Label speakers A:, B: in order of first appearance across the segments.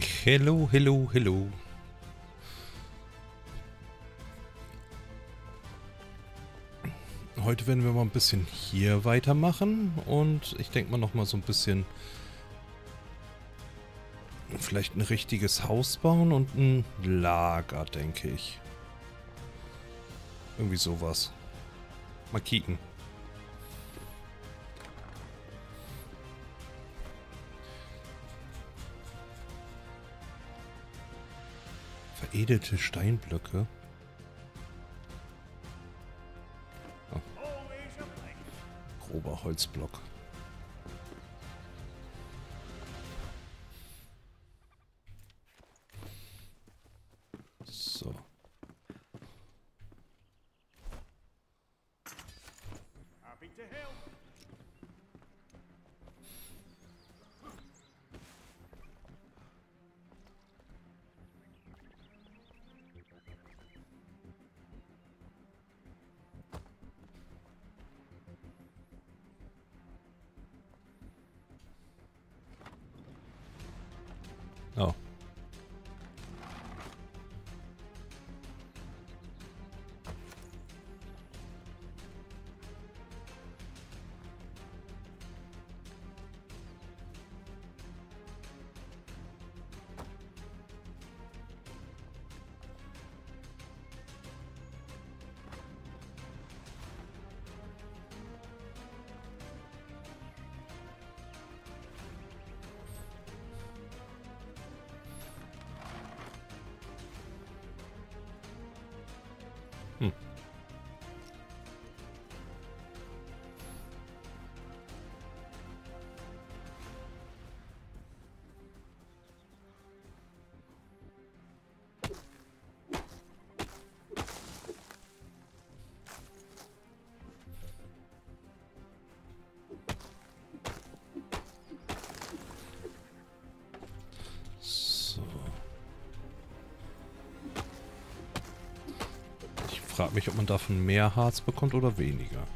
A: Hello, hello, hello. Heute werden wir mal ein bisschen hier weitermachen und ich denke mal noch mal so ein bisschen vielleicht ein richtiges Haus bauen und ein Lager, denke ich. Irgendwie sowas. Mal kicken. Veredelte Steinblöcke. Oh. Grober Holzblock. Davon mehr Harz bekommt oder weniger.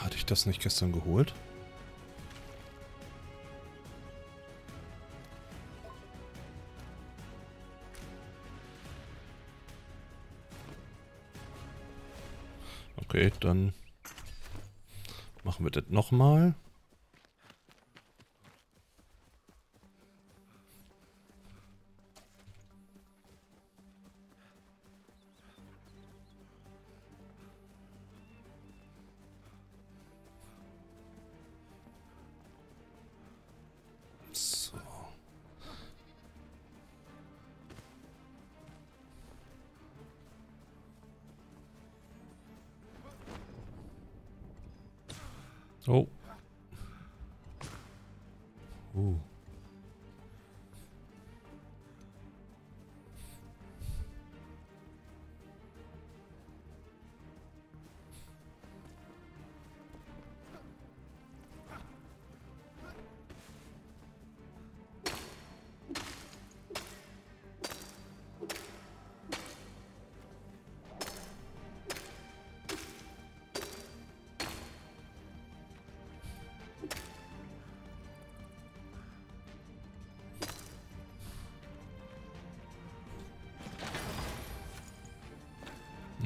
A: Hatte ich das nicht gestern geholt? Okay, dann machen wir das nochmal. Oh.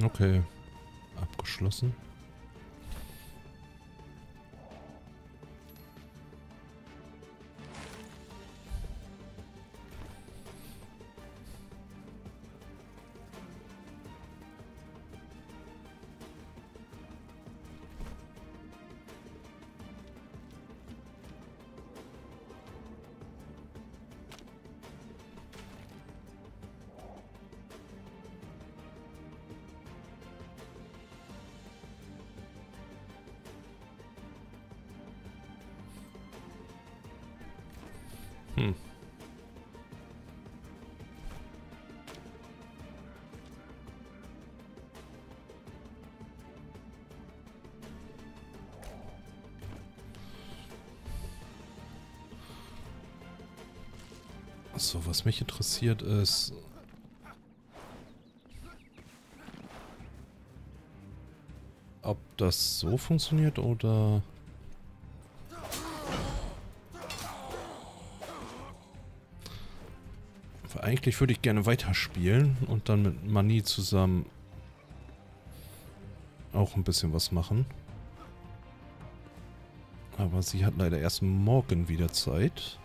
A: Okay. Abgeschlossen. So, was mich interessiert ist... Ob das so funktioniert oder... Eigentlich würde ich gerne weiterspielen und dann mit Mani zusammen auch ein bisschen was machen. Aber sie hat leider erst morgen wieder Zeit.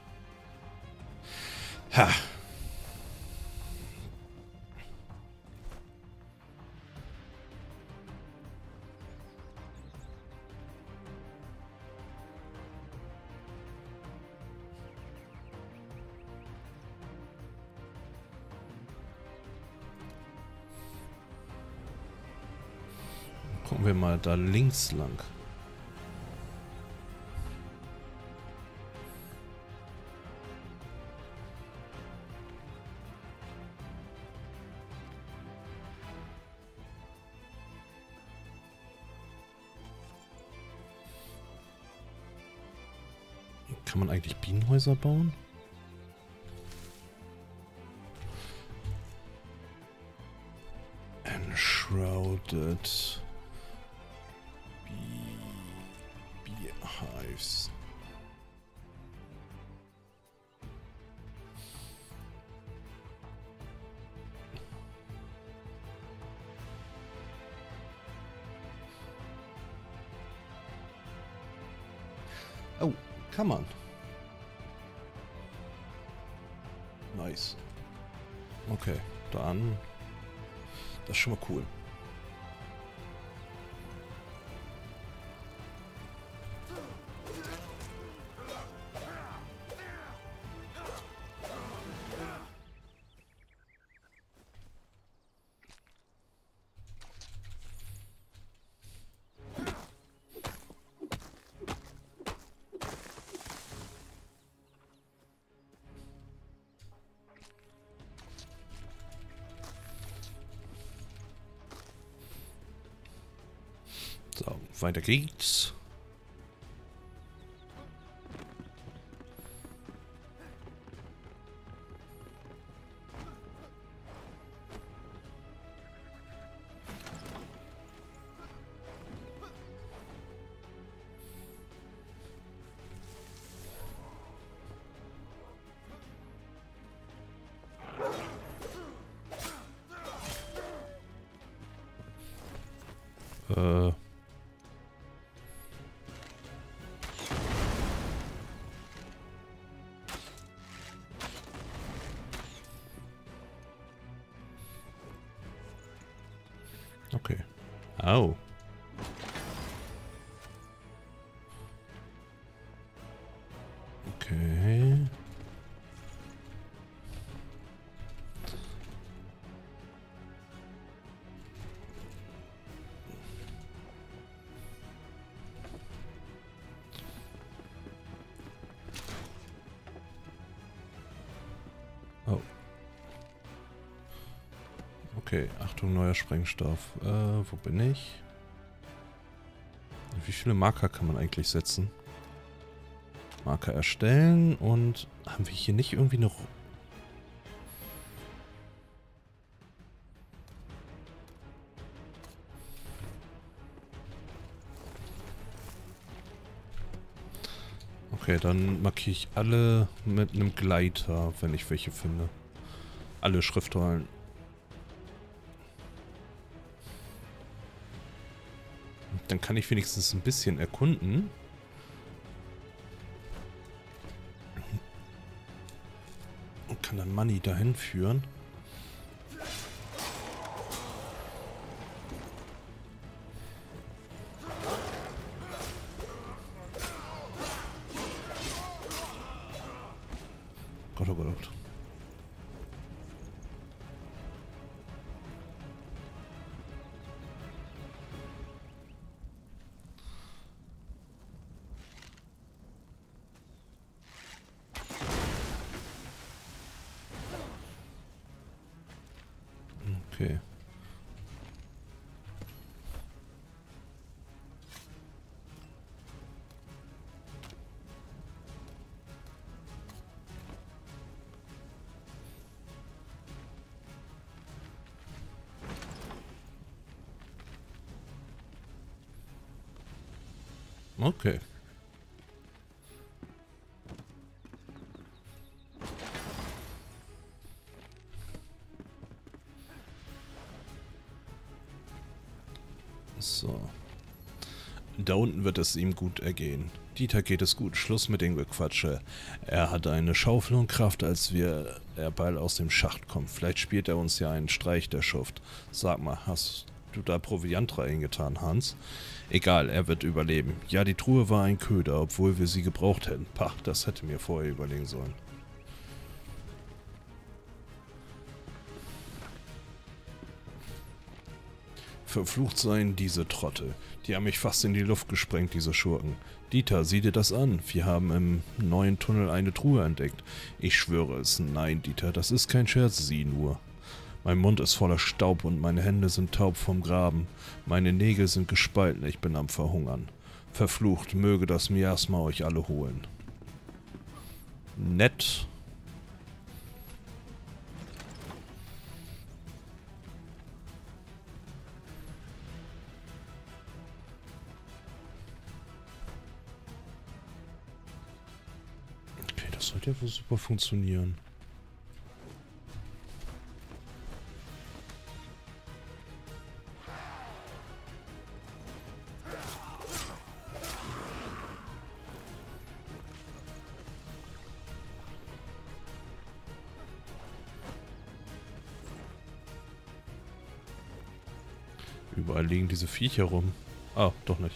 A: Ha. Gucken wir mal da links lang. Eigentlich Bienenhäuser bauen? Enshrouded bee, beehives. Oh, kann man. Weiter geht's. Okay, Achtung, neuer Sprengstoff. Äh, wo bin ich? Wie viele Marker kann man eigentlich setzen? Marker erstellen und haben wir hier nicht irgendwie eine... Okay, dann markiere ich alle mit einem Gleiter, wenn ich welche finde. Alle Schriftrollen. Dann kann ich wenigstens ein bisschen erkunden. Und kann dann Money dahin führen. Da unten wird es ihm gut ergehen. Dieter geht es gut. Schluss mit dem Gequatsche. Er hat eine Schaufel und Kraft, als wir er bald aus dem Schacht kommt. Vielleicht spielt er uns ja einen Streich, der Schuft. Sag mal, hast du da Proviant reingetan, Hans? Egal, er wird überleben. Ja, die Truhe war ein Köder, obwohl wir sie gebraucht hätten. Pach, das hätte mir vorher überlegen sollen. Verflucht seien diese Trottel. Die haben mich fast in die Luft gesprengt, diese Schurken. Dieter, sieh dir das an. Wir haben im neuen Tunnel eine Truhe entdeckt. Ich schwöre es. Nein, Dieter, das ist kein Scherz. Sieh nur. Mein Mund ist voller Staub und meine Hände sind taub vom Graben. Meine Nägel sind gespalten, ich bin am Verhungern. Verflucht, möge das Miasma euch alle holen. Nett. Ja wohl super funktionieren. Überall liegen diese Viecher rum. Ah, doch nicht.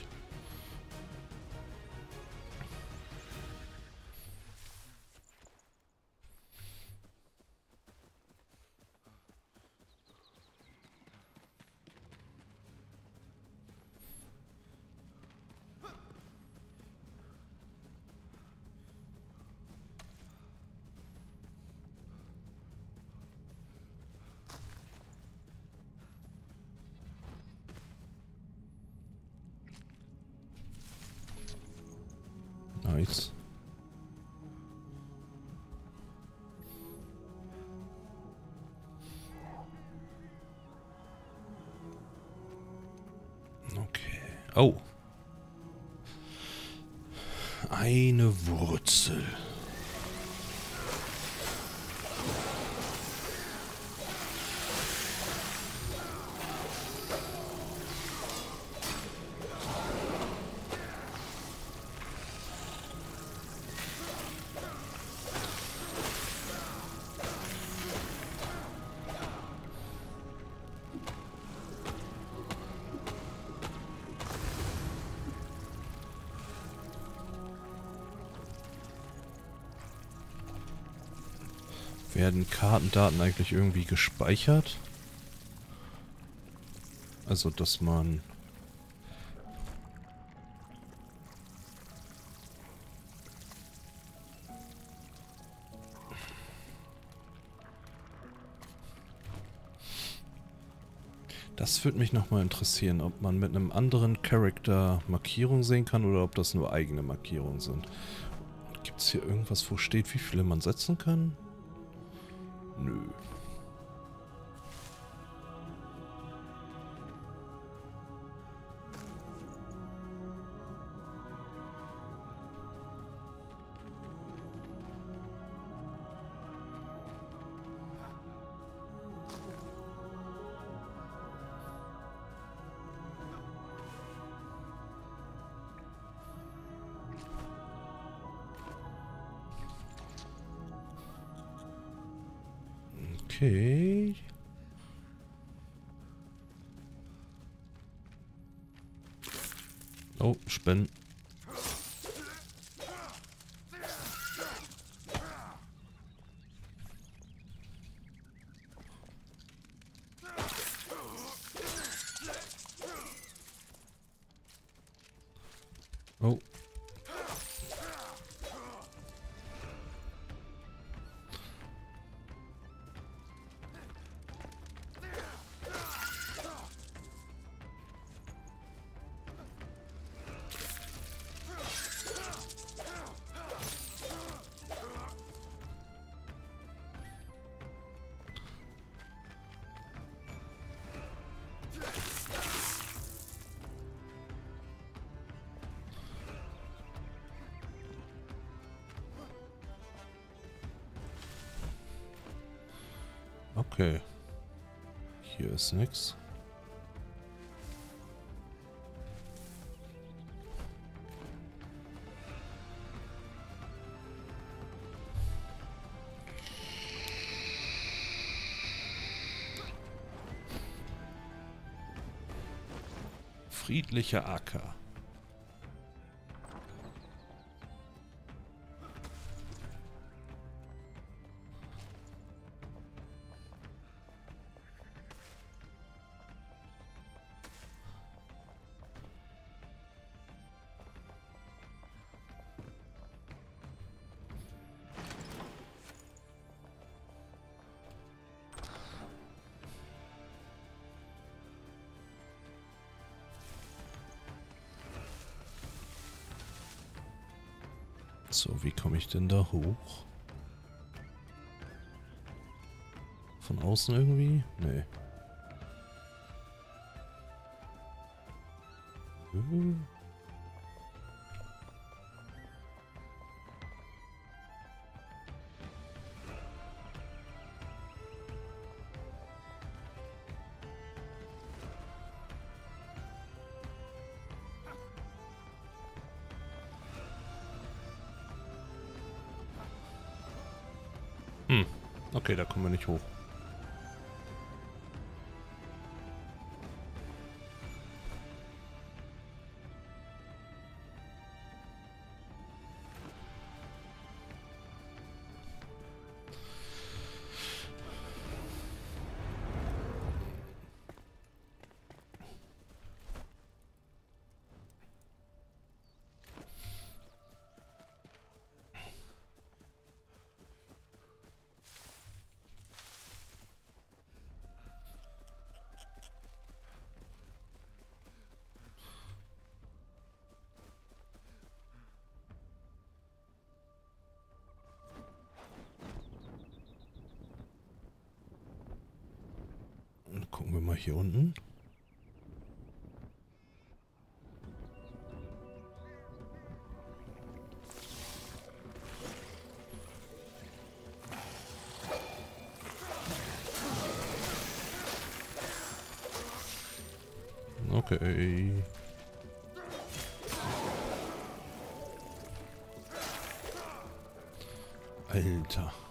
A: Eine Wurzel. Werden Kartendaten eigentlich irgendwie gespeichert? Also, dass man... Das würde mich nochmal interessieren, ob man mit einem anderen Charakter Markierungen sehen kann oder ob das nur eigene Markierungen sind. Gibt es hier irgendwas, wo steht, wie viele man setzen kann? Nö. Ist nix. Friedlicher Acker. Denn da hoch? Von außen irgendwie? Nee. Hm. Okay, da kommen wir nicht hoch. Gucken wir mal hier unten. Okay. Alter.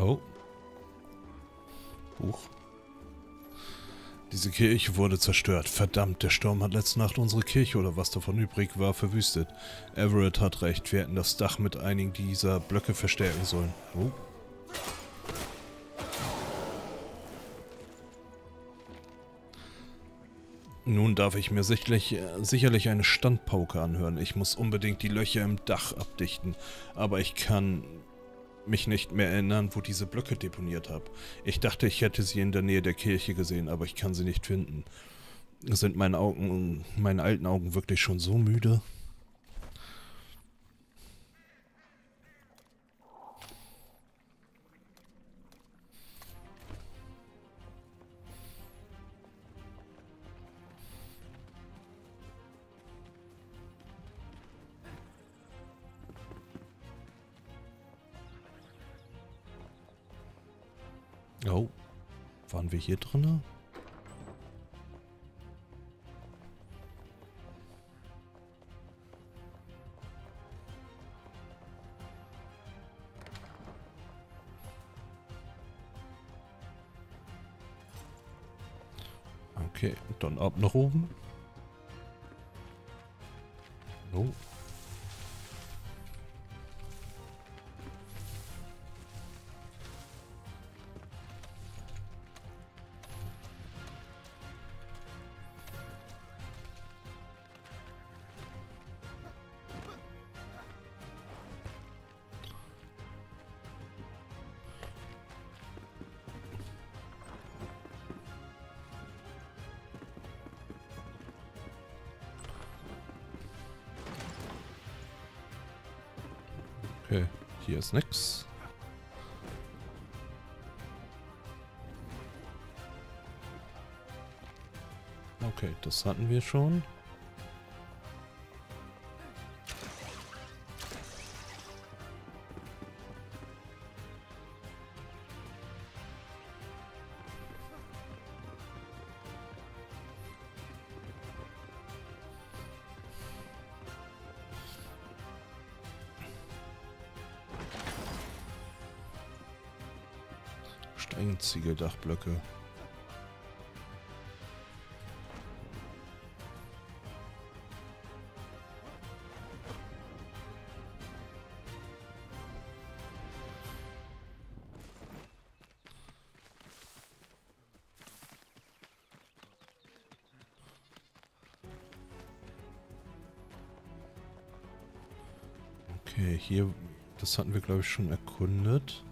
A: Oh. Buch. Diese Kirche wurde zerstört. Verdammt, der Sturm hat letzte Nacht unsere Kirche oder was davon übrig war verwüstet. Everett hat recht, wir hätten das Dach mit einigen dieser Blöcke verstärken sollen. Oh. Nun darf ich mir sicherlich, sicherlich eine Standpauke anhören. Ich muss unbedingt die Löcher im Dach abdichten. Aber ich kann mich nicht mehr erinnern, wo diese Blöcke deponiert habe. Ich dachte, ich hätte sie in der Nähe der Kirche gesehen, aber ich kann sie nicht finden. Sind meine Augen, meine alten Augen wirklich schon so müde? Oh, waren wir hier drinne? Okay, dann ab nach oben. Oh. Ist nix. Okay, das hatten wir schon. Steinziegeldachblöcke. Okay, hier, das hatten wir glaube ich schon erkundet.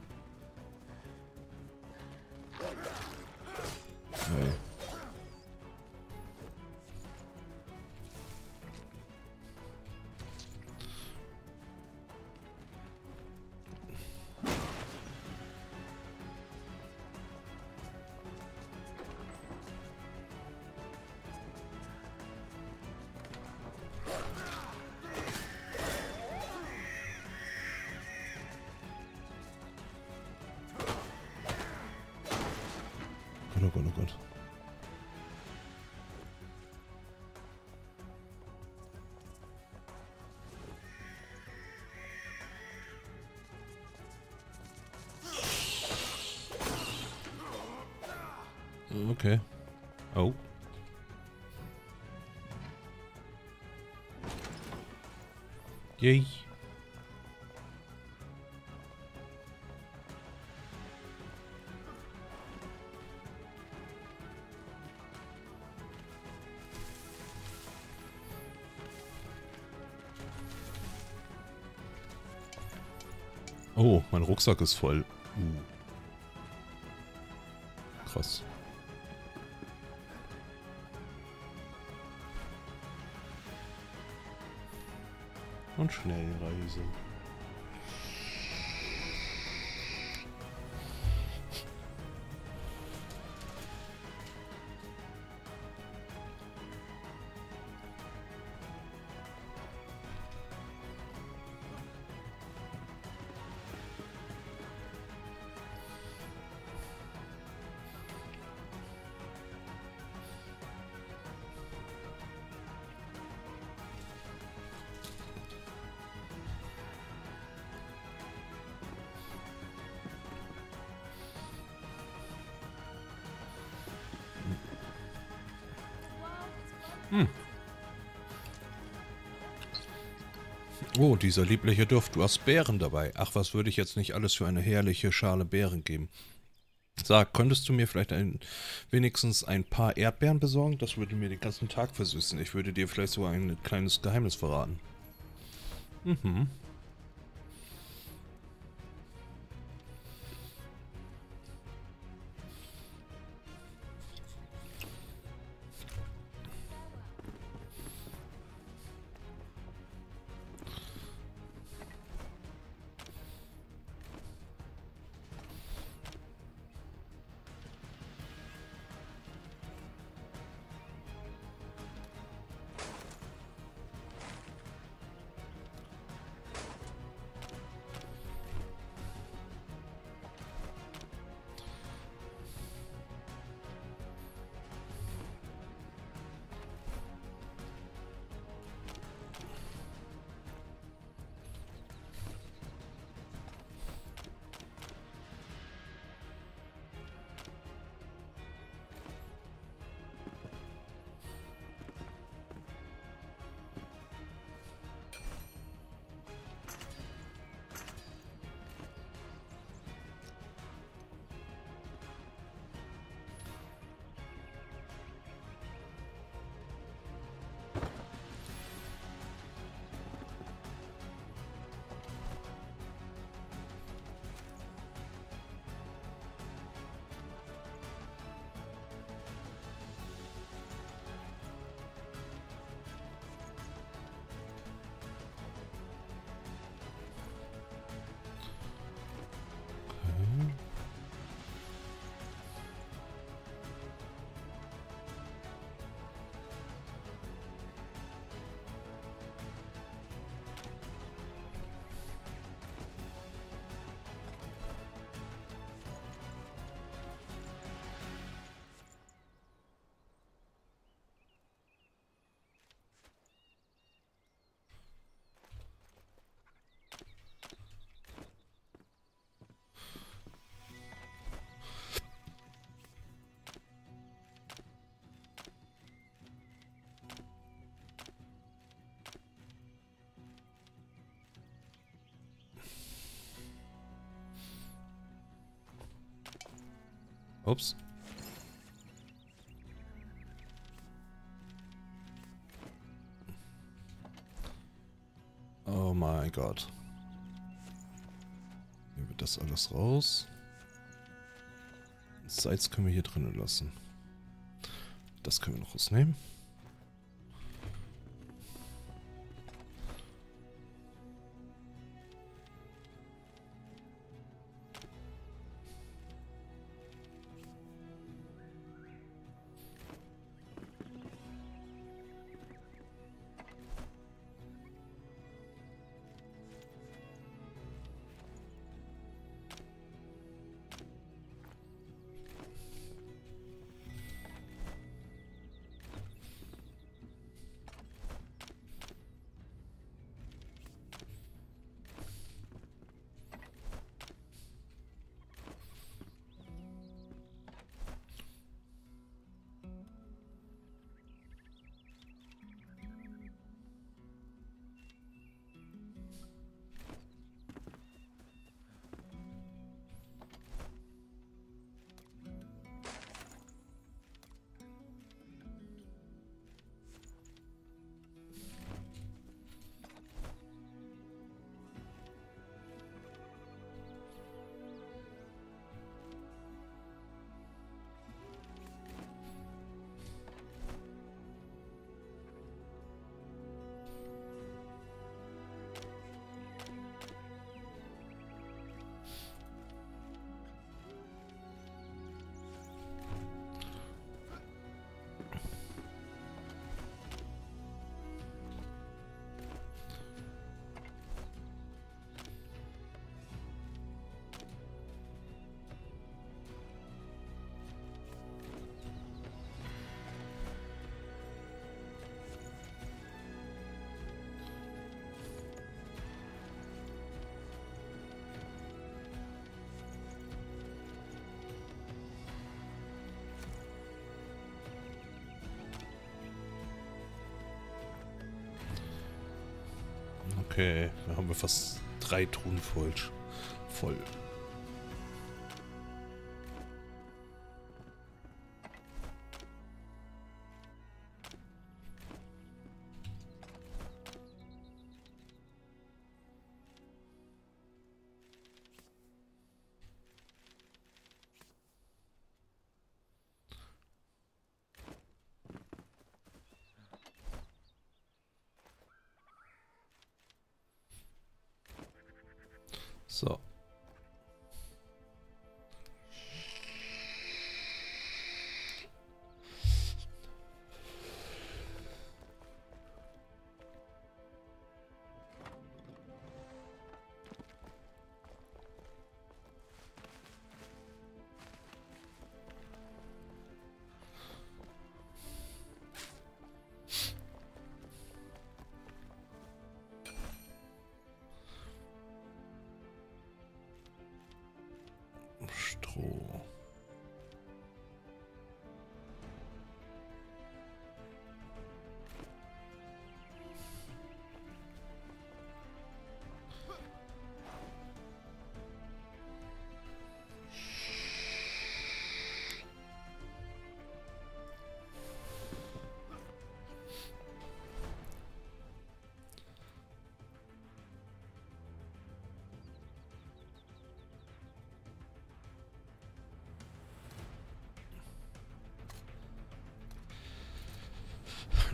A: Rucksack ist voll. Uh. Krass. Und Schnellreise. Oh, dieser liebliche Duft. Du hast Beeren dabei. Ach, was würde ich jetzt nicht alles für eine herrliche Schale Beeren geben? Sag, könntest du mir vielleicht ein, wenigstens ein paar Erdbeeren besorgen? Das würde mir den ganzen Tag versüßen. Ich würde dir vielleicht sogar ein kleines Geheimnis verraten. Mhm. Ups. Oh mein Gott. Hier wird das alles raus. Salz können wir hier drinnen lassen. Das können wir noch rausnehmen. Okay, da haben wir fast drei Truhen voll. voll.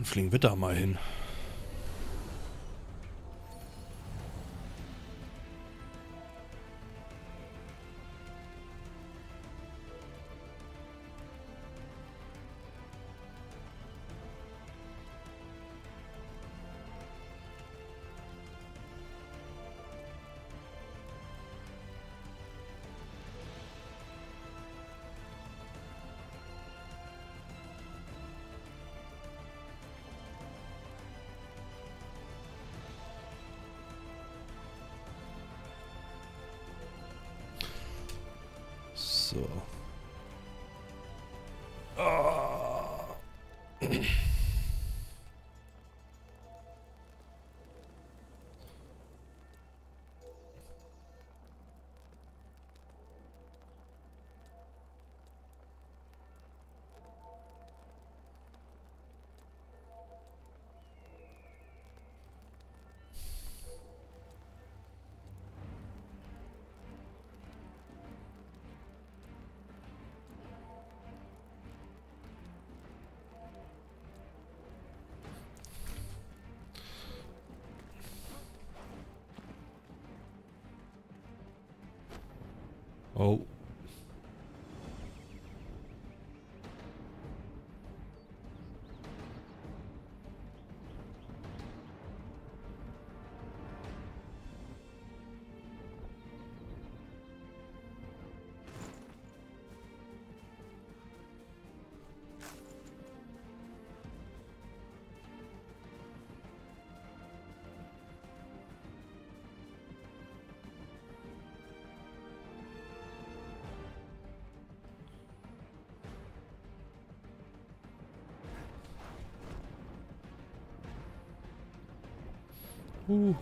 A: Fliegen wir da mal hin. Uh.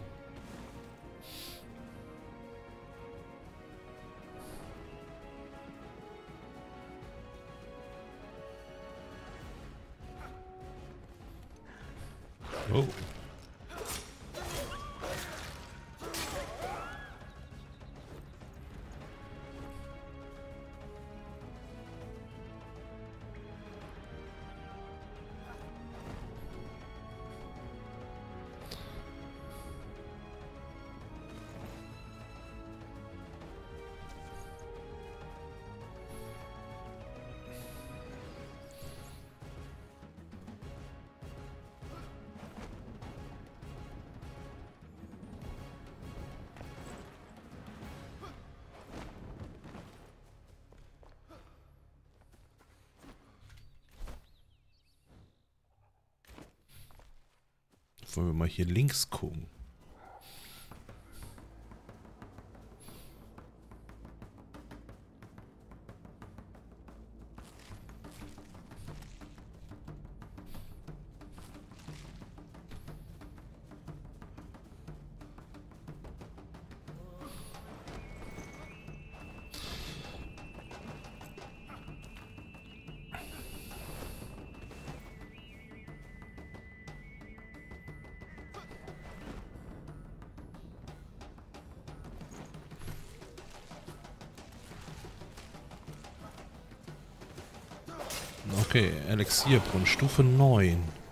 A: Oh. Wollen wir mal hier links gucken? Elixierbrunnen, Stufe 9.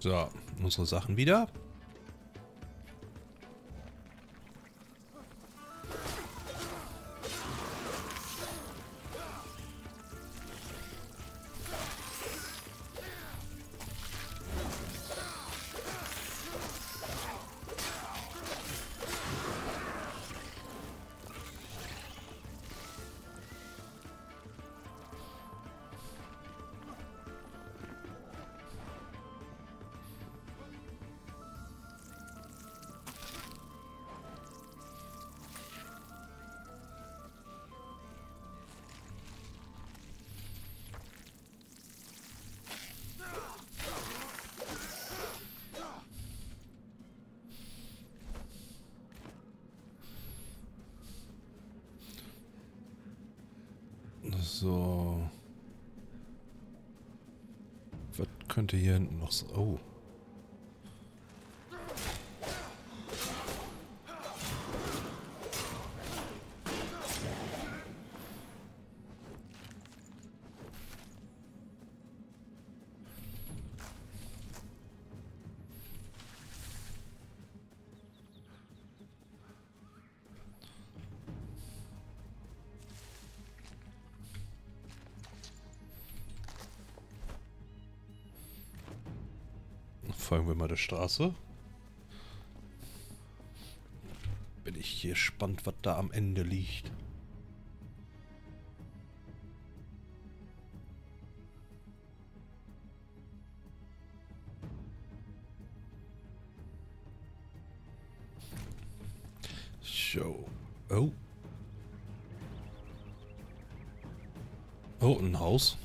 A: So, unsere Sachen wieder. Könnte hier hinten noch so... Oh. Wir mal der Straße. Bin ich gespannt, was da am Ende liegt. So. Oh. Oh, ein Haus.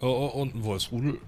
A: Oh, oh, und ein Wolfsrudel.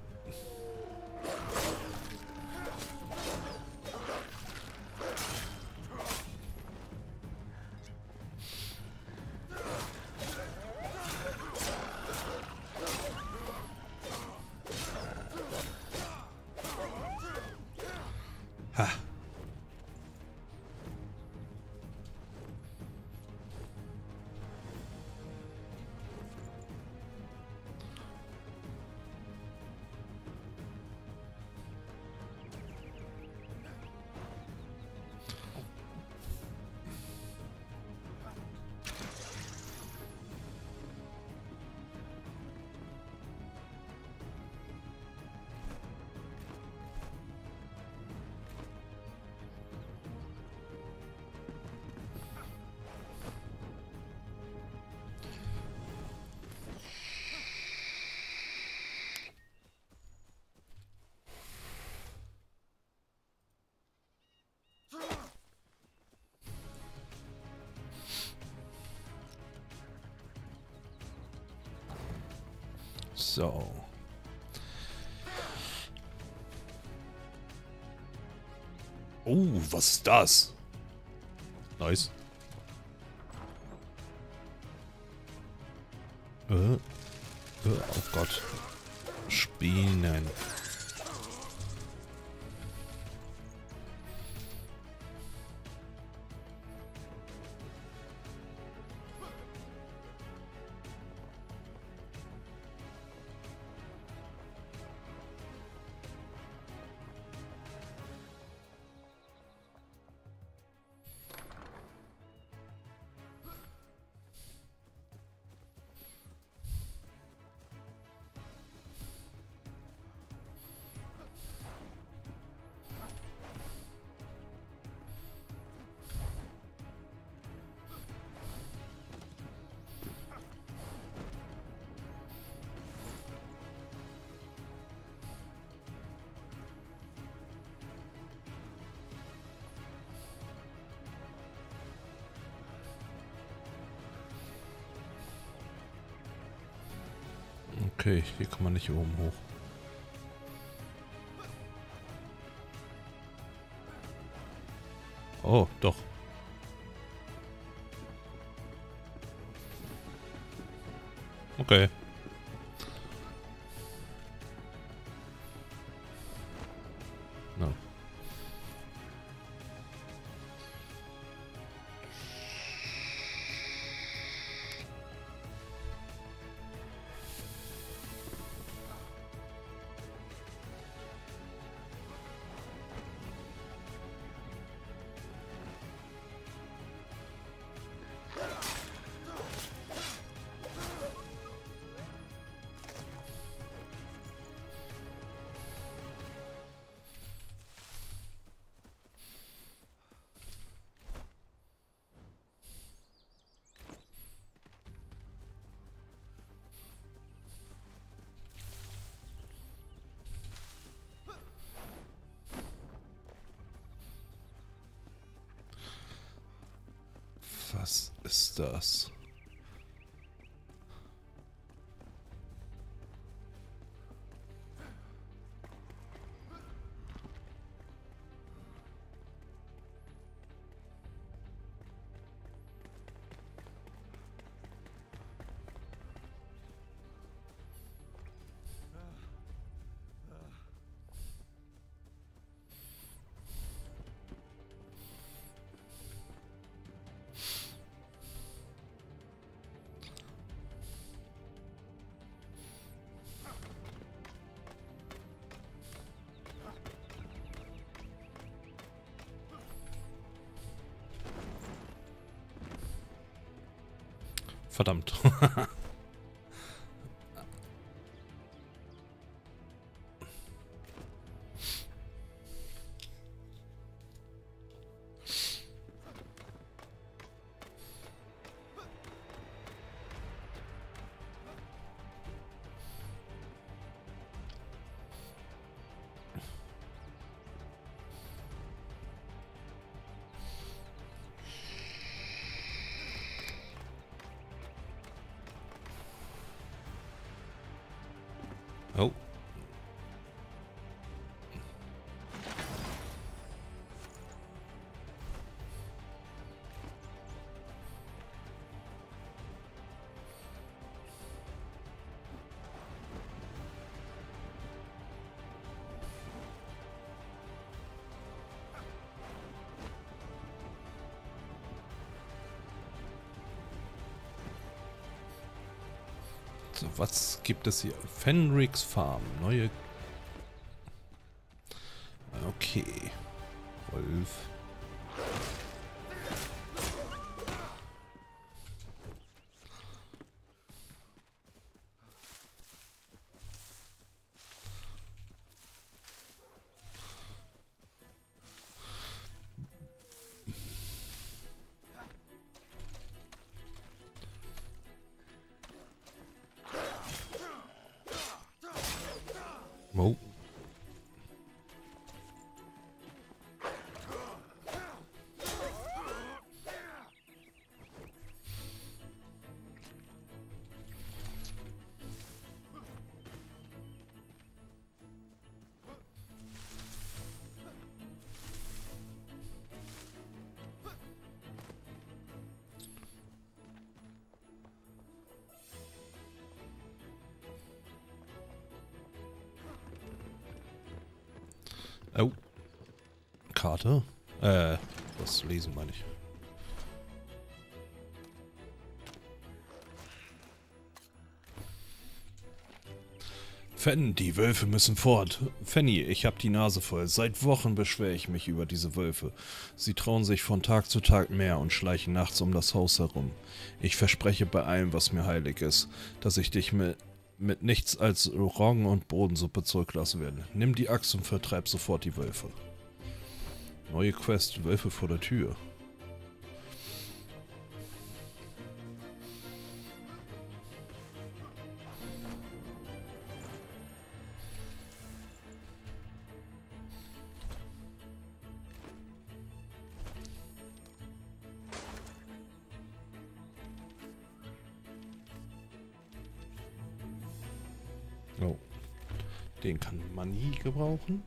A: So. Oh, was ist das? Nice. Okay, hier kann man nicht oben hoch. Oh, doch. Okay. Verdammt. was gibt es hier? Fenrix Farm. Neue... Karte? Äh, das lesen meine ich. Fen, die Wölfe müssen fort. Fanny, ich hab die Nase voll. Seit Wochen beschwere ich mich über diese Wölfe. Sie trauen sich von Tag zu Tag mehr und schleichen nachts um das Haus herum. Ich verspreche bei allem, was mir heilig ist, dass ich dich mit, mit nichts als Roggen und Bodensuppe zurücklassen werde. Nimm die Axt und vertreib sofort die Wölfe. Neue Quest, Wölfe vor der Tür. Oh. Den kann man nie gebrauchen.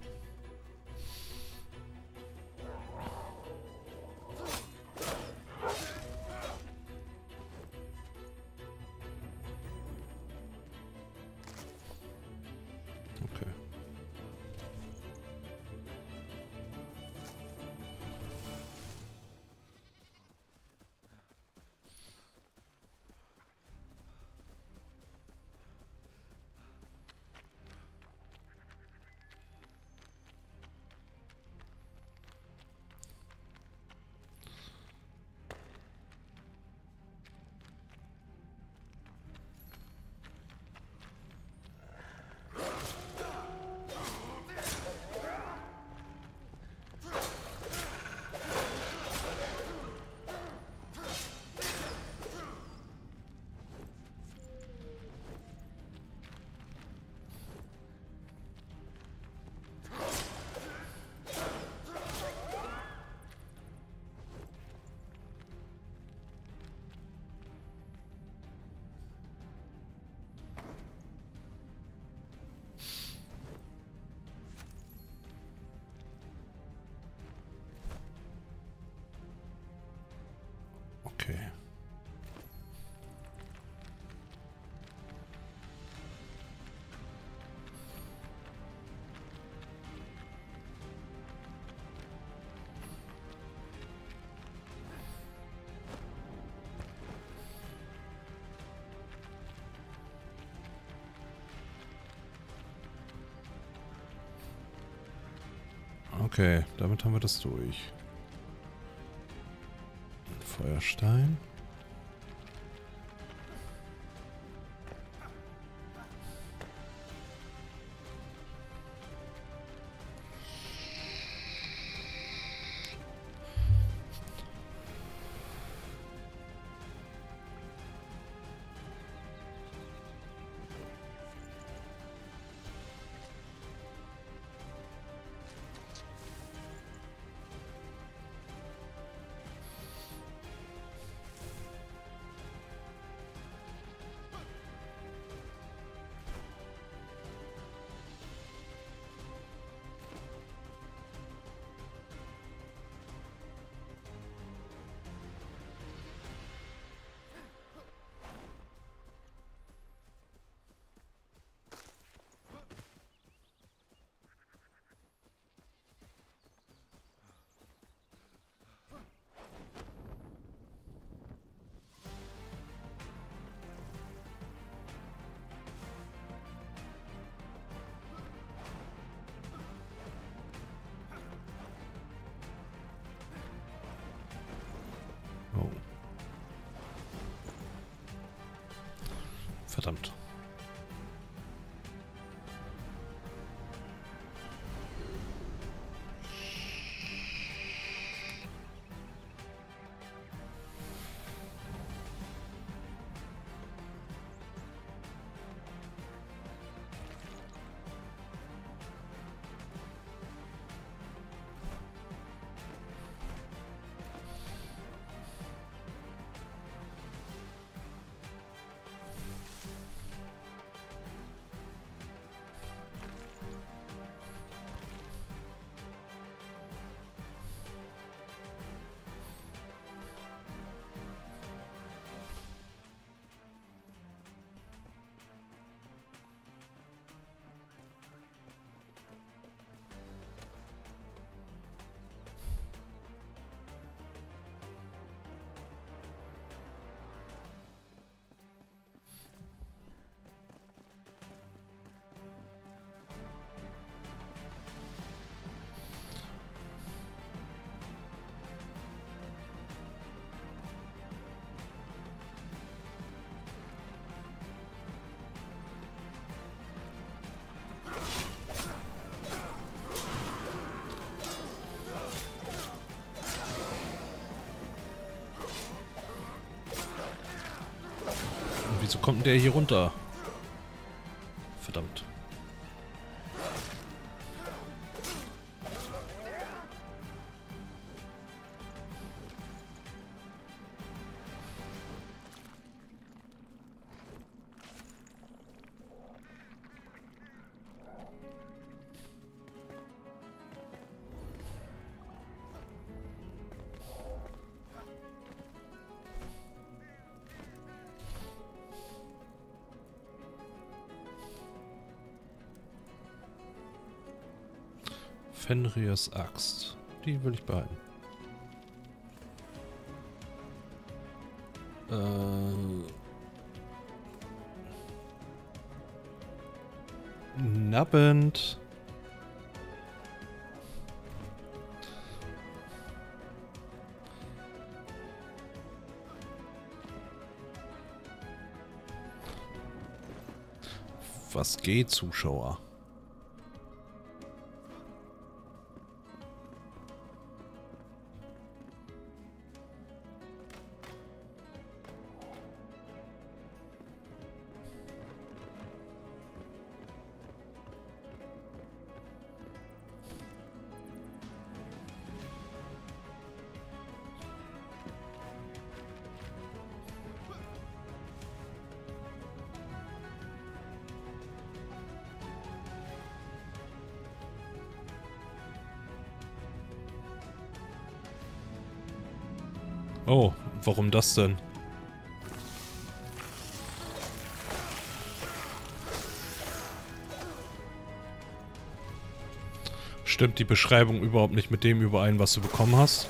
A: Okay, damit haben wir das durch. Feuerstein. Wieso kommt der hier runter? Fenriers Axt. Die will ich behalten. Äh. Nabbend. Was geht, Zuschauer? Warum das denn? Stimmt die Beschreibung überhaupt nicht mit dem überein, was du bekommen hast?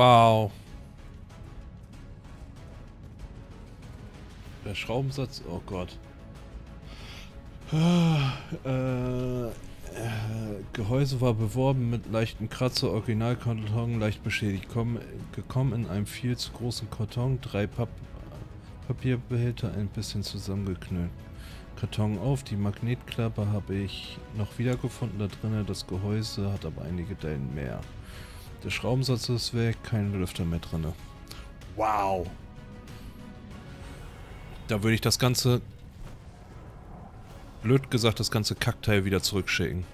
A: Wow. Der Schraubensatz, oh Gott. Äh, äh, Gehäuse war beworben mit leichten Kratzer, Originalkarton leicht beschädigt. Komm, gekommen in einem viel zu großen Karton, drei Papp Papierbehälter ein bisschen zusammengeknüllt. Karton auf, die Magnetklappe habe ich noch wiedergefunden da drinnen. Das Gehäuse hat aber einige Dellen mehr. Der Schraubensatz ist weg, kein Lüfter mehr drin. Wow! Da würde ich das ganze, blöd gesagt, das ganze Kackteil wieder zurückschicken.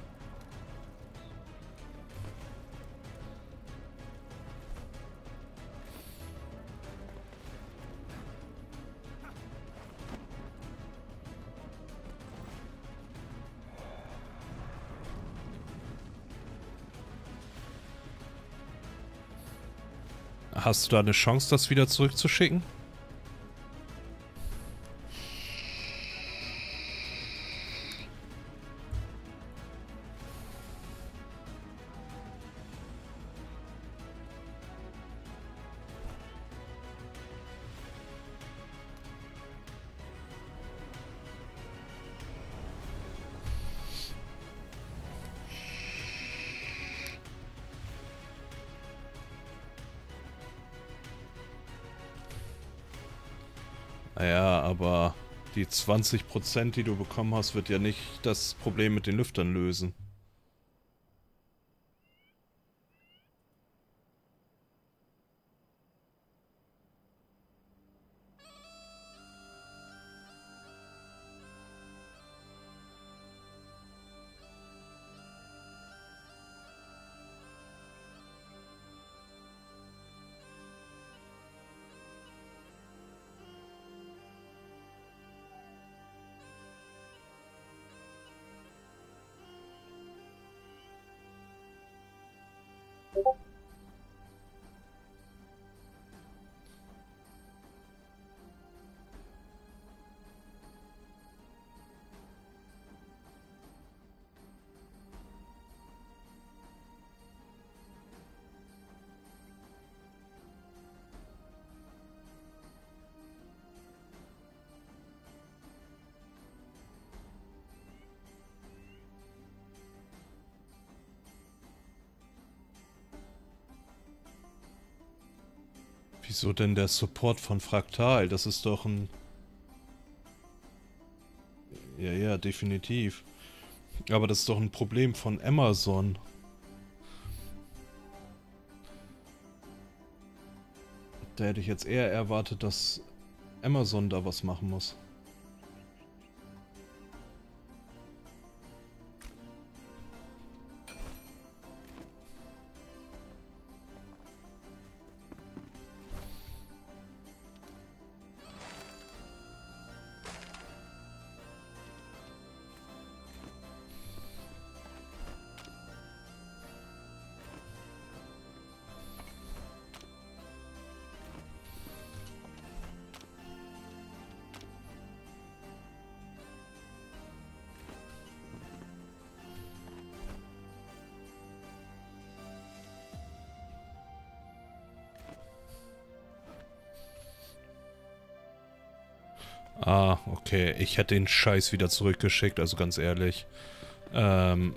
A: Hast du da eine Chance, das wieder zurückzuschicken? Die 20%, die du bekommen hast, wird ja nicht das Problem mit den Lüftern lösen. Wieso denn der Support von Fraktal? Das ist doch ein... Ja, ja, definitiv. Aber das ist doch ein Problem von Amazon. Da hätte ich jetzt eher erwartet, dass Amazon da was machen muss. Okay. Ich hätte den Scheiß wieder zurückgeschickt, also ganz ehrlich. Ähm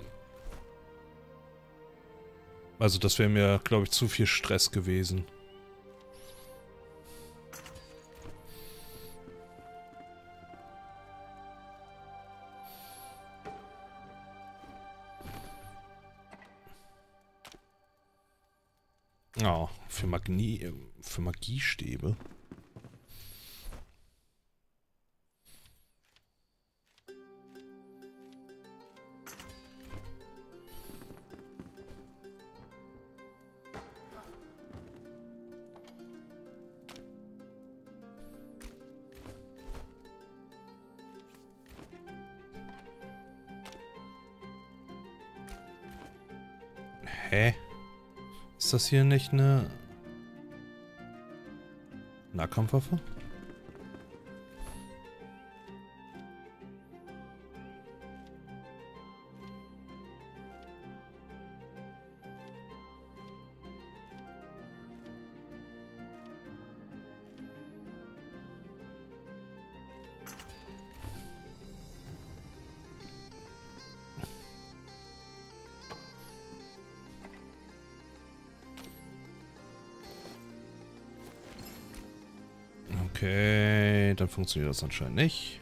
A: also das wäre mir, glaube ich, zu viel Stress gewesen. Oh, für Magie, für Magiestäbe. Das hier nicht eine Nahkampfwaffe? Funktioniert das anscheinend nicht.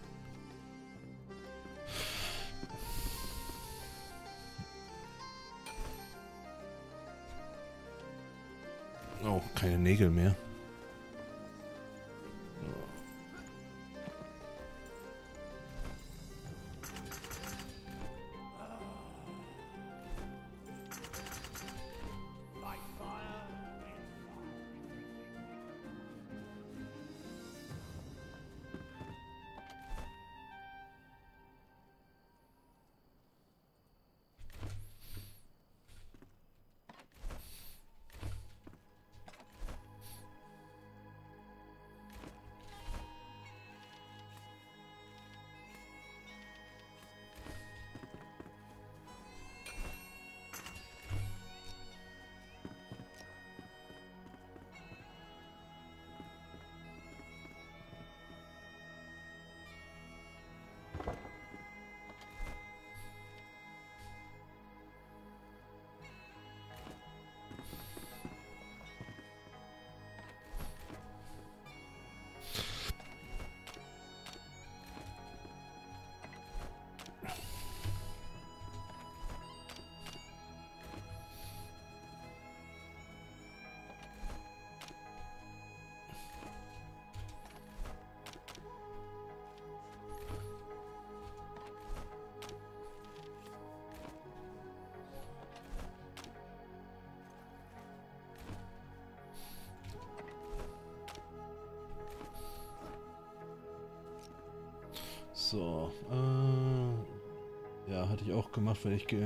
A: Ich ge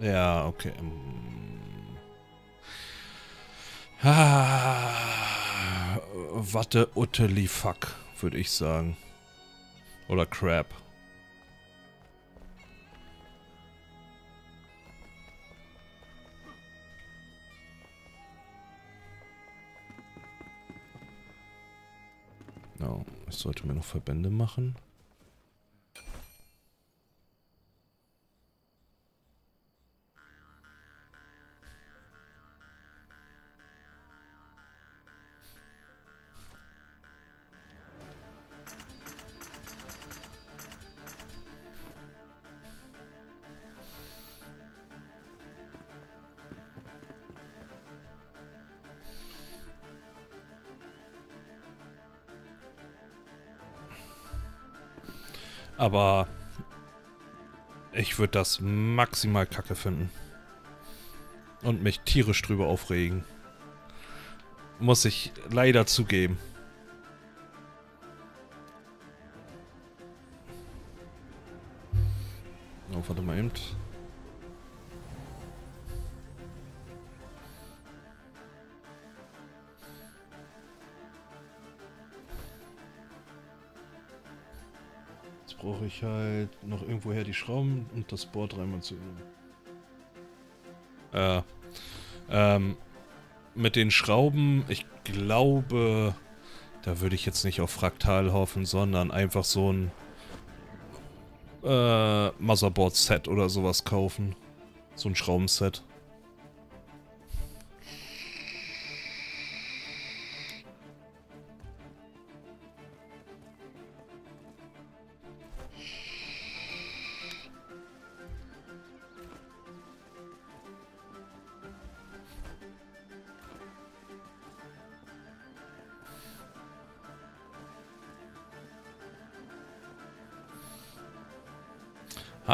A: ja, okay. ähm. Ah, Watte Utteli Fuck, würde ich sagen. Oder Crap. No, ich sollte mir noch Verbände machen. Aber ich würde das maximal kacke finden. Und mich tierisch drüber aufregen. Muss ich leider zugeben. Schrauben und das Board dreimal zu Äh, ähm, mit den Schrauben, ich glaube, da würde ich jetzt nicht auf Fraktal hoffen, sondern einfach so ein äh, Motherboard-Set oder sowas kaufen. So ein Schraubenset.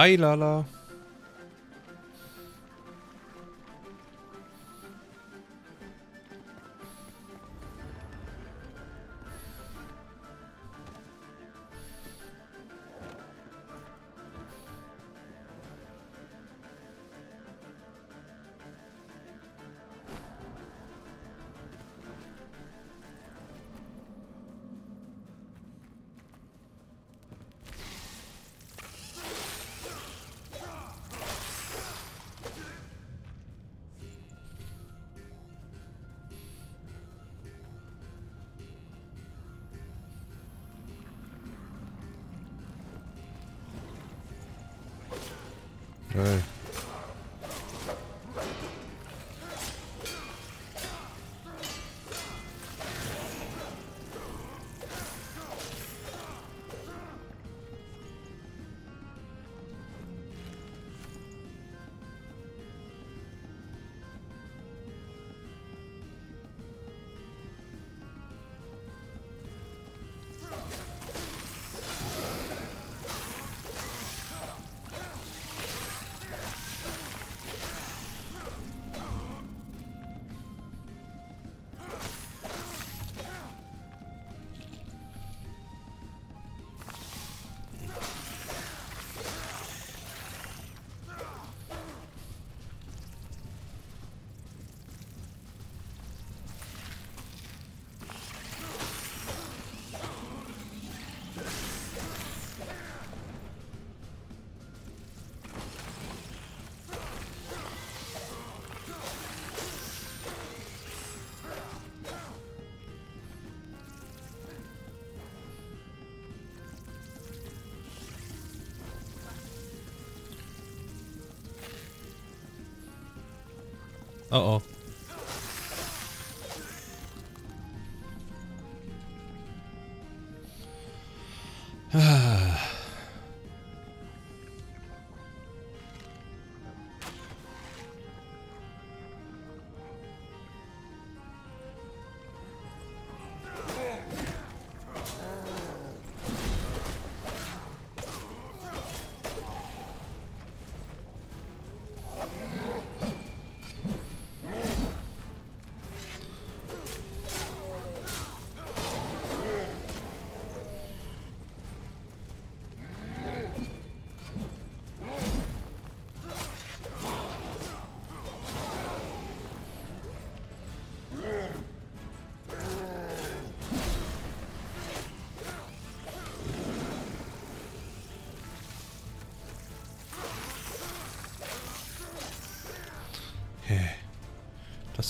A: Ay, lala.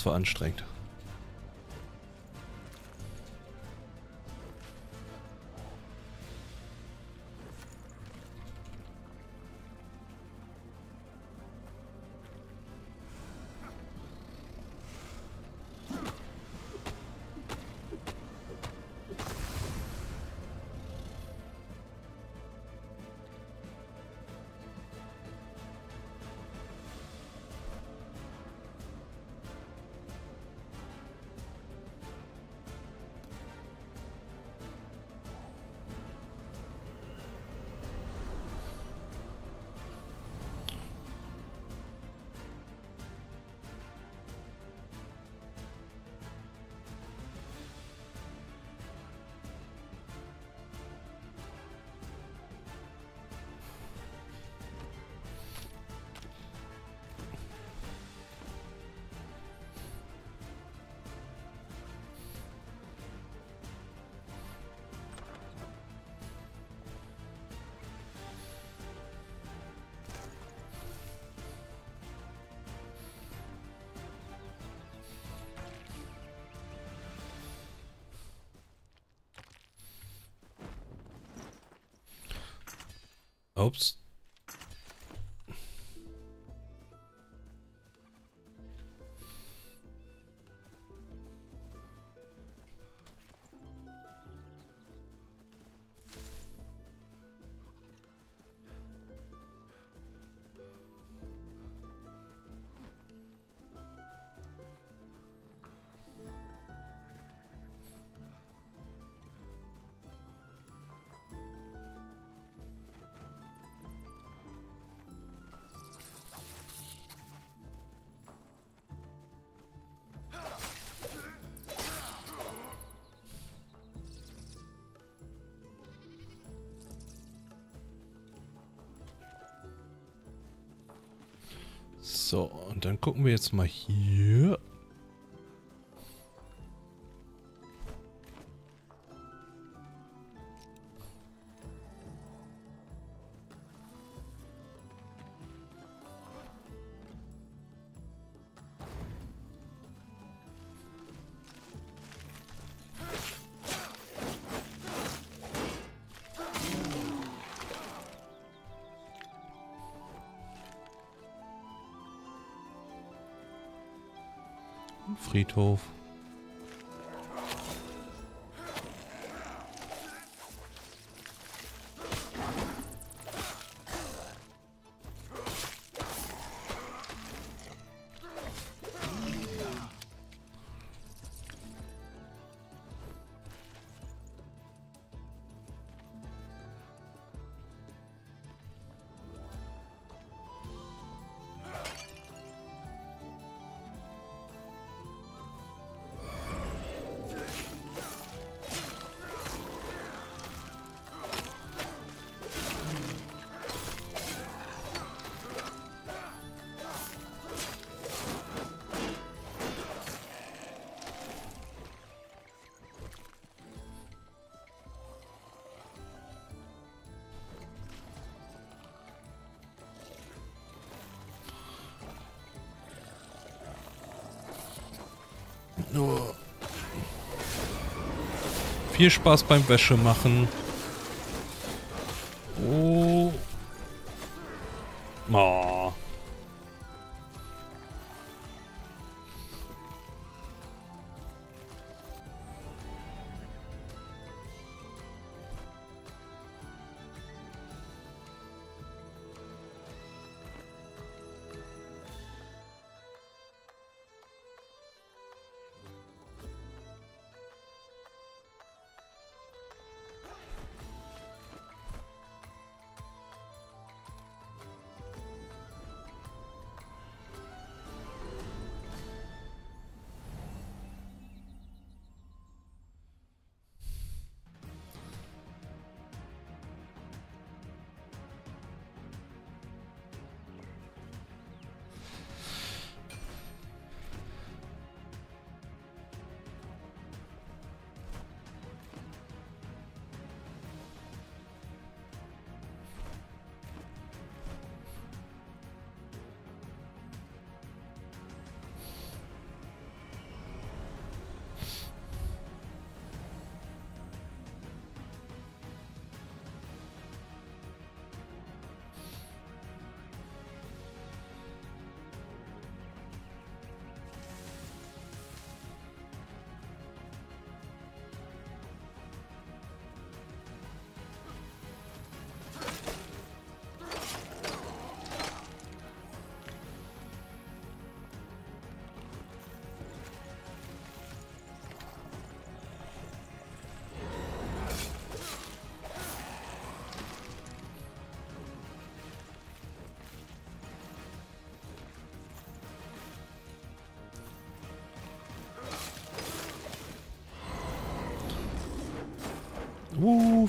A: War anstrengend. Ups. So, und dann gucken wir jetzt mal hier. Friedhof. Viel Spaß beim Wäsche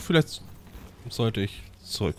A: vielleicht sollte ich zurück.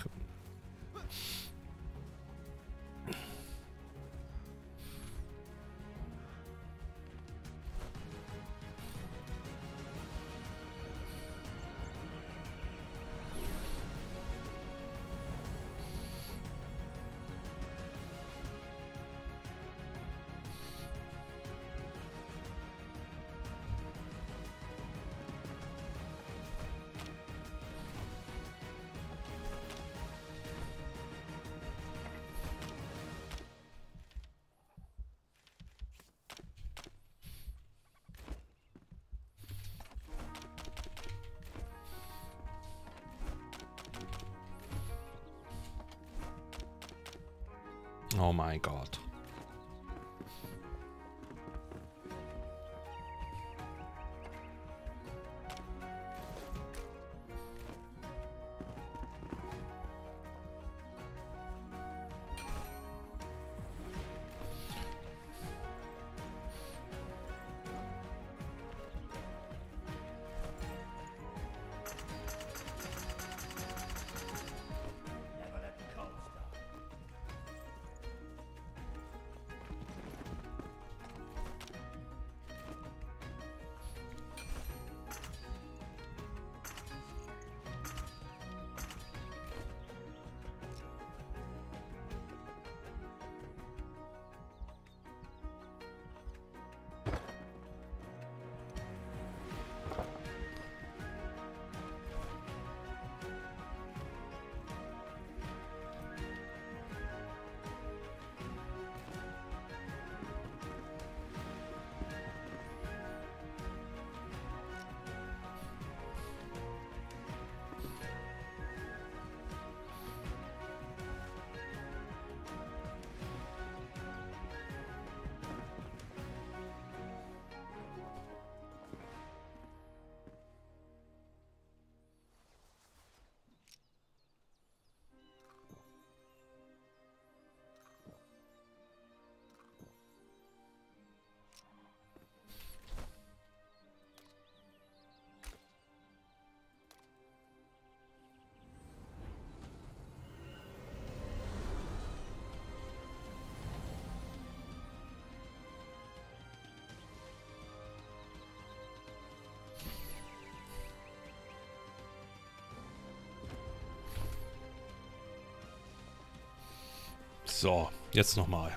A: So, jetzt nochmal.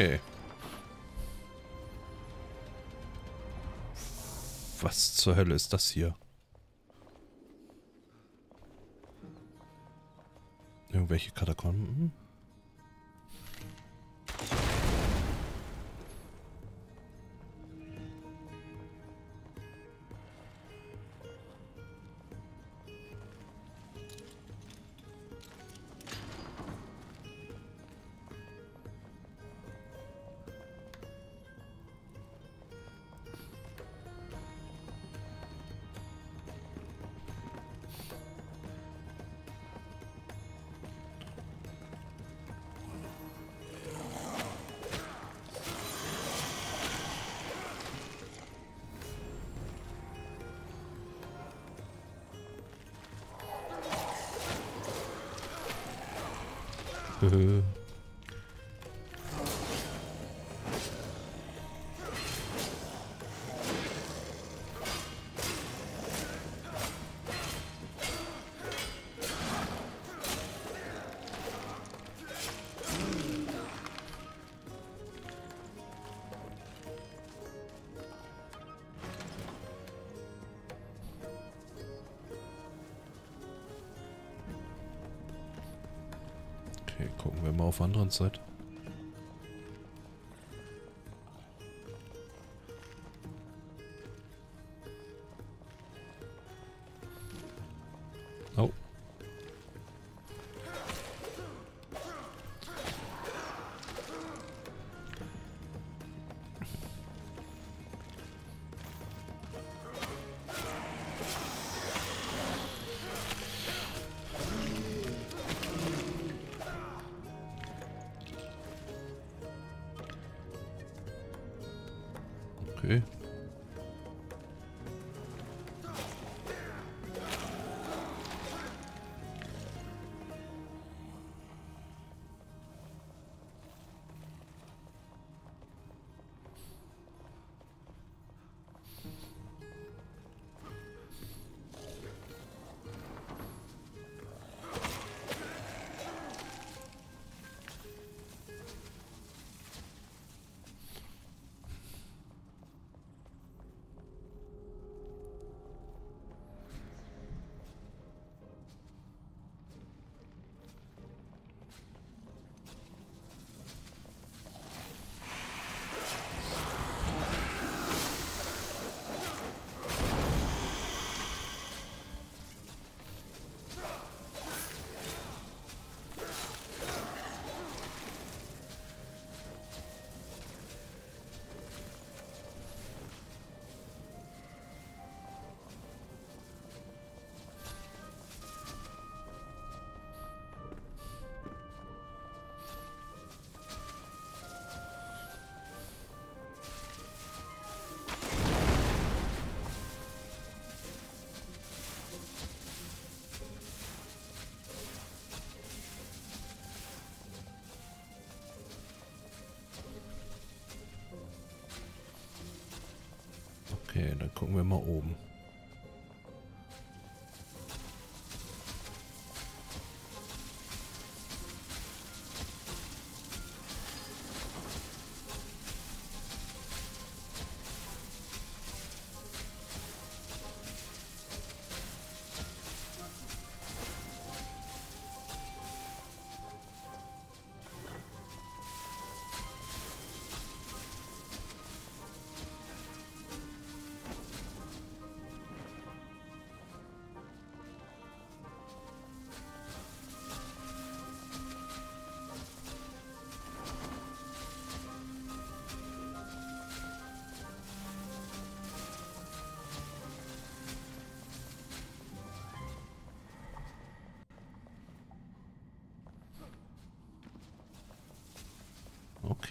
A: Okay. Was zur Hölle ist das hier? Irgendwelche Katakomben? Anderen Seite. Dann gucken wir mal oben.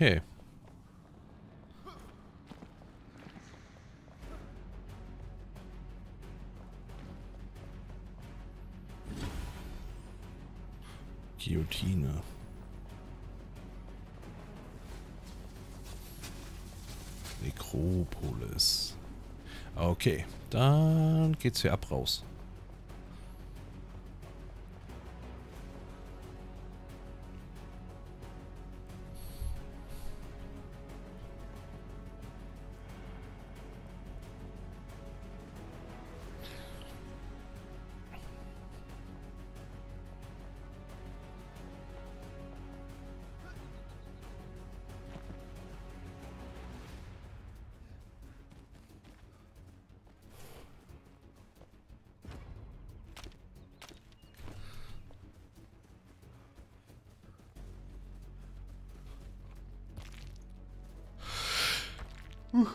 A: Okay. Guillotine. Nekropolis. Okay, dann geht's hier ab raus.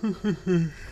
A: ¡Hum, hum!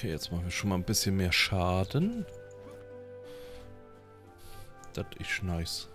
A: Okay, jetzt machen wir schon mal ein bisschen mehr Schaden. Das ist nice.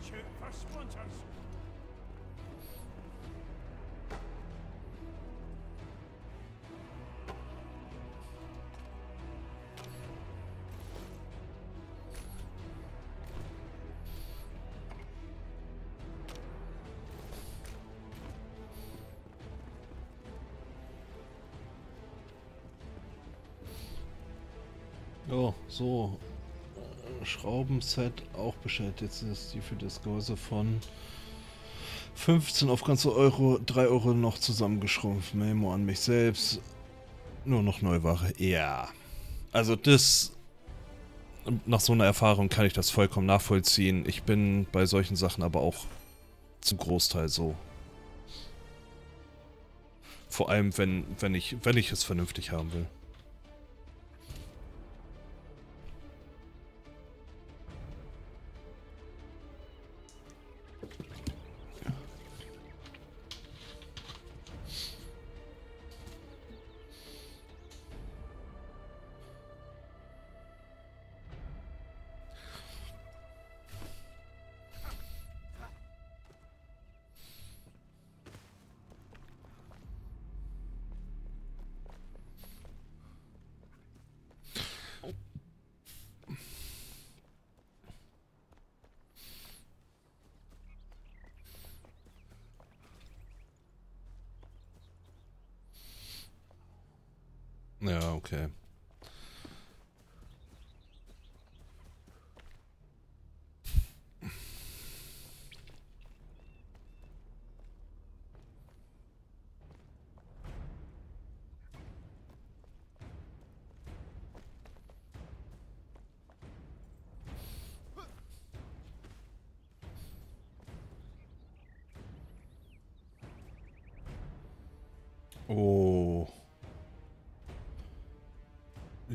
B: Watch out for splinters.
A: So. Schraubenset auch bestellt. Jetzt ist die für das Gehäuse von 15 auf ganze Euro, 3 Euro noch zusammengeschrumpft. Memo an mich selbst. Nur noch Neuware. Ja. Also das. Nach so einer Erfahrung kann ich das vollkommen nachvollziehen. Ich bin bei solchen Sachen aber auch zum Großteil so. Vor allem, wenn, wenn, ich, wenn ich es vernünftig haben will.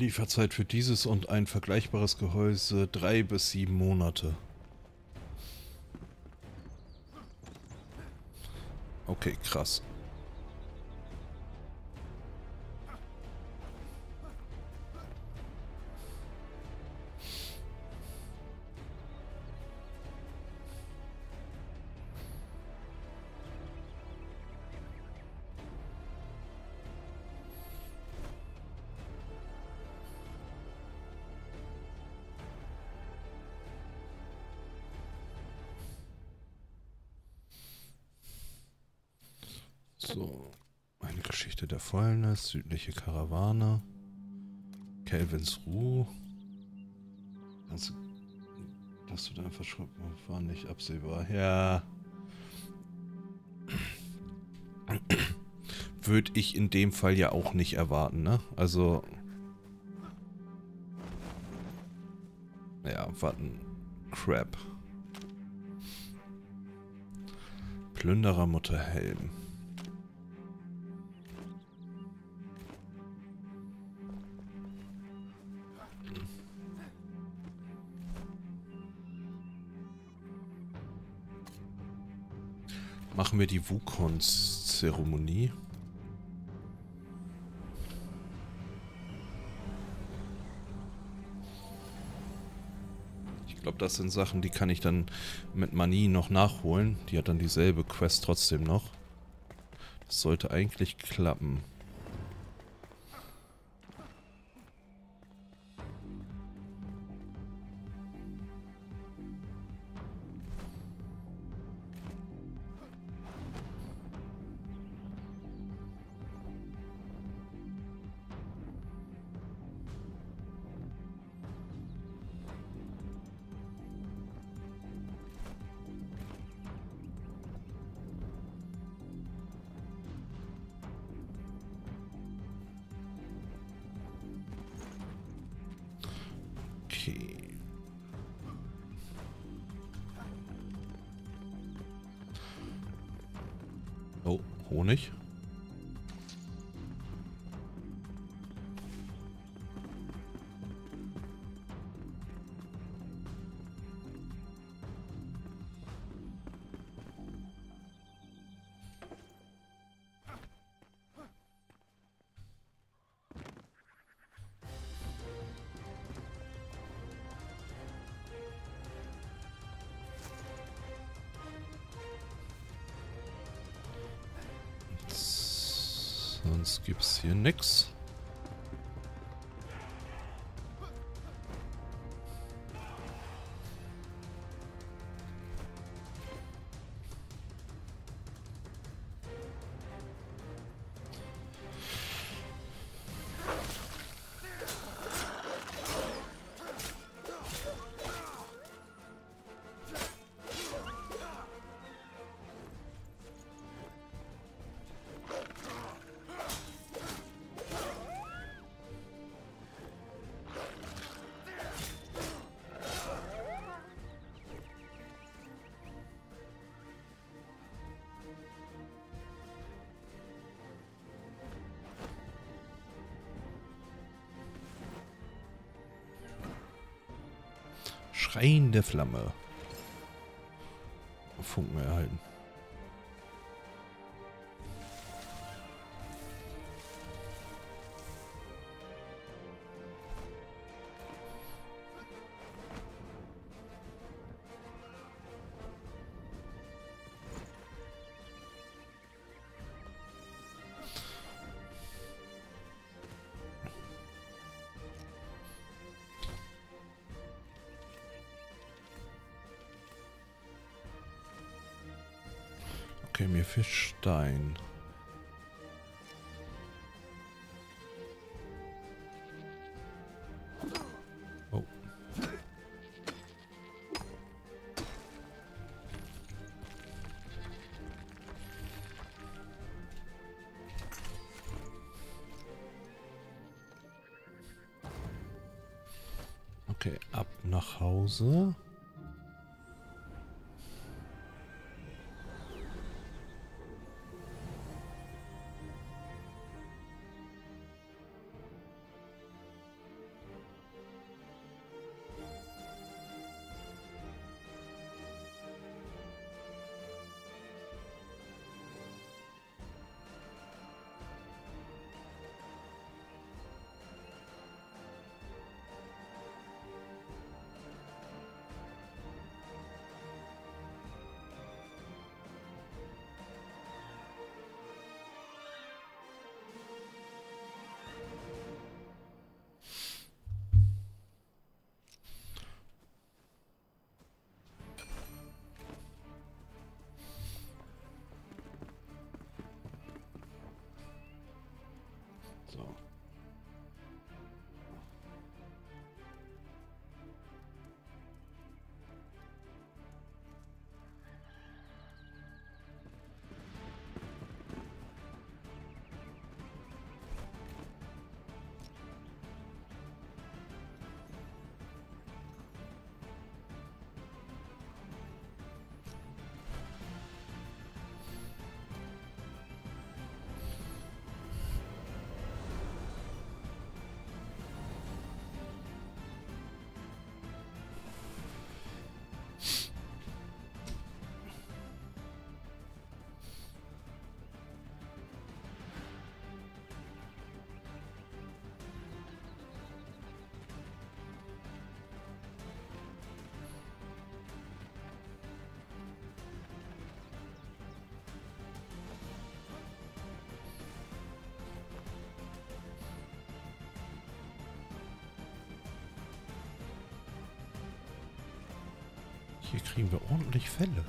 A: Lieferzeit für dieses und ein vergleichbares Gehäuse drei bis sieben Monate. Okay, krass. Südliche Karawane, Kelvins Ruhe. Also, dass du da verschwunden war nicht absehbar. Ja. Würde ich in dem Fall ja auch nicht erwarten, ne? Also. Ja, warten. Crap. Plünderer Mutter Machen wir die Wukons-Zeremonie. Ich glaube, das sind Sachen, die kann ich dann mit Mani noch nachholen. Die hat dann dieselbe Quest trotzdem noch. Das sollte eigentlich klappen. Sonst gibt's hier Schreiende Flamme. Funken erhalten. Stein. Oh. Okay, ab nach Hause. So. Hier kriegen wir ordentlich Fälle.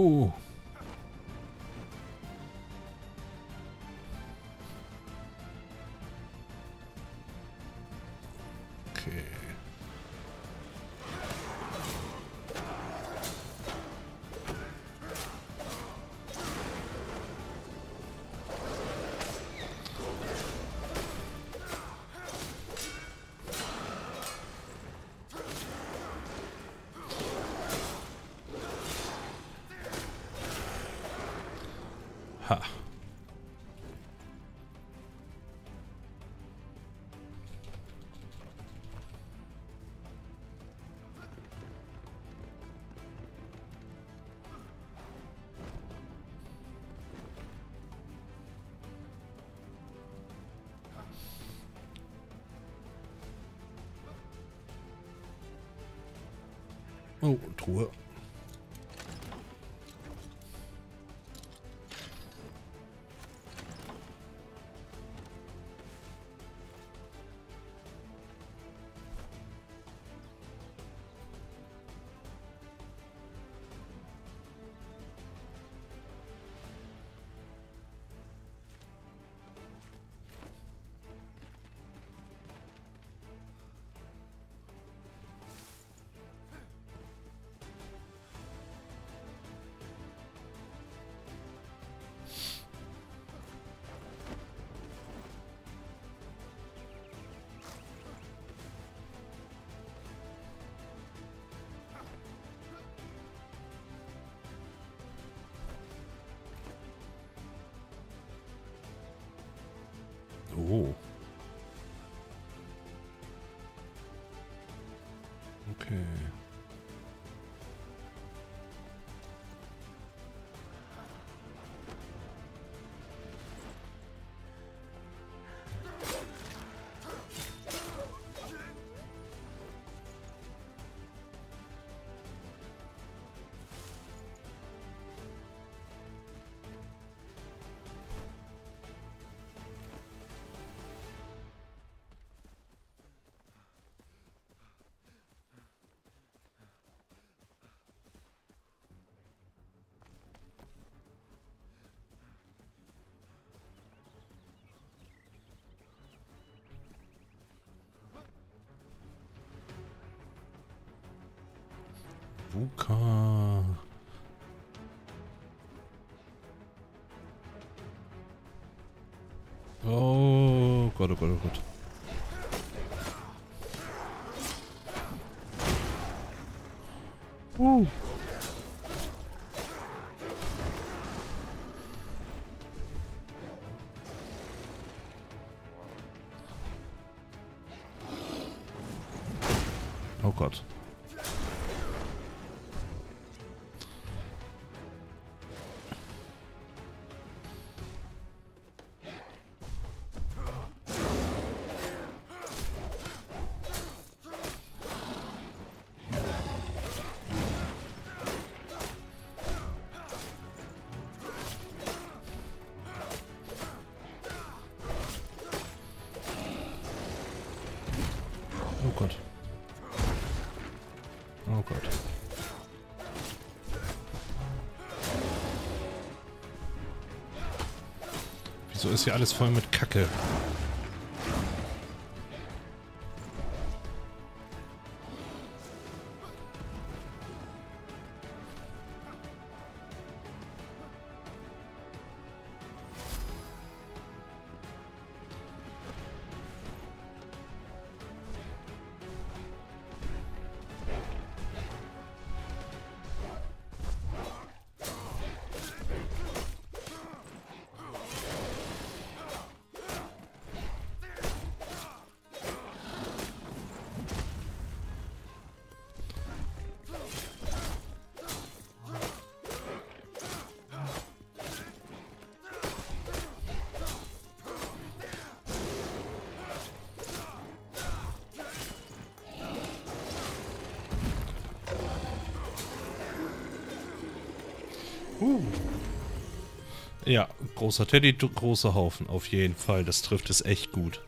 A: Oh. Oh, Truhe. Oh. Wuka. Gott, oh Gott, oh Gott. Uh. Ist hier alles voll mit Kacke? Großer Teddy, großer Haufen, auf jeden Fall. Das trifft es echt gut.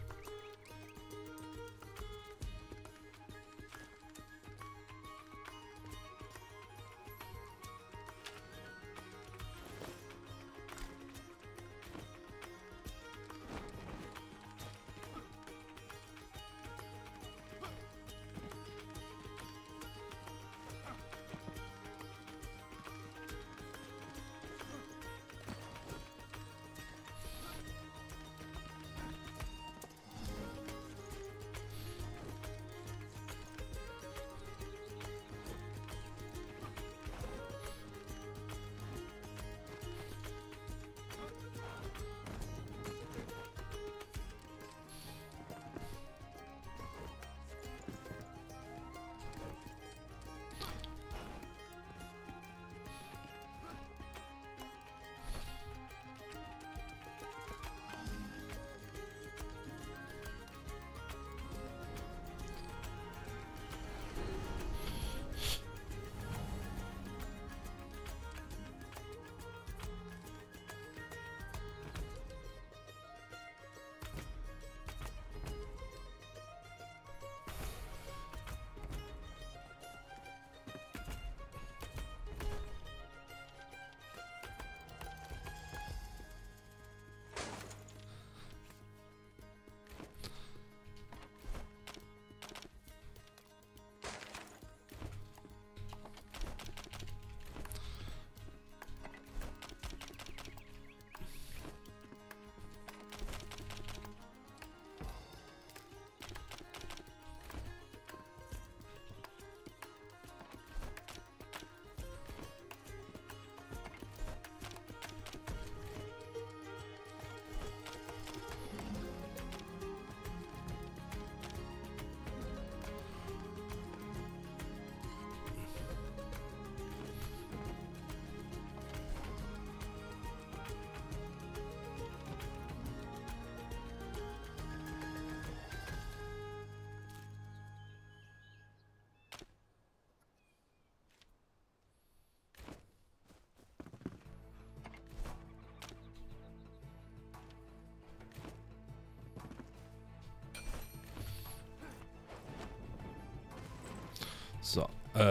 A: Äh,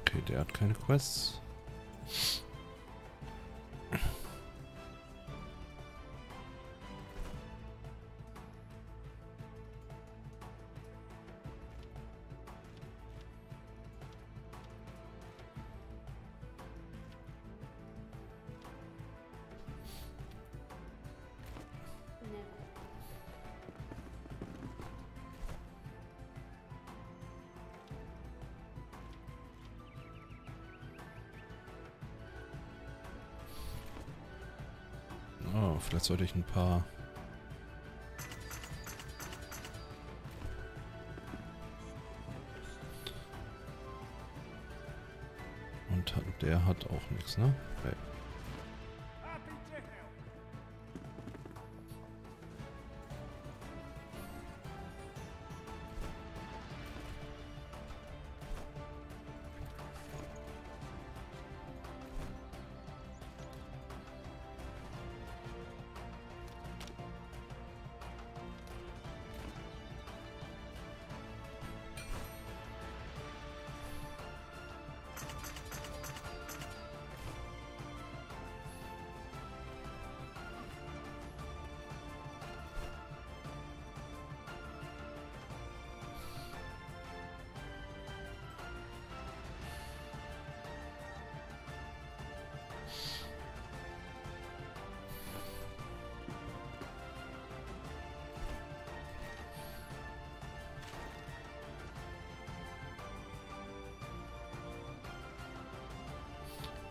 A: okay, der hat keine Quests. Vielleicht sollte ich ein paar... Und der hat auch nichts, ne? Nee.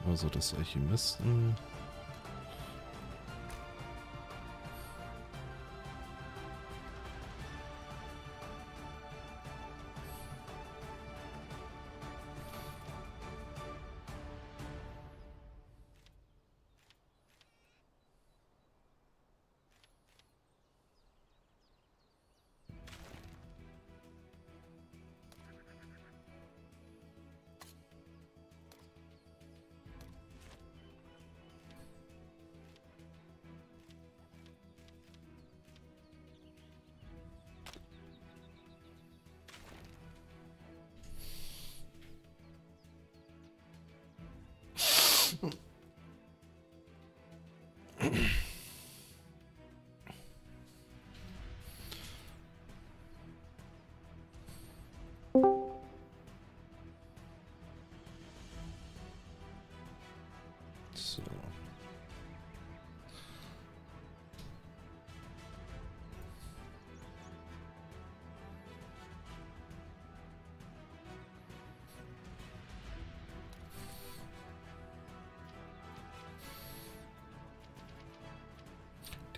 A: Also das Alchemisten...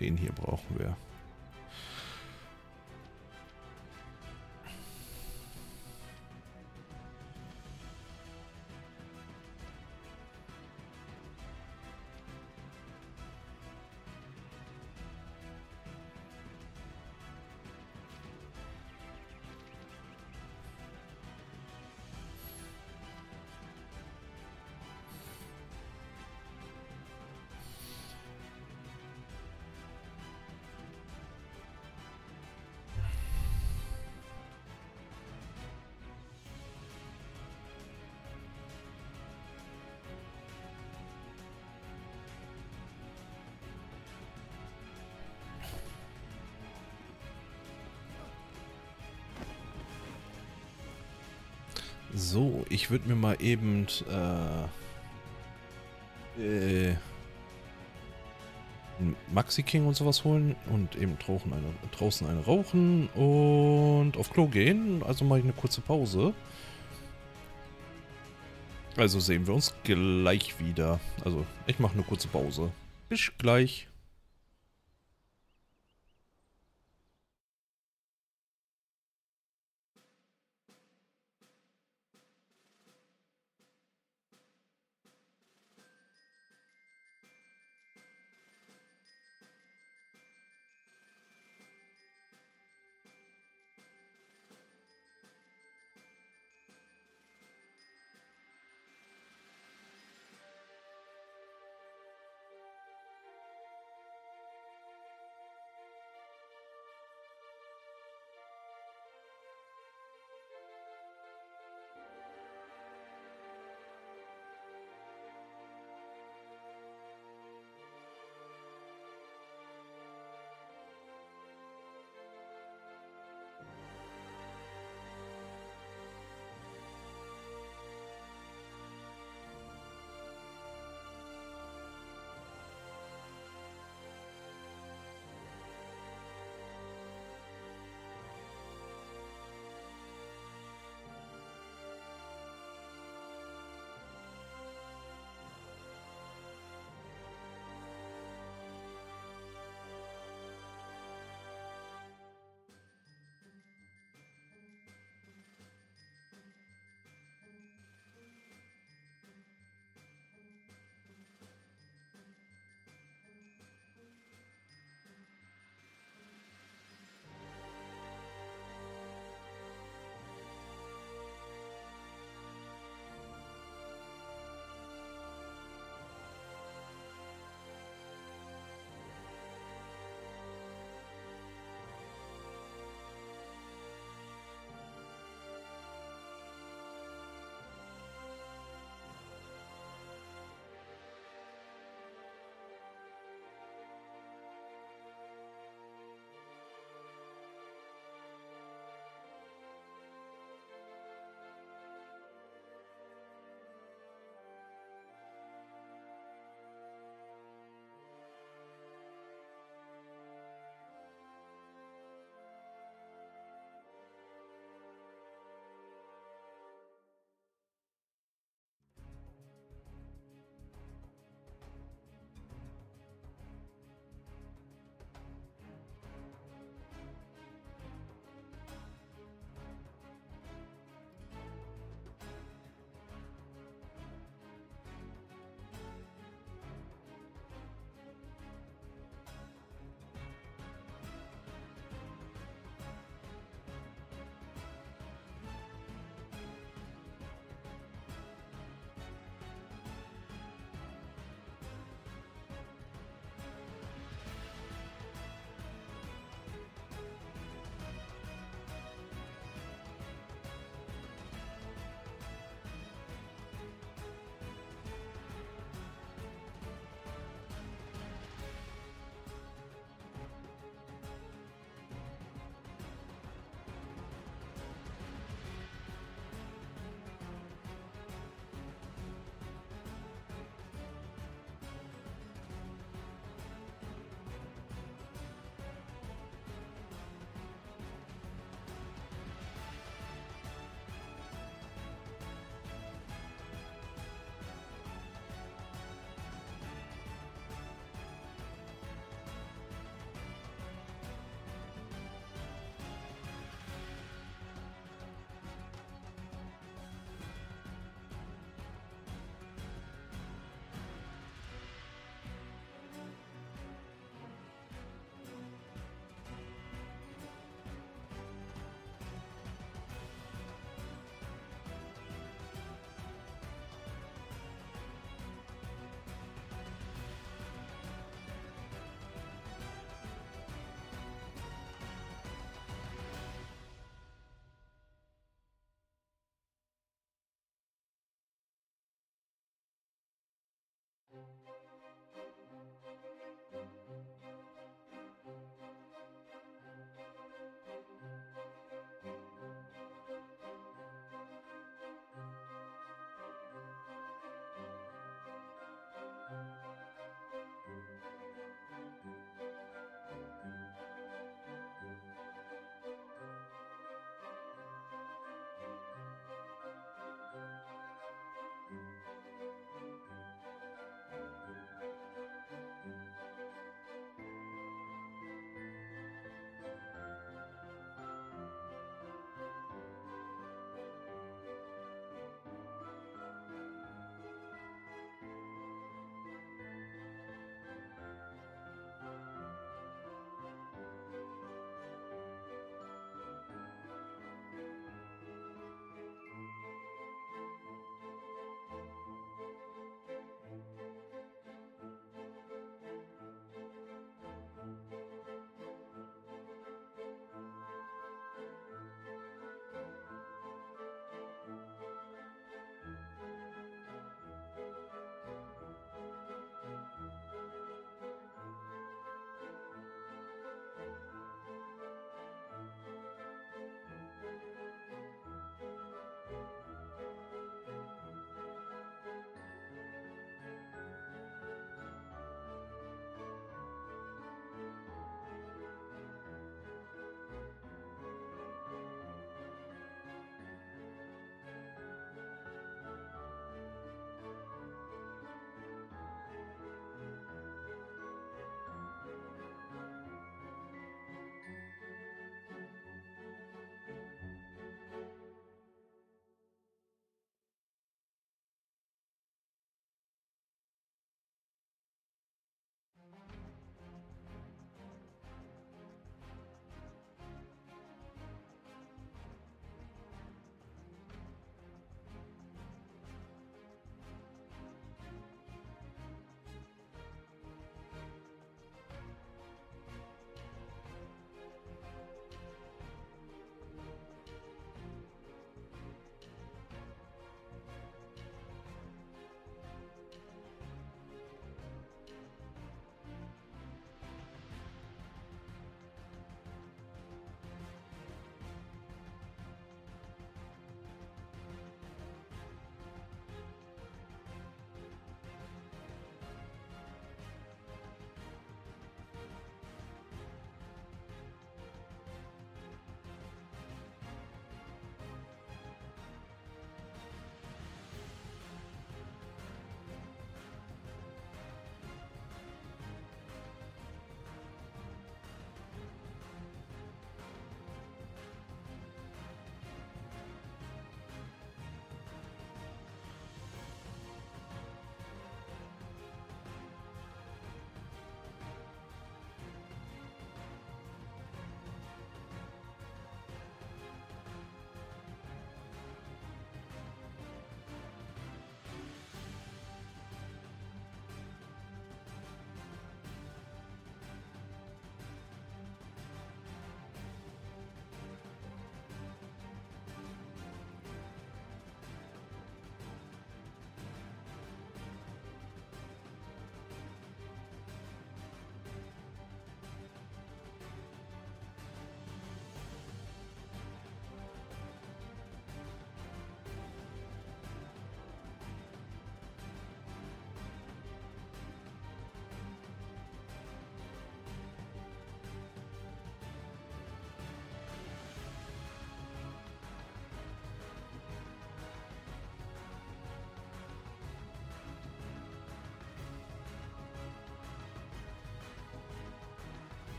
A: Den hier brauchen wir. Ich würde mir mal eben äh, äh, Maxi King und sowas holen und eben draußen eine, draußen eine rauchen und auf Klo gehen. Also mache ich eine kurze Pause. Also sehen wir uns gleich wieder. Also ich mache eine kurze Pause. Bis gleich.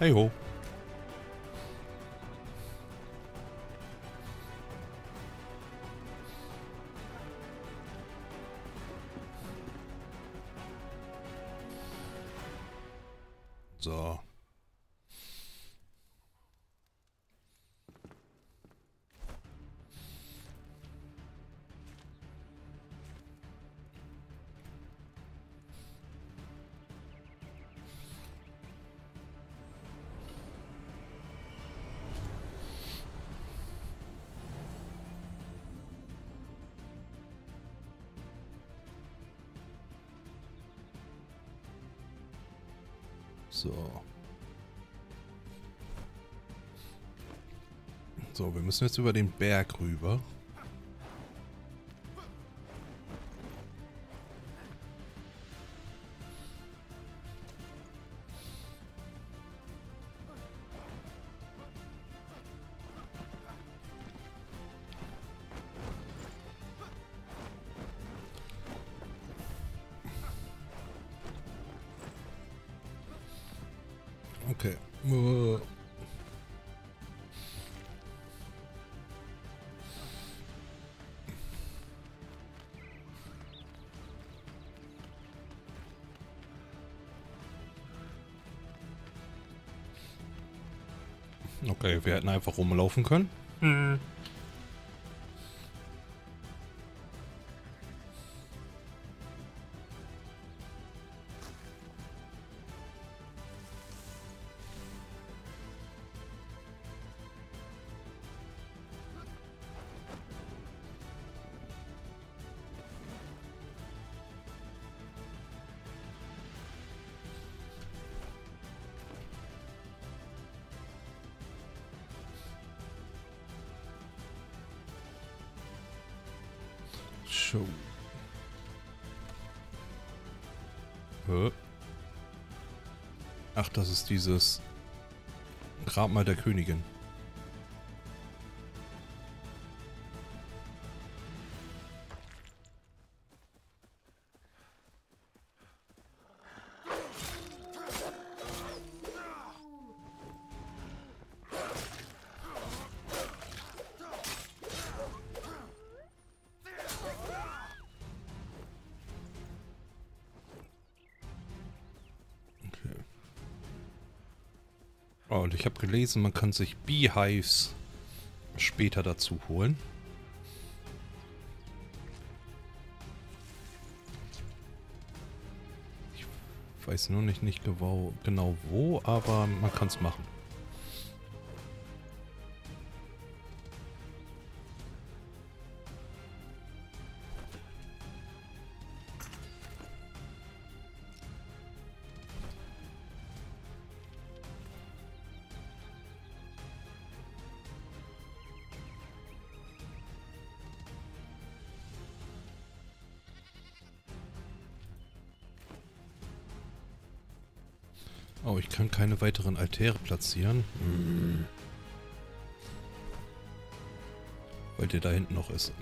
A: Hey ho. So. So. So, wir müssen jetzt über den Berg rüber. Okay, wir hätten einfach rumlaufen können. Show. Das ist dieses Grabmal der Königin. Ich habe gelesen, man kann sich Beehives später dazu holen. Ich weiß nur nicht, nicht genau, genau wo, aber man kann es machen. Altäre platzieren. Hm. Weil der da hinten noch ist.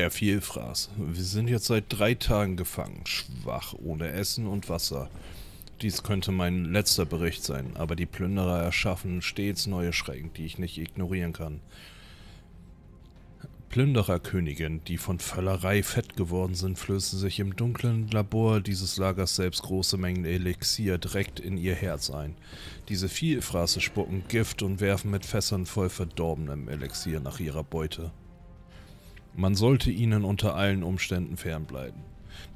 A: Der Vielfraß. Wir sind jetzt seit drei Tagen gefangen, schwach, ohne Essen und Wasser. Dies könnte mein letzter Bericht sein, aber die Plünderer erschaffen stets neue Schrecken, die ich nicht ignorieren kann. Plündererkönigin, die von Völlerei fett geworden sind, flößen sich im dunklen Labor dieses Lagers selbst große Mengen Elixier direkt in ihr Herz ein. Diese Vielfraße spucken Gift und werfen mit Fässern voll verdorbenem Elixier nach ihrer Beute. Man sollte ihnen unter allen Umständen fernbleiben.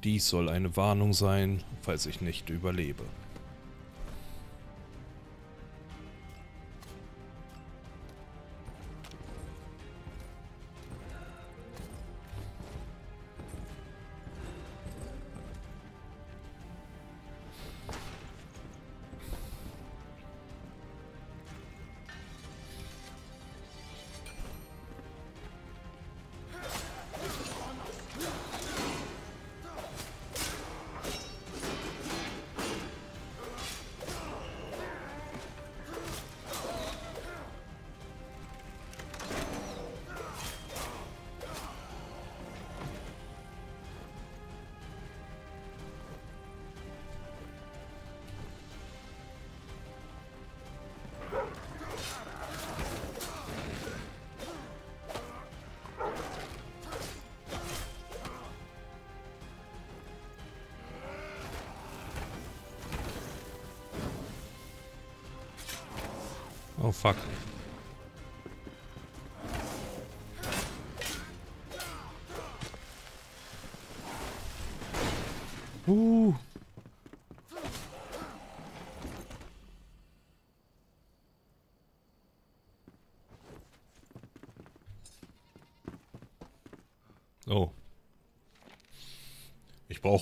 A: Dies soll eine Warnung sein, falls ich nicht überlebe.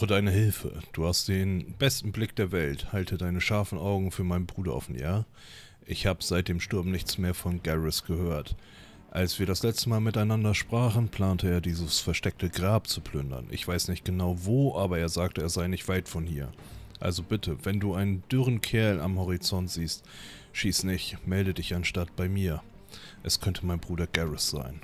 A: Brauche deine Hilfe. Du hast den besten Blick der Welt. Halte deine scharfen Augen für meinen Bruder offen, ja? Ich habe seit dem Sturm nichts mehr von Garrus gehört. Als wir das letzte Mal miteinander sprachen, plante er dieses versteckte Grab zu plündern. Ich weiß nicht genau wo, aber er sagte, er sei nicht weit von hier. Also bitte, wenn du einen dürren Kerl am Horizont siehst, schieß nicht, melde dich anstatt bei mir. Es könnte mein Bruder Garrus sein.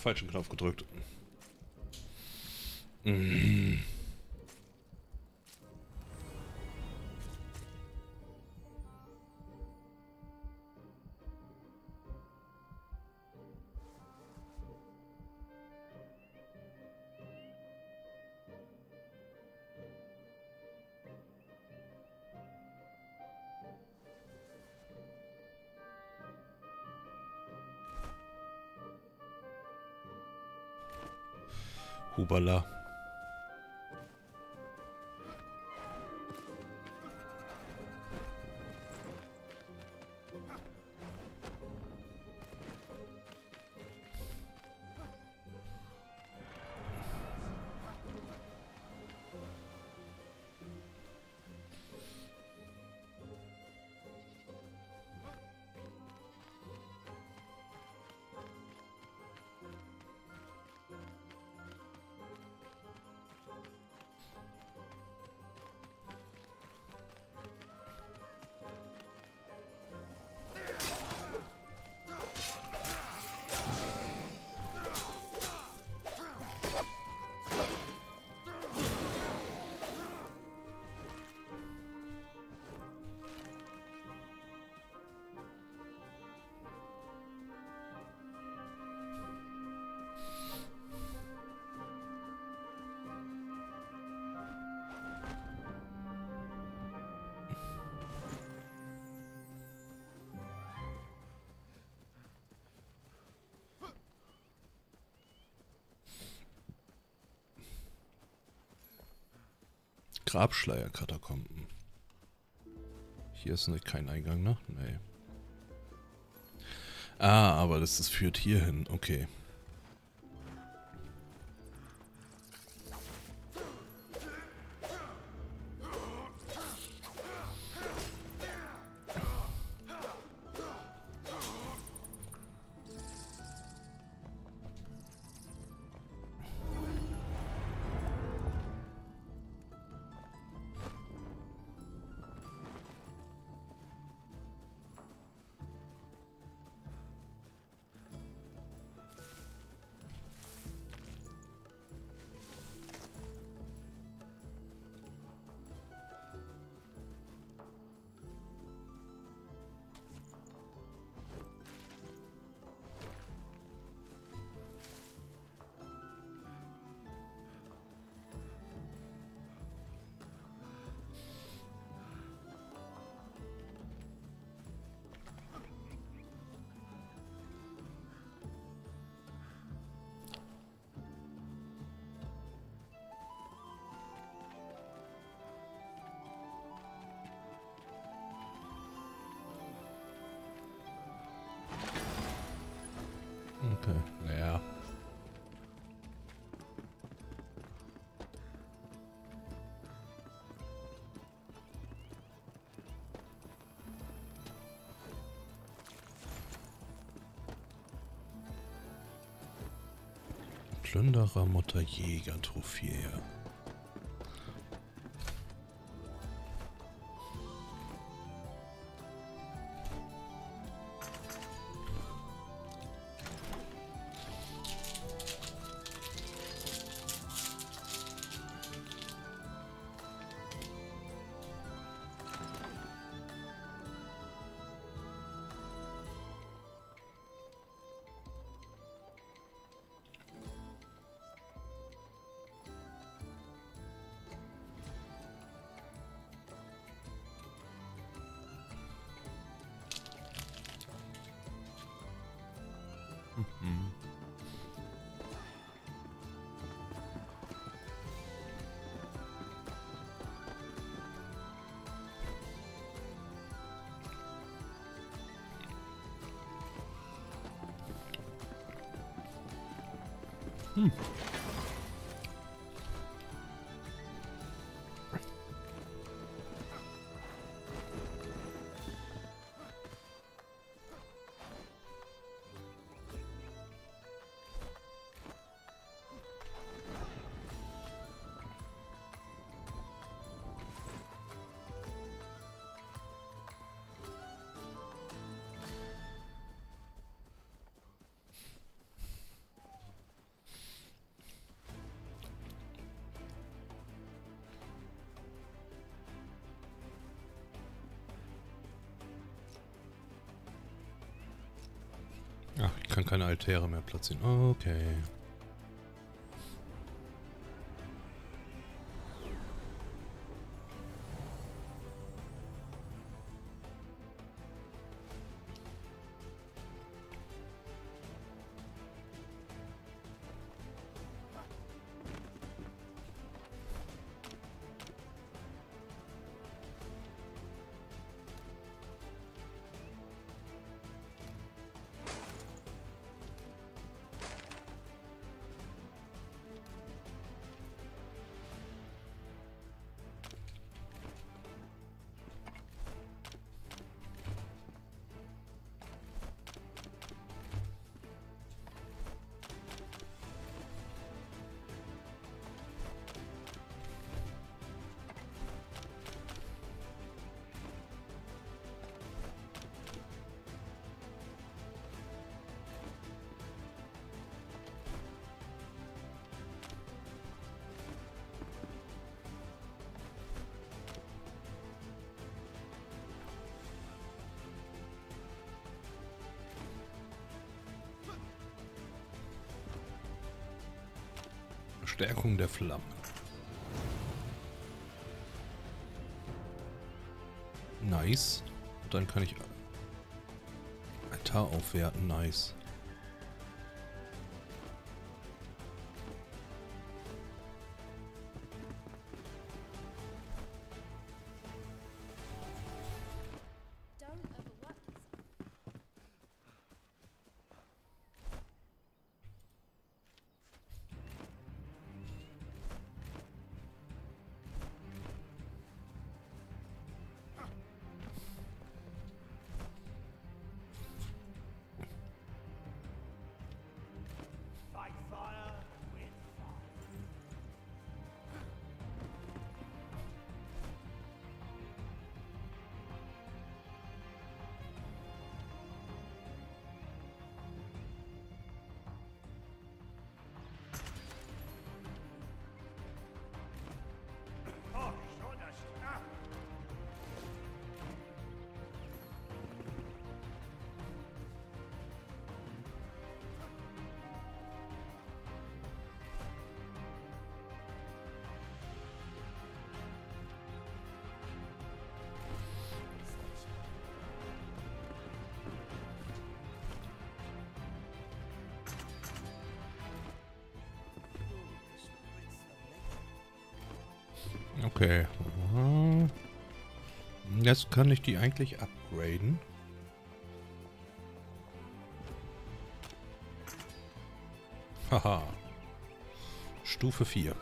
A: Falschen Knopf gedrückt. Mm. Balla. Grabschleier-Katakomben. Hier ist ne, kein Eingang, ne? Nee. Ah, aber das, das führt hier hin. Okay, Plünderer Mutter Jäger Trophäe. Ach, ich kann keine Altäre mehr platzieren. Okay. Stärkung der Flamme. Nice. Dann kann ich Altar aufwerten. Nice. Jetzt kann ich die eigentlich upgraden. Haha. Stufe 4.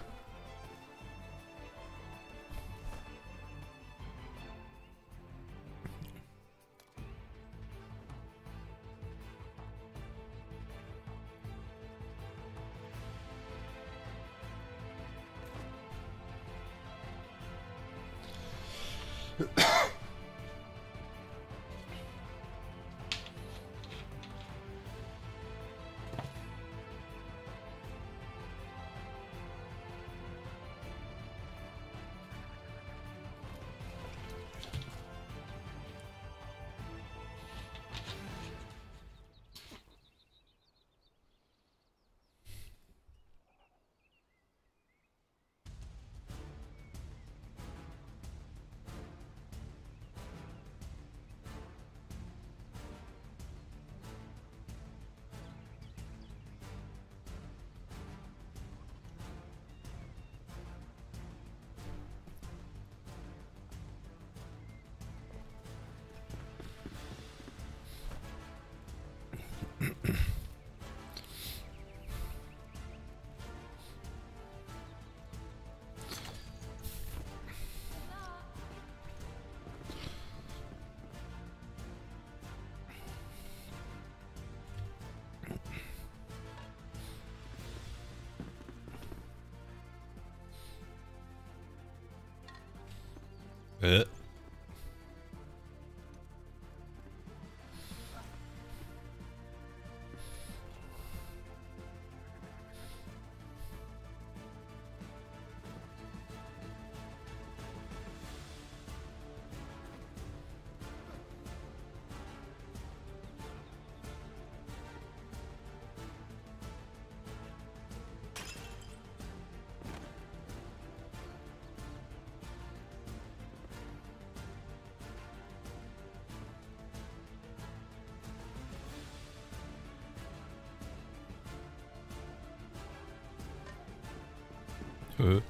A: うん。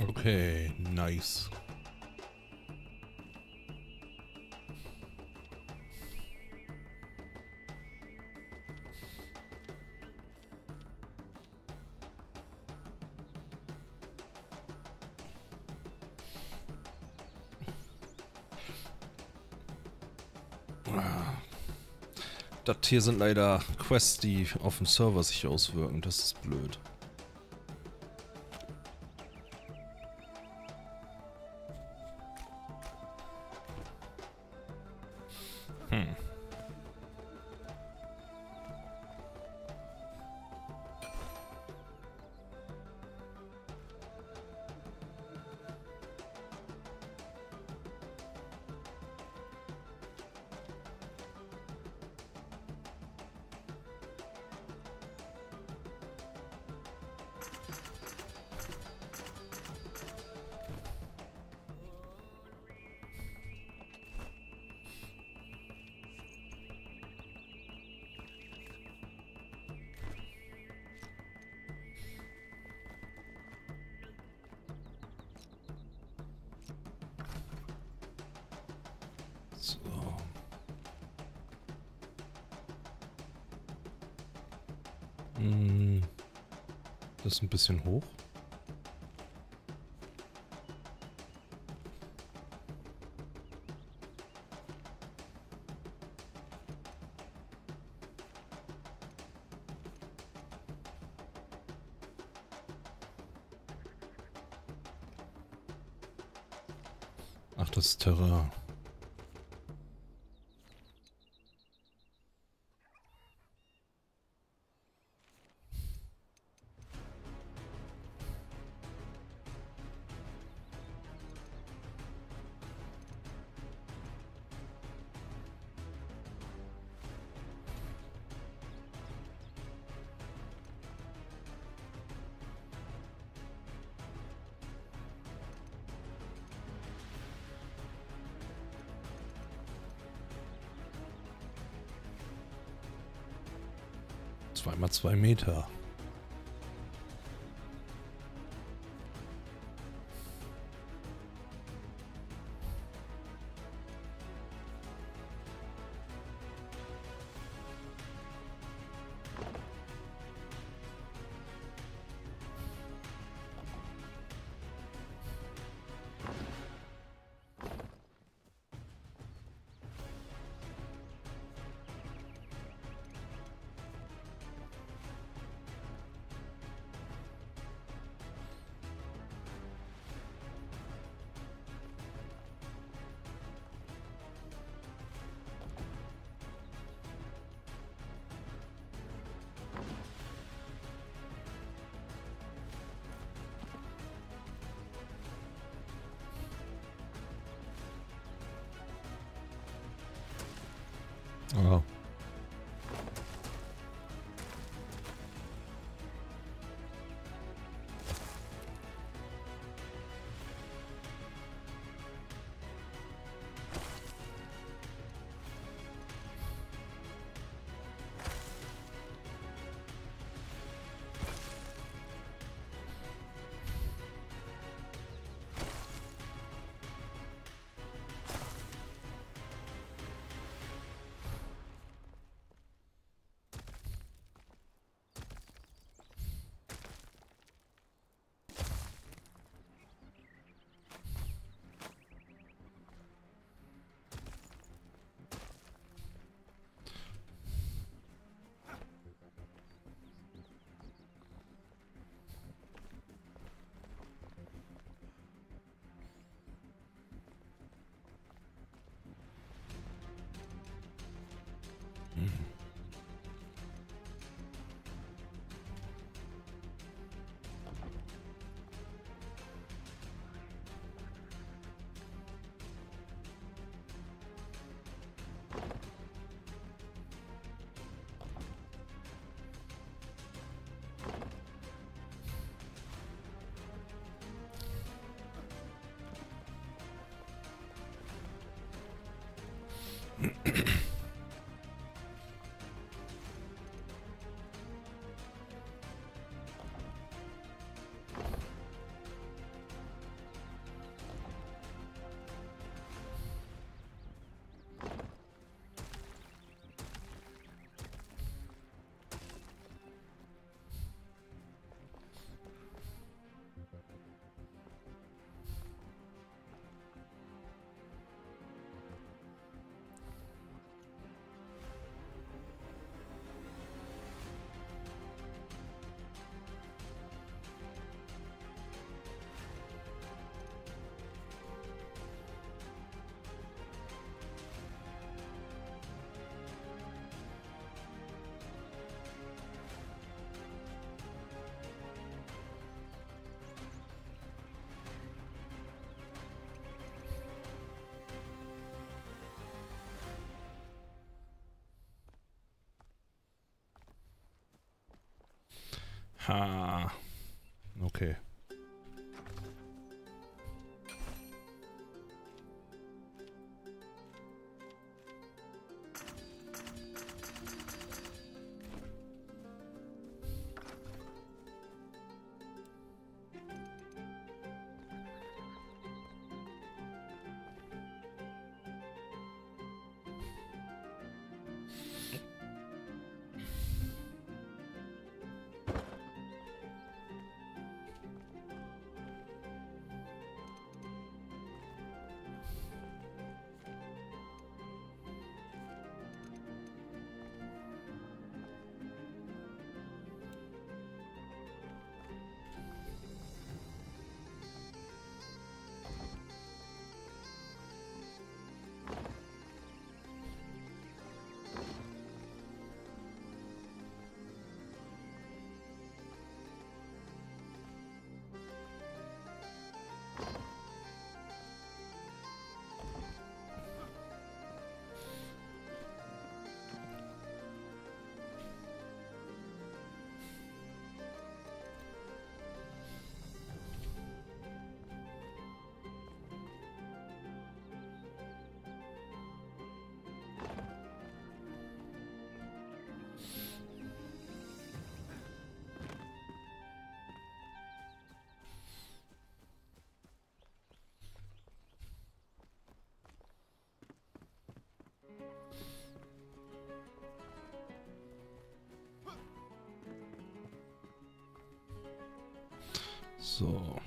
A: Okay, nice. Das hier sind leider Quests, die auf dem Server sich auswirken. Das ist blöd. Ist ein bisschen hoch. Zweimal zwei Meter. Ha. So.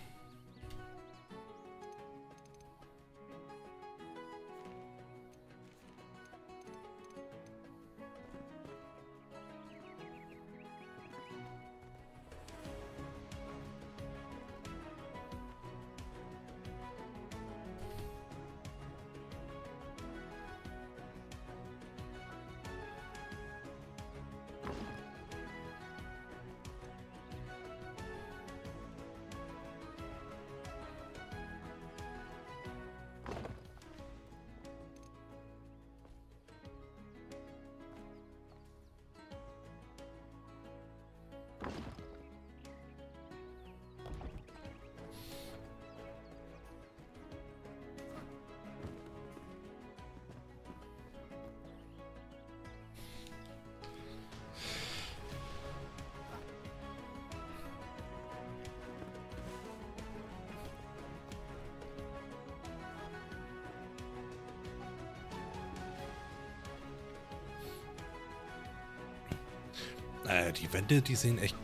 A: Äh, die Wände, die sehen echt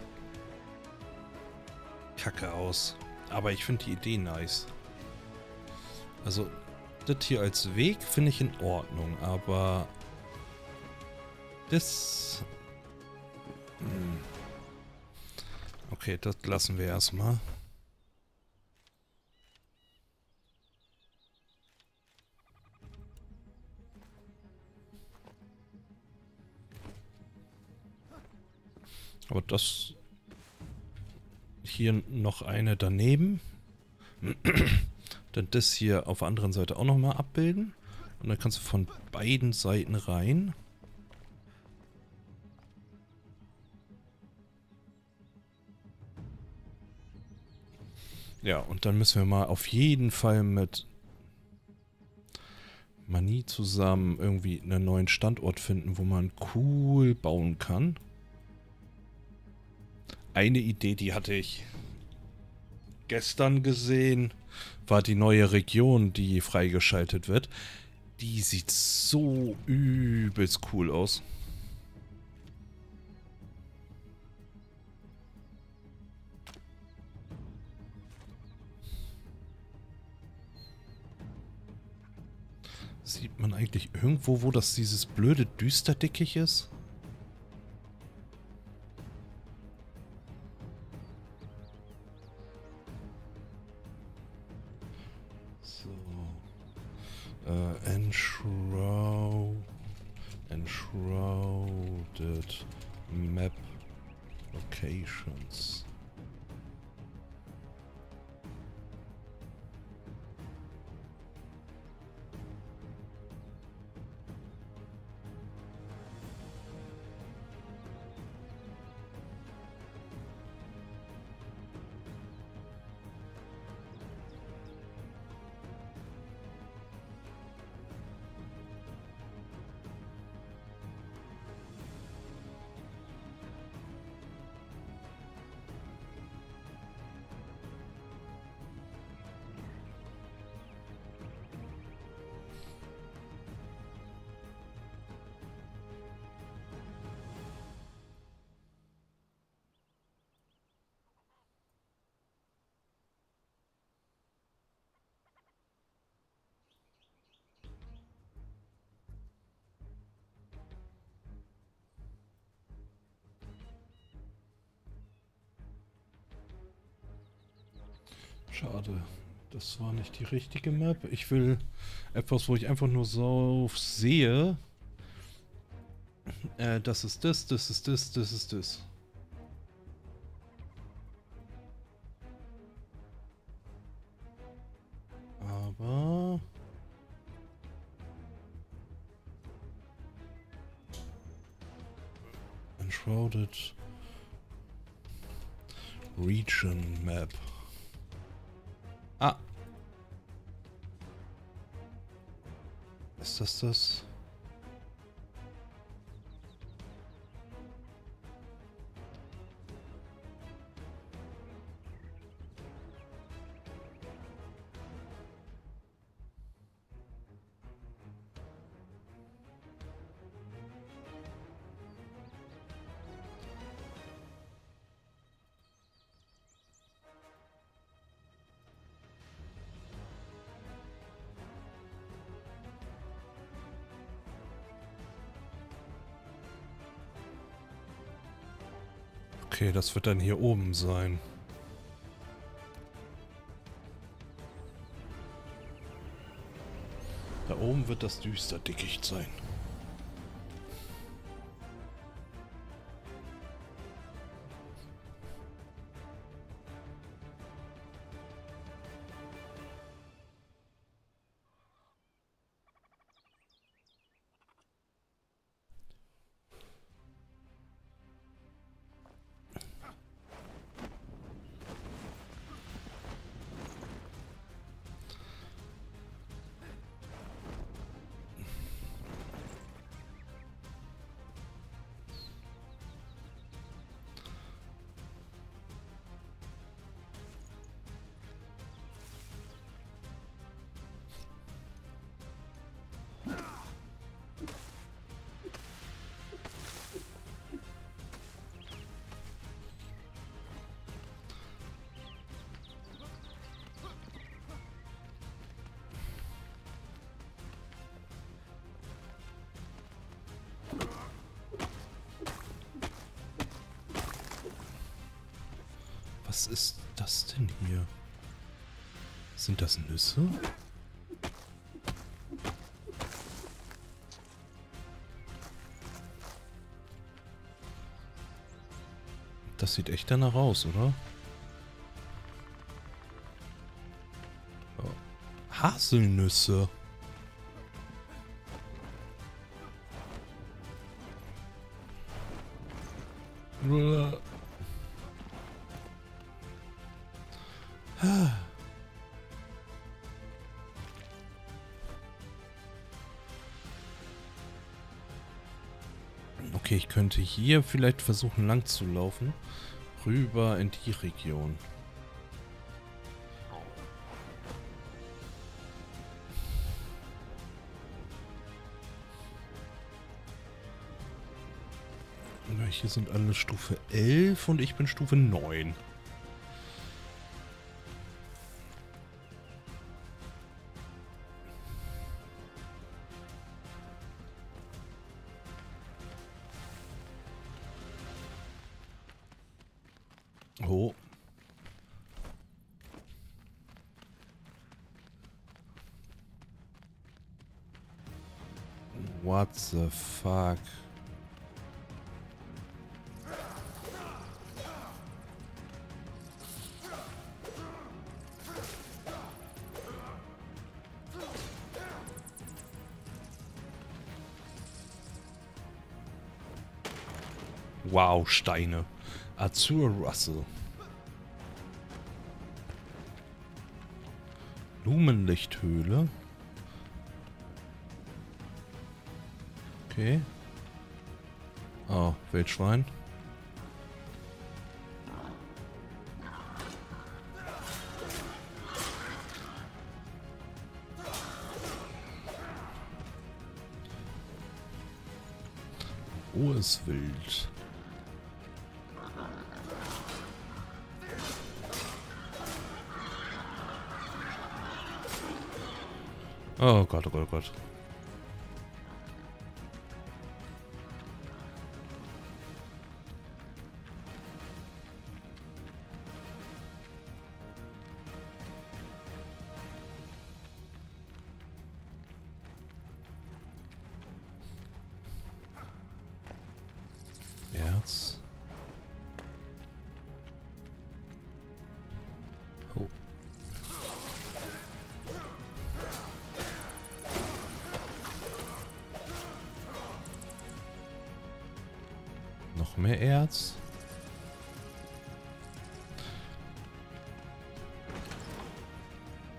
A: kacke aus. Aber ich finde die Idee nice. Also, das hier als Weg finde ich in Ordnung, aber das... Hm. Okay, das lassen wir erstmal. Aber das hier noch eine daneben. dann das hier auf der anderen Seite auch nochmal abbilden. Und dann kannst du von beiden Seiten rein. Ja, und dann müssen wir mal auf jeden Fall mit Manie zusammen irgendwie einen neuen Standort finden, wo man cool bauen kann eine Idee, die hatte ich gestern gesehen, war die neue Region, die freigeschaltet wird. Die sieht so übelst cool aus. Sieht man eigentlich irgendwo, wo das dieses blöde Düsterdickicht ist? Uh, enshroud, enshrouded map locations. War nicht die richtige Map. Ich will etwas, wo ich einfach nur so sehe. Äh, das ist das, das ist das, das ist das. Aber... Enshrouded Region Map. Ah. Ist das das? Das wird dann hier oben sein. Da oben wird das Düsterdickicht sein. Sieht echt danach aus, oder? Oh. Haselnüsse. Okay, ich könnte hier vielleicht versuchen lang zu laufen. Rüber in die Region. Hier sind alle Stufe 11 und ich bin Stufe 9. fuck? Wow, Steine. Azur Russell. Blumenlichthöhle. Okay. Oh, Wildschwein. Hohes Wild. Oh Gott, oh Gott, oh Gott. Noch mehr Erz.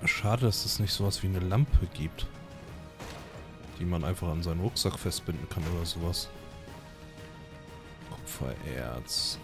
A: Schade, dass es nicht sowas wie eine Lampe gibt. Die man einfach an seinen Rucksack festbinden kann oder sowas. Kupfererz.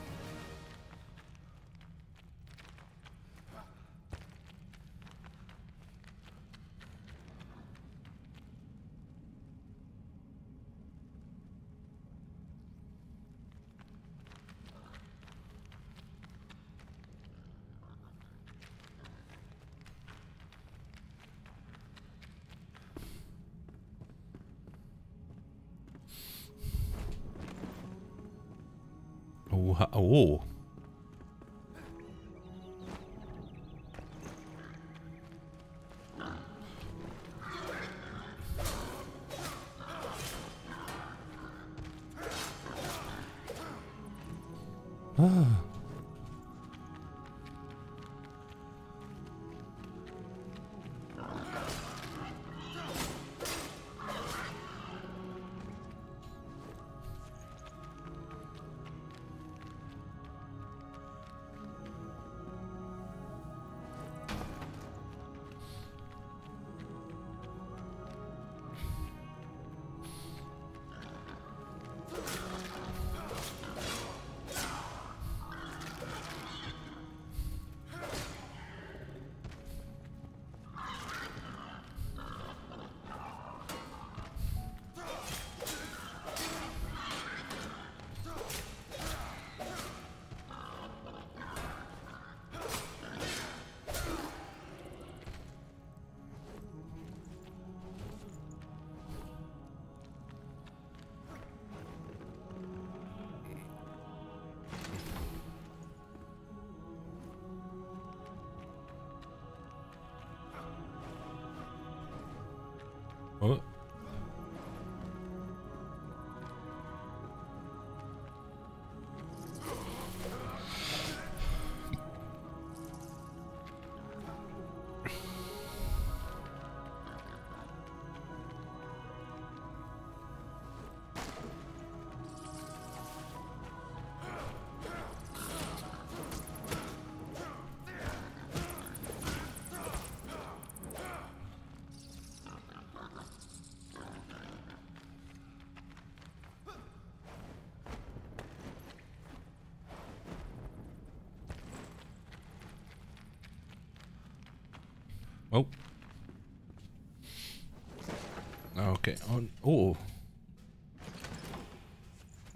A: Okay. Und, oh.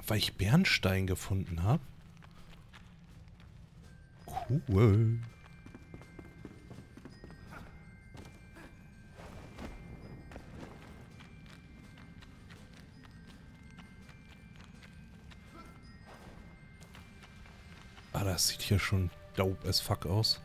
A: Weil ich Bernstein gefunden habe. Cool. Ah, das sieht hier schon dope as fuck aus.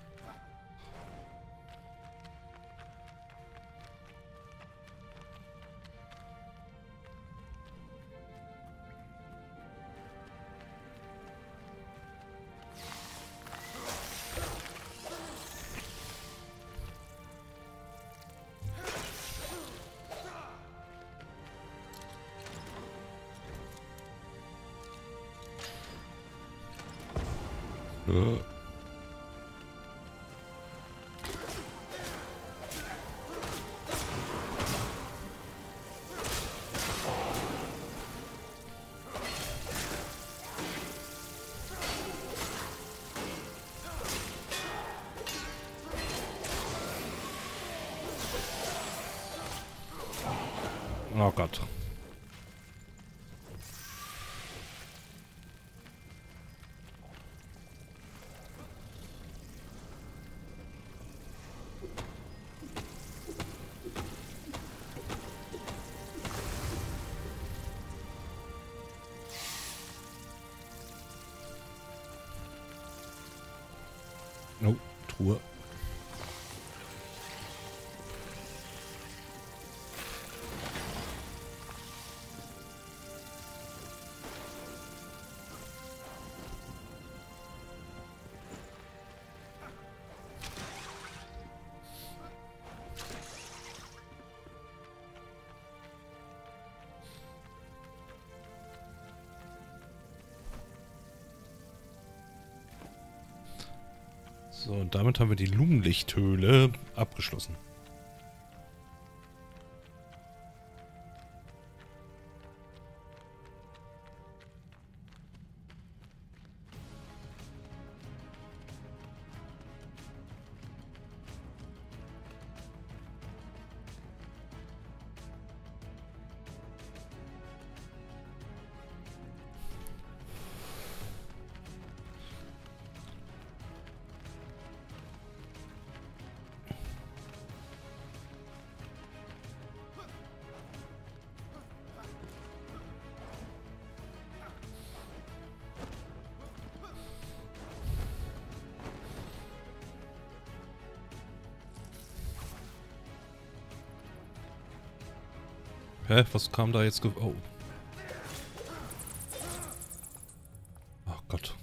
A: So, und damit haben wir die Lumenlichthöhle abgeschlossen. Hä, was kam da jetzt? Oh. Ach oh Gott.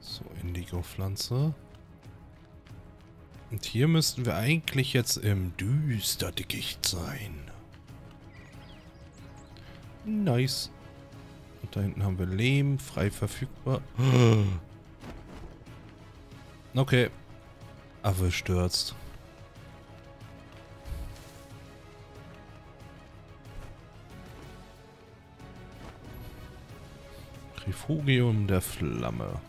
A: So, Indigo-Pflanze. Und hier müssten wir eigentlich jetzt im Düsterdickicht sein. Nice. Da hinten haben wir Lehm, frei verfügbar. Okay. Affe stürzt. Refugium der Flamme.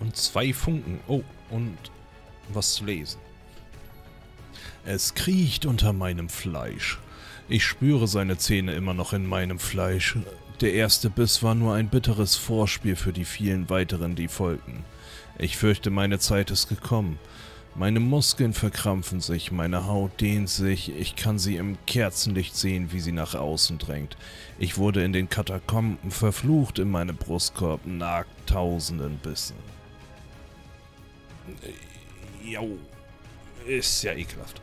A: Und zwei Funken. Oh, und was zu lesen. Es kriecht unter meinem Fleisch. Ich spüre seine Zähne immer noch in meinem Fleisch. Der erste Biss war nur ein bitteres Vorspiel für die vielen weiteren, die folgten. Ich fürchte, meine Zeit ist gekommen. Meine Muskeln verkrampfen sich, meine Haut dehnt sich, ich kann sie im Kerzenlicht sehen, wie sie nach außen drängt. Ich wurde in den Katakomben verflucht, in meinem Brustkorb nagt tausenden Bissen. Jo, ist ja ekelhaft.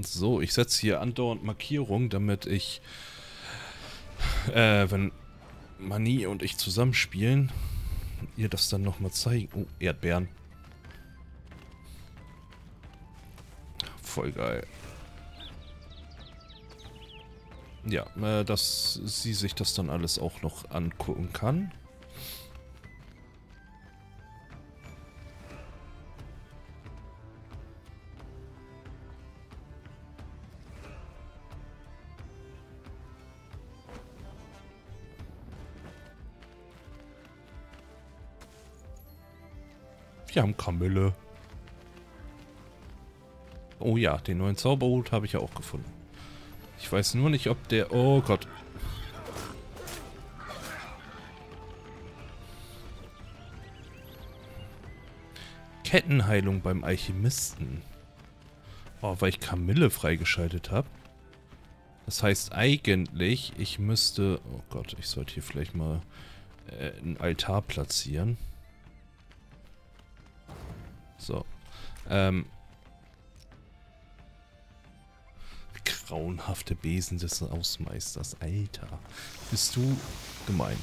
A: So, ich setze hier andauernd Markierungen, damit ich, äh, wenn Mani und ich zusammenspielen, ihr das dann nochmal zeigen. Oh, Erdbeeren. Voll geil. Ja, äh, dass sie sich das dann alles auch noch angucken kann. Wir haben Kamille. Oh ja, den neuen Zauberhut habe ich ja auch gefunden. Ich weiß nur nicht, ob der... Oh Gott. Kettenheilung beim Alchemisten. Oh, weil ich Kamille freigeschaltet habe. Das heißt eigentlich, ich müsste... Oh Gott, ich sollte hier vielleicht mal äh, einen Altar platzieren. So. Ähm. Grauenhafte Besen des Ausmeisters. Alter. Bist du gemein.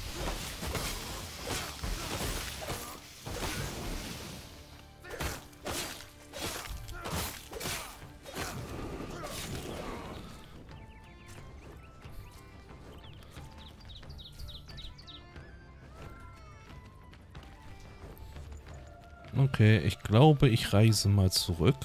A: Okay, ich glaube, ich reise mal zurück.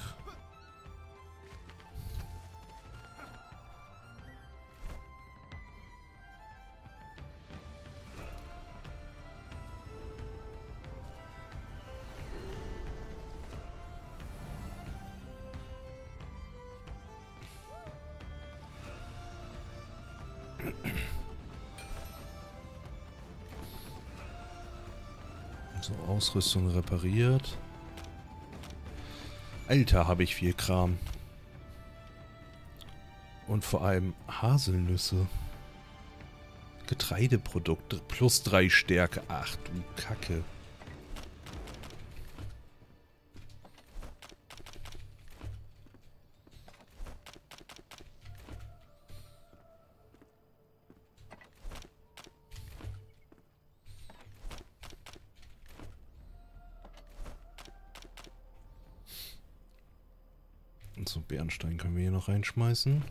A: Ausrüstung repariert. Alter, habe ich viel Kram. Und vor allem Haselnüsse. Getreideprodukte. Plus drei Stärke. Ach du Kacke. Bernstein können wir hier noch reinschmeißen.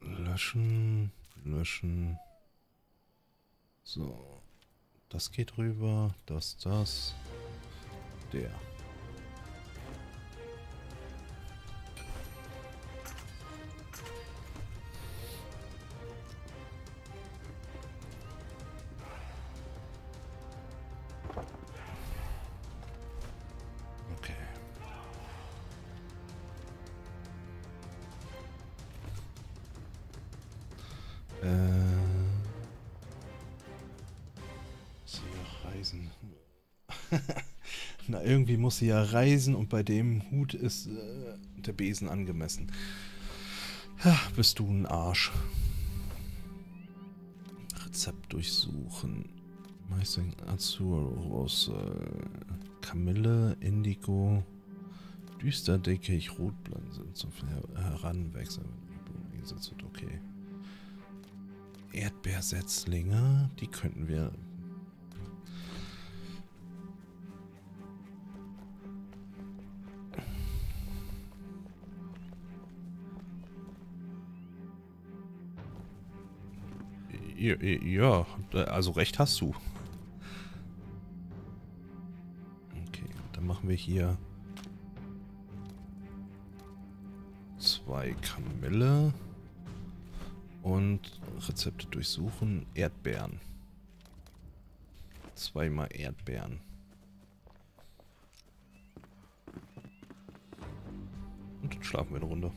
A: Löschen, löschen. So. Das geht rüber, das, das. Der. Muss sie ja reisen und bei dem Hut ist äh, der Besen angemessen. Ja, bist du ein Arsch. Rezept durchsuchen. Meister Azuros. Kamille, Indigo, Düsterdickicht, Rotblatt sind zum Heranwechseln. Eingesetzt wird. Okay. Erdbeersetzlinge, die könnten wir Ja, also recht hast du. Okay, dann machen wir hier zwei Kamille und Rezepte durchsuchen. Erdbeeren. Zweimal Erdbeeren. Und dann schlafen wir eine Runde.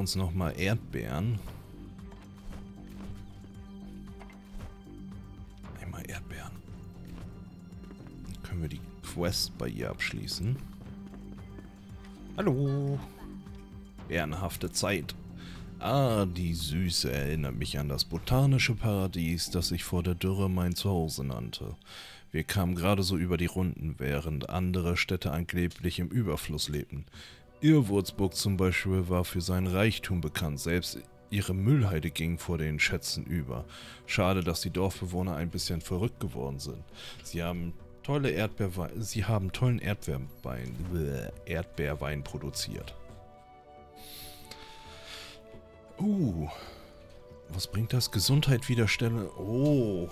A: Uns nochmal Erdbeeren. Einmal Erdbeeren. Dann können wir die Quest bei ihr abschließen. Hallo. Bärenhafte Zeit. Ah, die Süße erinnert mich an das botanische Paradies, das ich vor der Dürre mein Zuhause nannte. Wir kamen gerade so über die Runden, während andere Städte angeblich im Überfluss lebten. Irrwurzburg zum Beispiel war für seinen Reichtum bekannt, selbst ihre Müllheide ging vor den Schätzen über. Schade, dass die Dorfbewohner ein bisschen verrückt geworden sind. Sie haben tolle Erdbeerwein, sie haben tollen Erdbeerwein, Erdbeerwein produziert. Uh, was bringt das? Gesundheit wiederstellen? Oh.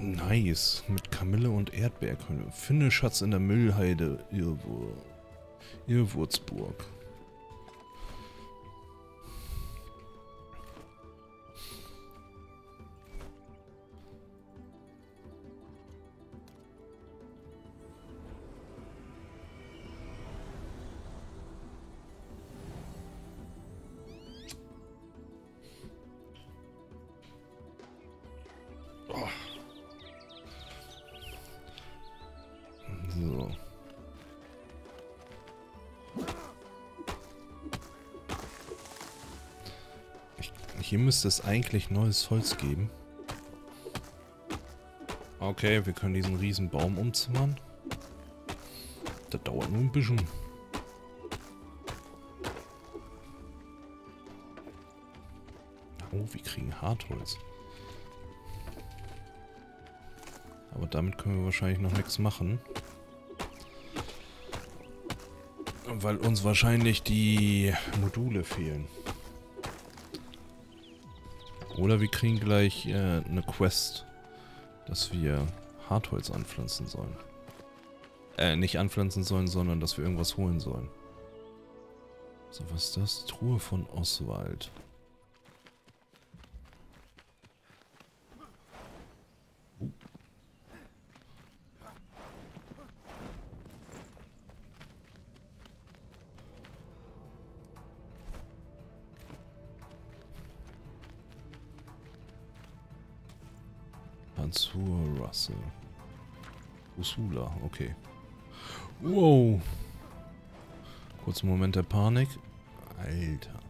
A: Nice. Mit Kamille und Erdbeerkönne. Finde Schatz in der Müllheide. Irrwur Irrwurzburg. So. Ich, hier müsste es eigentlich neues Holz geben. Okay, wir können diesen riesen Baum umzimmern. Das dauert nur ein bisschen. Oh, wir kriegen Hartholz. Aber damit können wir wahrscheinlich noch nichts machen. Weil uns wahrscheinlich die Module fehlen. Oder wir kriegen gleich äh, eine Quest, dass wir Hartholz anpflanzen sollen. Äh, nicht anpflanzen sollen, sondern dass wir irgendwas holen sollen. So, was ist das? Truhe von Oswald. Okay. Wow. Kurzen Moment der Panik. Alter.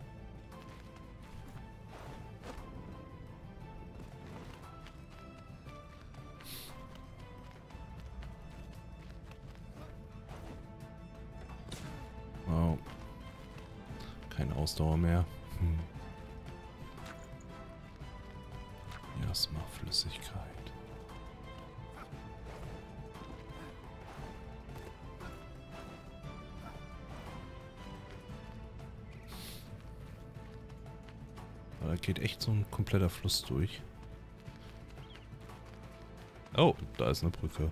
A: Keine Ausdauer mehr. Hm. Erstmal Flüssigkeit. Geht echt so ein kompletter Fluss durch. Oh, da ist eine Brücke.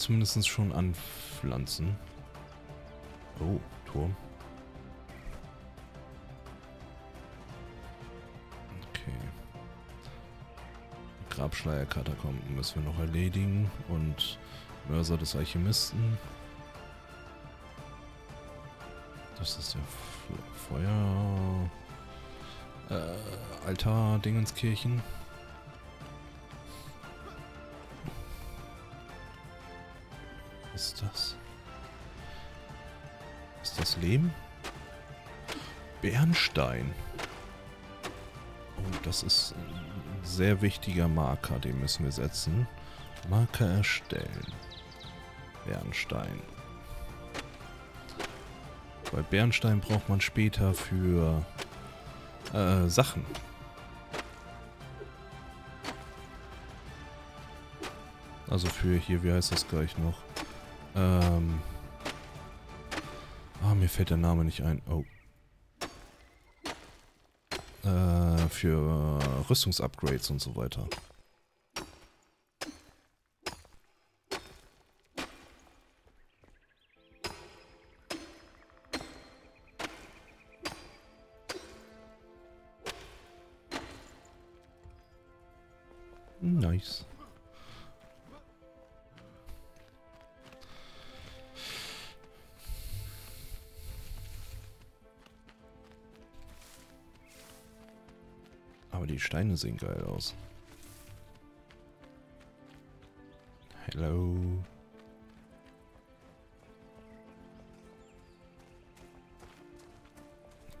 A: Zumindest schon anpflanzen. Oh, Turm. Okay. Grabschleier-Katakomben müssen wir noch erledigen. Und Mörser des Alchemisten. Das ist der F Feuer... Äh, Altar-Dingenskirchen. Lehm? Bernstein. Oh, das ist ein sehr wichtiger Marker, den müssen wir setzen. Marker erstellen. Bernstein. Weil Bernstein braucht man später für äh, Sachen. Also für hier, wie heißt das gleich noch? Ähm. Mir fällt der Name nicht ein. Oh. Äh, für Rüstungsupgrades und so weiter. Sehen geil aus. Hello.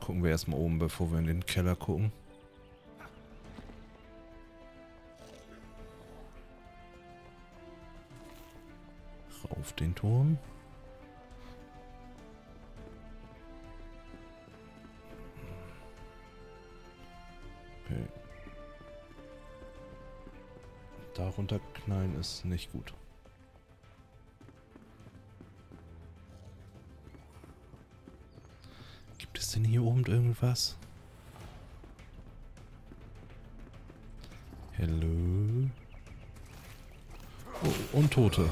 A: Gucken wir erstmal oben, bevor wir in den Keller gucken. Rauf den Turm. Knallen ist nicht gut. Gibt es denn hier oben irgendwas? Hello? Oh, und Tote.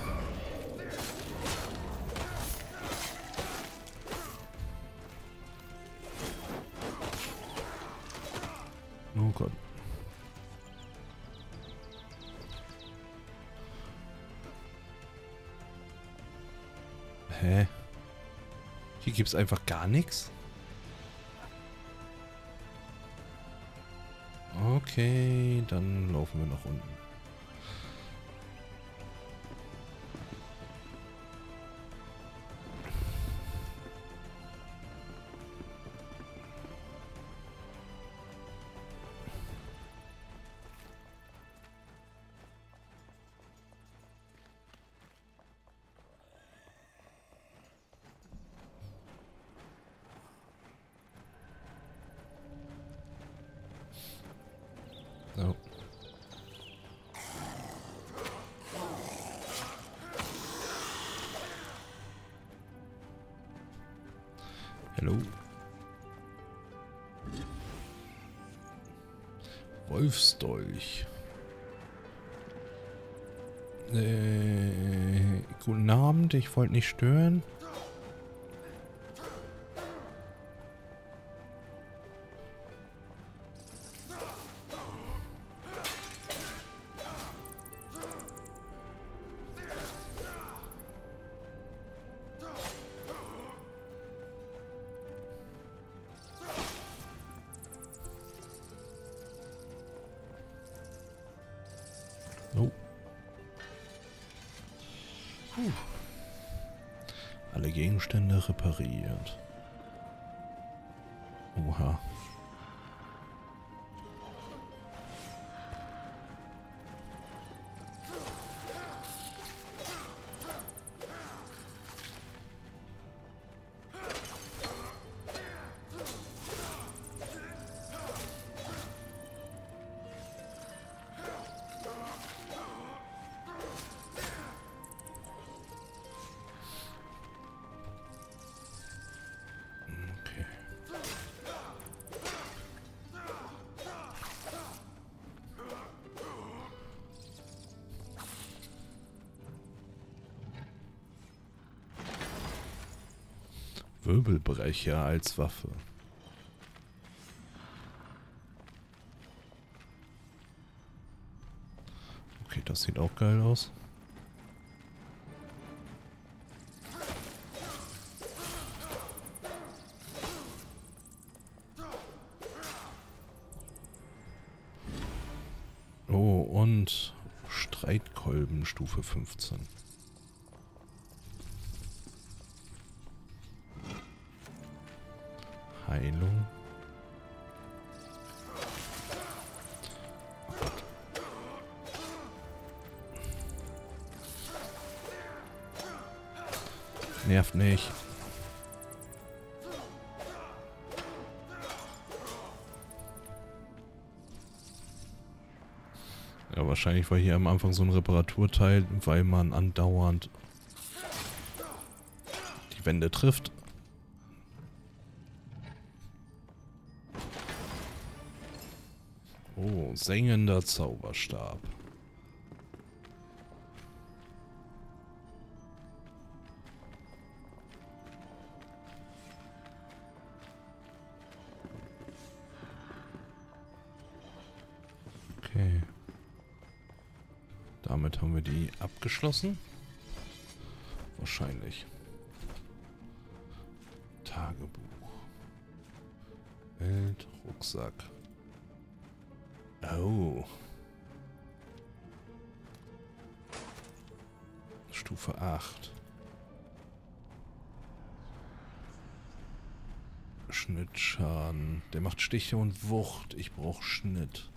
A: Gibt's einfach gar nichts? Okay, dann laufen wir nach unten. Abend, ich wollte nicht stören. Wirbelbrecher als Waffe. Okay, das sieht auch geil aus. Oh, und Streitkolben Stufe 15. wahrscheinlich war hier am Anfang so ein Reparaturteil, weil man andauernd die Wände trifft. Oh, sengender Zauberstab. Abgeschlossen. Wahrscheinlich. Tagebuch. Welt, Rucksack. Oh. Stufe 8. Schnittschaden. Der macht Stiche und Wucht. Ich brauche Schnitt.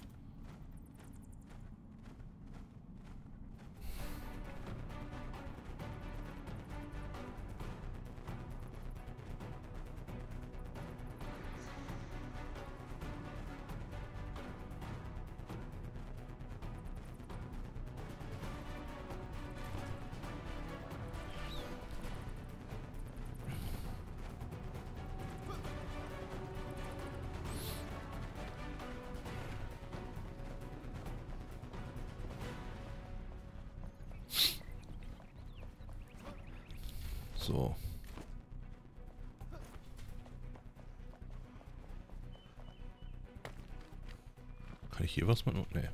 A: Hier was mit... Nee.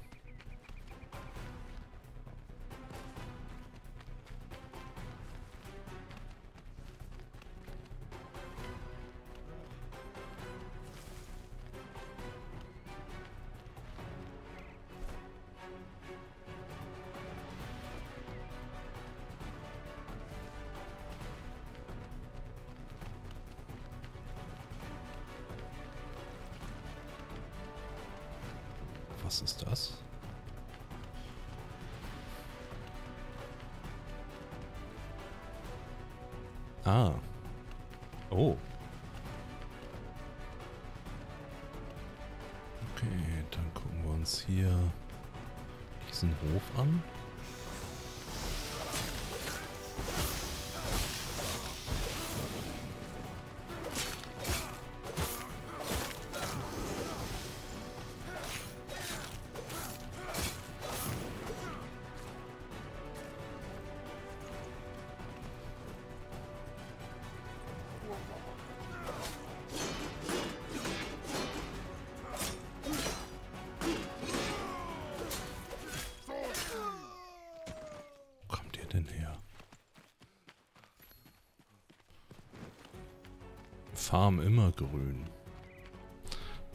A: Farm immer grün.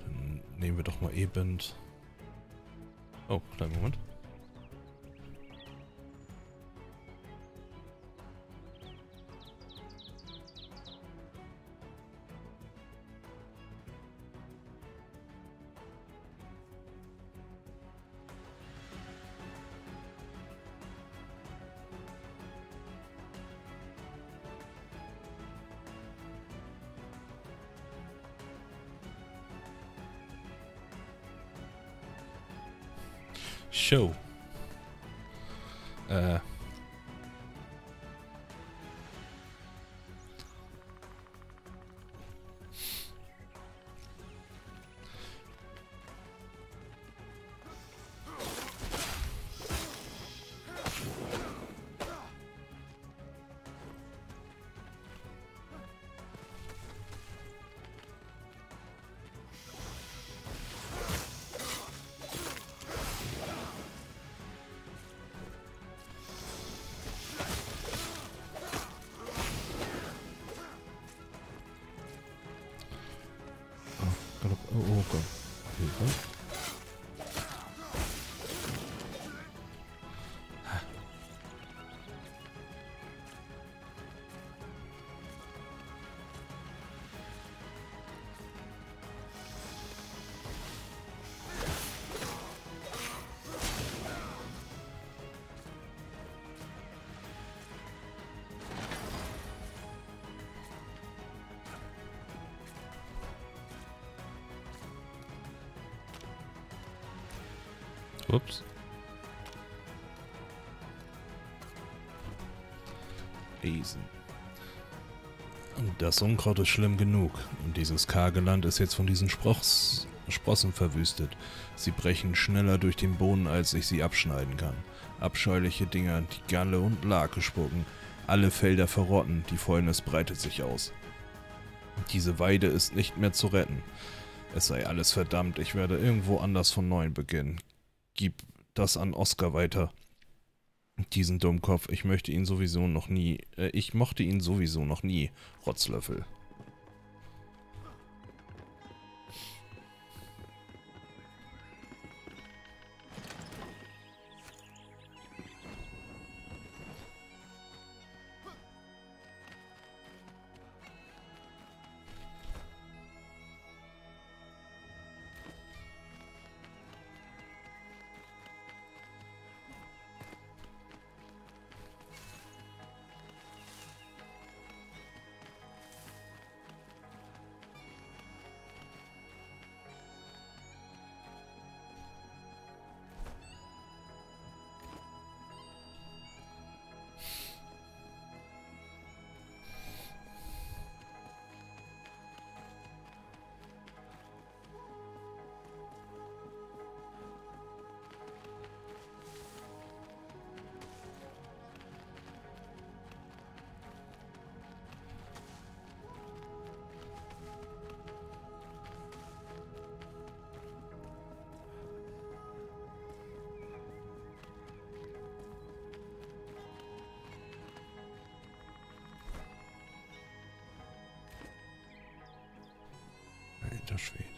A: Dann nehmen wir doch mal eben... Oh, kleinen Moment. Show. Ups. Riesen. Das Unkraut ist schlimm genug. Und dieses karge Land ist jetzt von diesen Sprochs, Sprossen verwüstet. Sie brechen schneller durch den Boden, als ich sie abschneiden kann. Abscheuliche Dinger, die Galle und Lake spucken. Alle Felder verrotten, die Fäulnis breitet sich aus. Diese Weide ist nicht mehr zu retten. Es sei alles verdammt, ich werde irgendwo anders von neuem beginnen. Gib das an Oscar weiter. Diesen Dummkopf, ich möchte ihn sowieso noch nie, äh, ich mochte ihn sowieso noch nie, Rotzlöffel. Alter Schwede.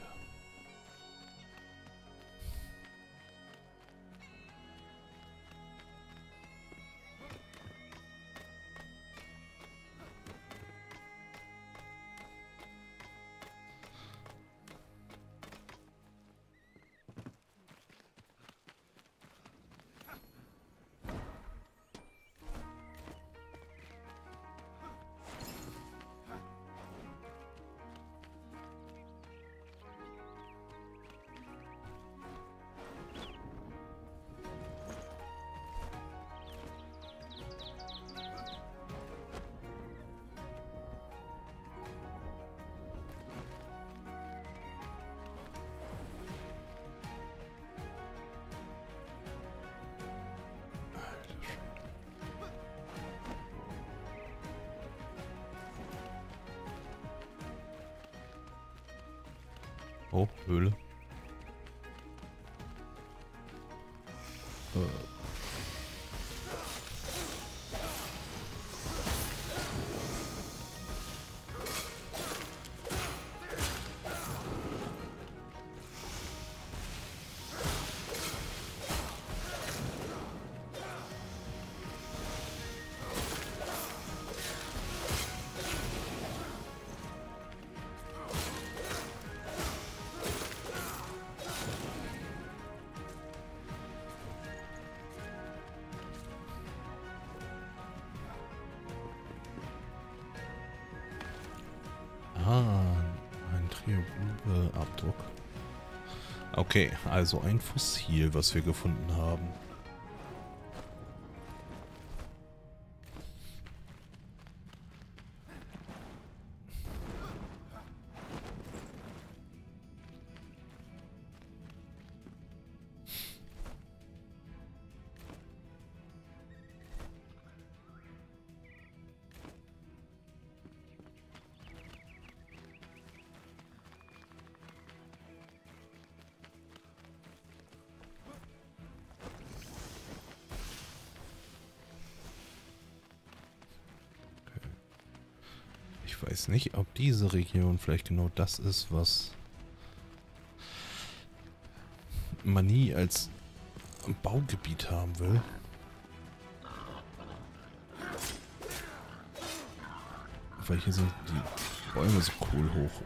A: Oh, Höhle. Okay, also ein Fossil, was wir gefunden haben. weiß nicht, ob diese Region vielleicht genau das ist, was man nie als Baugebiet haben will. Weil hier sind die Bäume so cool hoch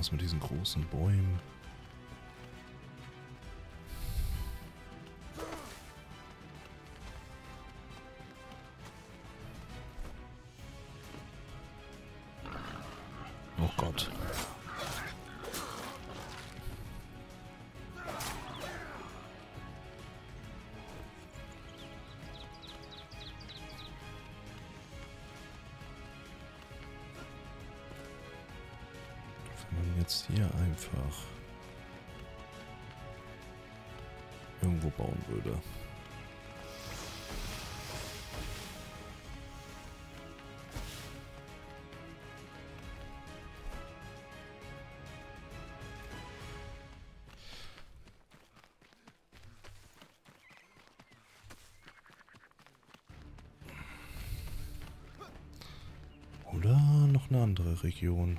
A: Besonders mit diesen großen Bäumen. Würde. Oder noch eine andere Region.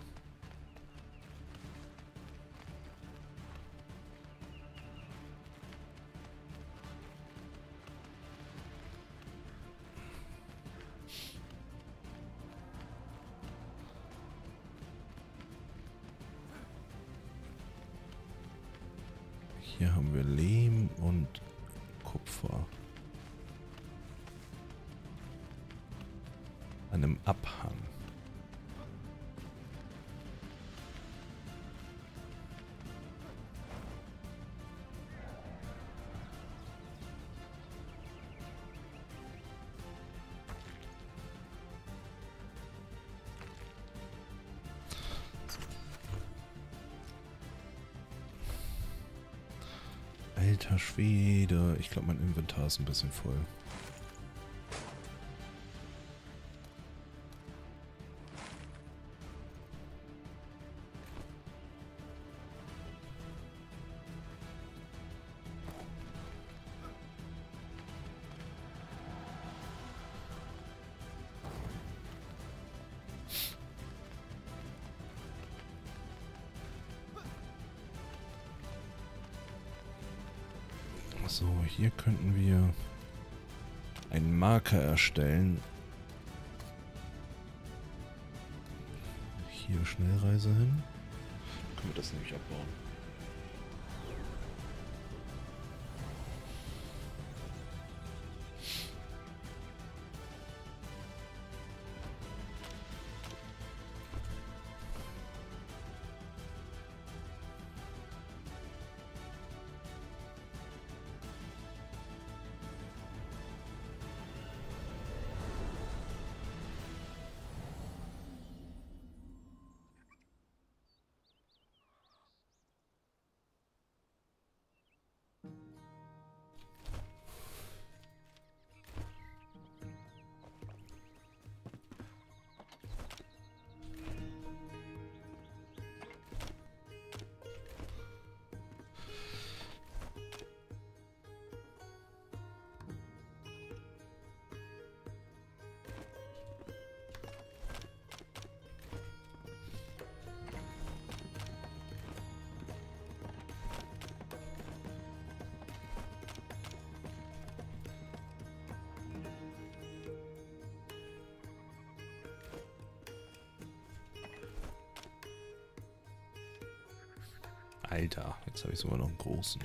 A: Ich glaube, mein Inventar ist ein bisschen voll. Hier könnten wir einen Marker erstellen. Hier Schnellreise hin. Können wir das nämlich abbauen. Alter, jetzt habe ich sogar noch einen großen.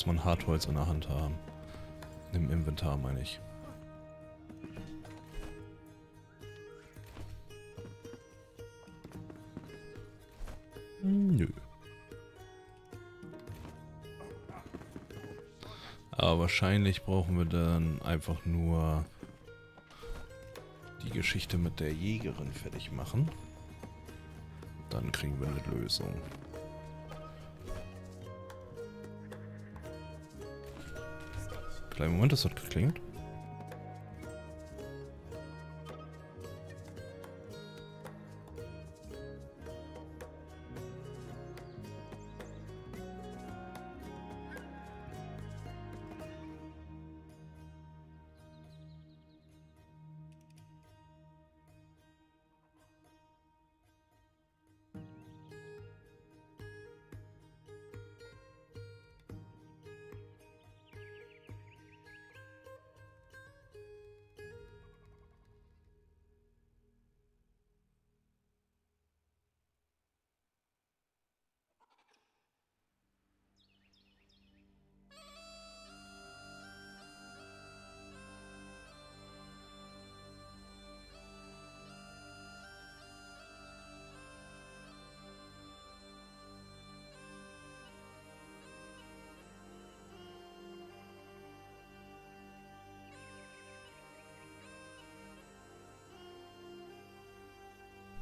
A: Muss man Hartholz in der Hand haben? Im Inventar meine ich. Hm, Nö. Aber wahrscheinlich brauchen wir dann einfach nur die Geschichte mit der Jägerin fertig machen. Dann kriegen wir eine Lösung. Kleinen Moment, das hat geklingelt.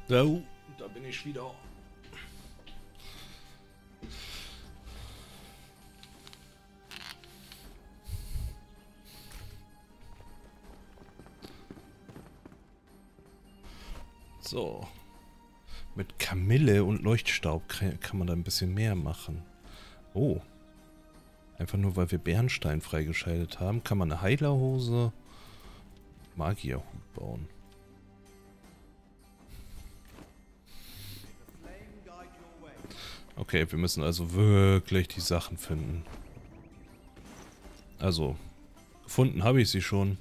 A: So, da bin ich wieder. So. Mit Kamille und Leuchtstaub kann man da ein bisschen mehr machen. Oh. Einfach nur, weil wir Bernstein freigeschaltet haben, kann man eine Heilerhose, Magierhut bauen. Okay, wir müssen also wirklich die Sachen finden. Also, gefunden habe ich sie schon.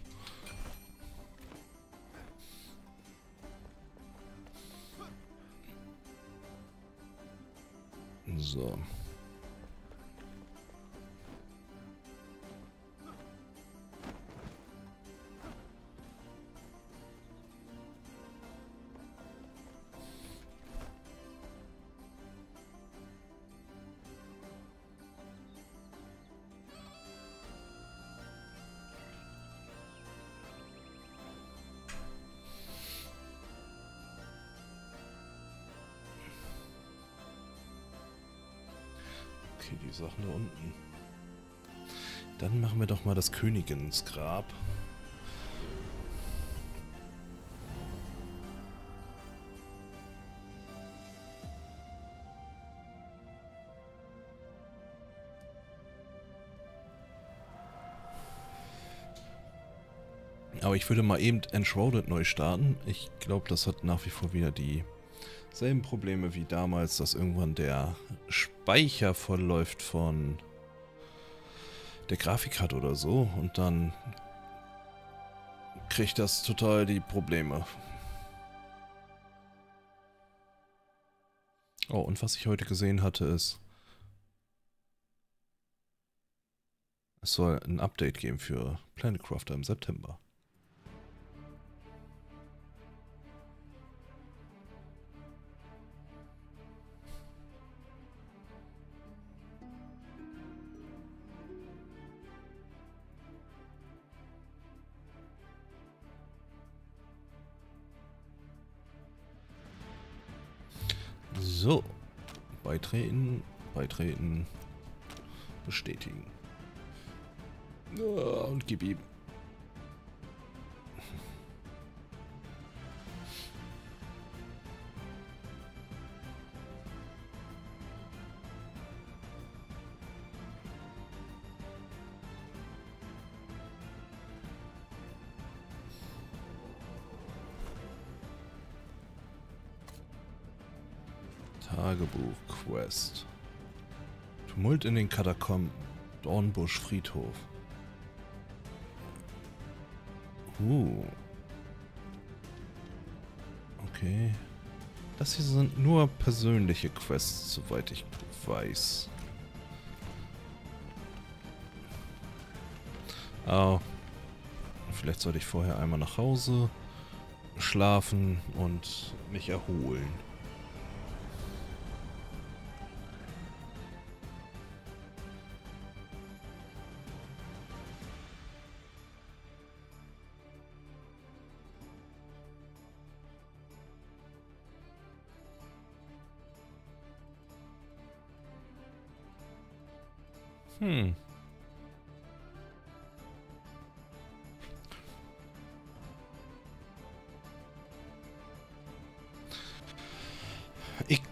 A: Machen wir doch mal das Königinsgrab. Aber ich würde mal eben Enshrouded neu starten. Ich glaube, das hat nach wie vor wieder die selben Probleme wie damals, dass irgendwann der Speicher vollläuft von der Grafikkarte oder so und dann kriegt das total die Probleme. Oh, und was ich heute gesehen hatte ist, es soll ein Update geben für Planet Crafter im September. Beitreten, bestätigen. Und gib ihm. Tagebuch, Quest. Tumult in den Katakomben. Dornbusch Friedhof. Uh. Okay. Das hier sind nur persönliche Quests, soweit ich weiß. Ah, vielleicht sollte ich vorher einmal nach Hause schlafen und mich erholen.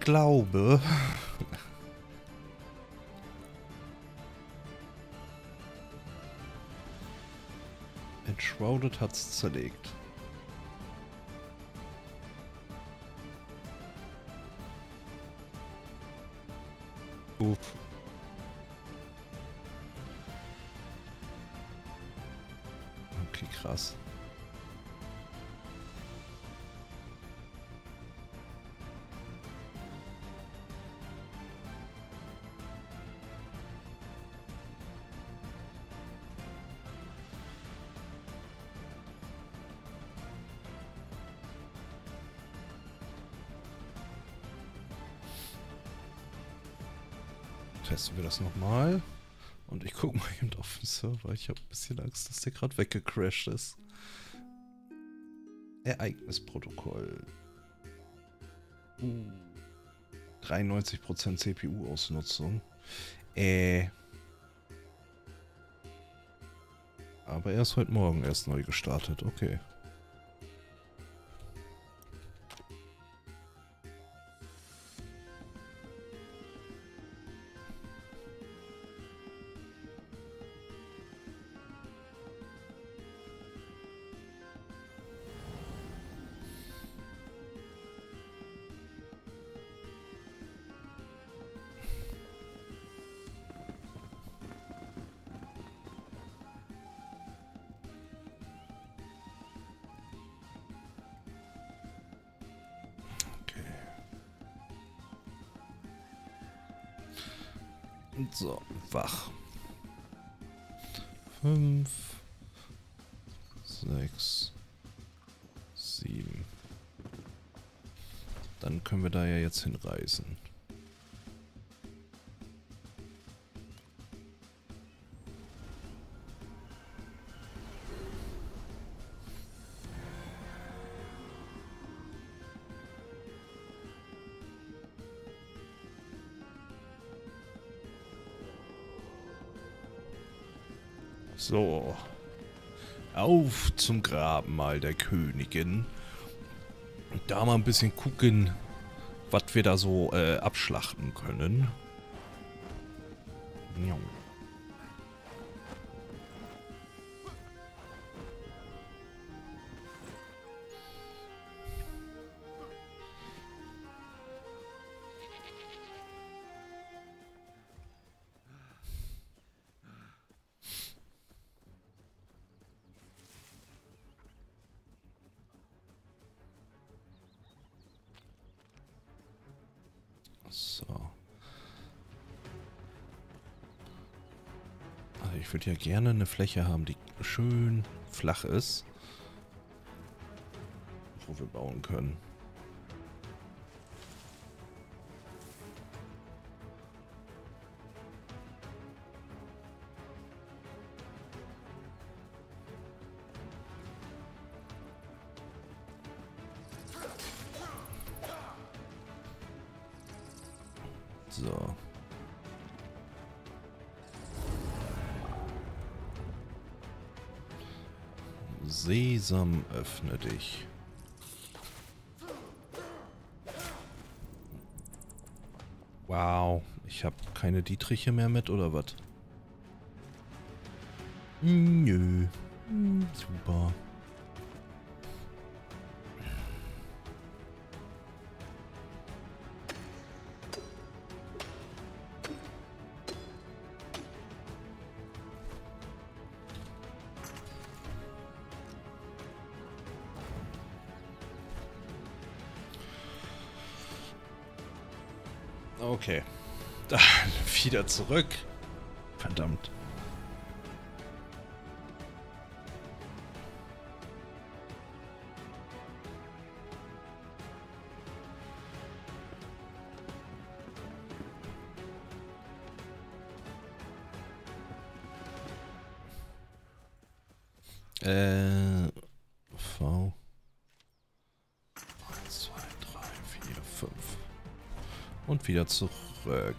A: Glaube... Enshrouded hat's zerlegt. Uff. Okay, krass. Testen wir das nochmal. Und ich gucke mal eben auf den Server. Ich habe ein bisschen Angst, dass der gerade weggecrashed ist. Ereignisprotokoll. Uh. 93% CPU-Ausnutzung. Äh. Aber er ist heute Morgen erst neu gestartet. Okay. Okay. Jetzt hinreisen. So. Auf zum Grabmal der Königin. Da mal ein bisschen gucken, was wir da so äh, abschlachten können. Ja. Ja gerne eine Fläche haben, die schön flach ist. Wo wir bauen können. Öffne dich. Wow, ich habe keine Dietriche mehr mit, oder was? Nö. Hm, Super. Zurück. Verdammt. Äh, V. 1, 2, 3, 4, 5. Und wieder zurück.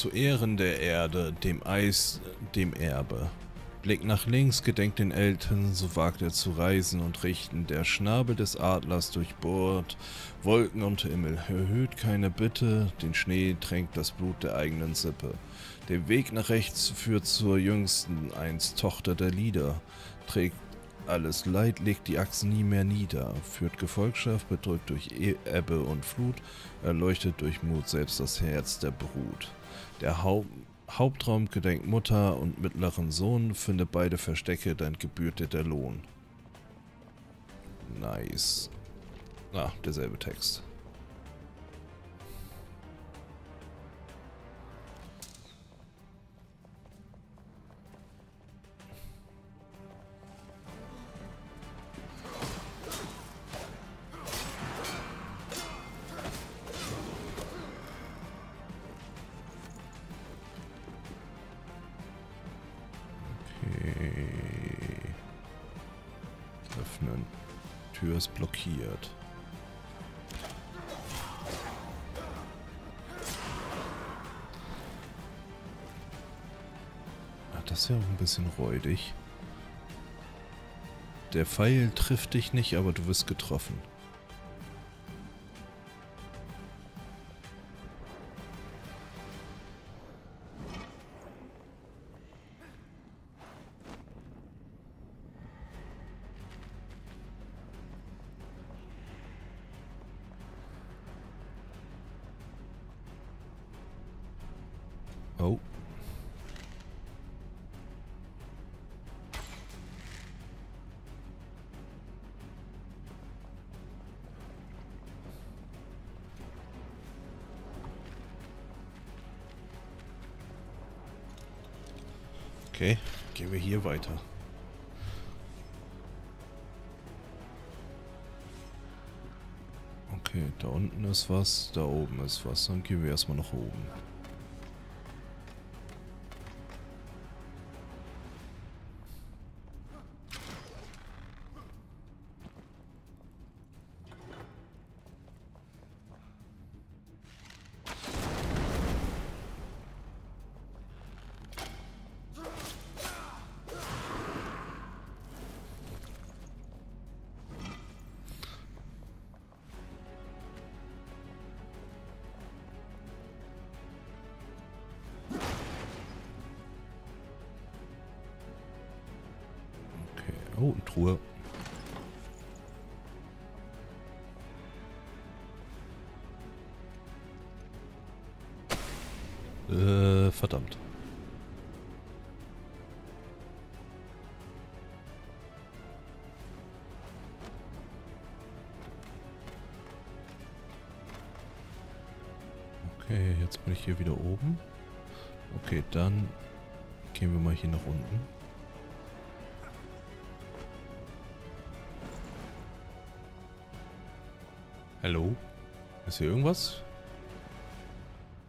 A: Zu Ehren der Erde, dem Eis, dem Erbe. Blick nach links, gedenkt den Eltern, so wagt er zu reisen und richten. Der Schnabel des Adlers durchbohrt Wolken und Himmel. Erhöht keine Bitte, den Schnee tränkt das Blut der eigenen Sippe. Der Weg nach rechts führt zur jüngsten, einst Tochter der Lieder. Trägt alles Leid, legt die Achsen nie mehr nieder. Führt Gefolgschaft, bedrückt durch E- Ebbe und Flut, erleuchtet durch Mut selbst das Herz der Brut. Der Haupt Hauptraum gedenkt Mutter und mittleren Sohn, findet beide Verstecke, dann gebührt dir der Lohn. Nice. Ah, derselbe Text. Bisschen räudig. Der Pfeil trifft dich nicht, aber du wirst getroffen. Hier weiter. Okay, da unten ist was, da oben ist was. Dann gehen wir erstmal nach oben. Oh, eine Truhe. Äh, verdammt. Okay, jetzt bin ich hier wieder oben. Okay, dann gehen wir mal hier nach unten. Hallo? Ist hier irgendwas?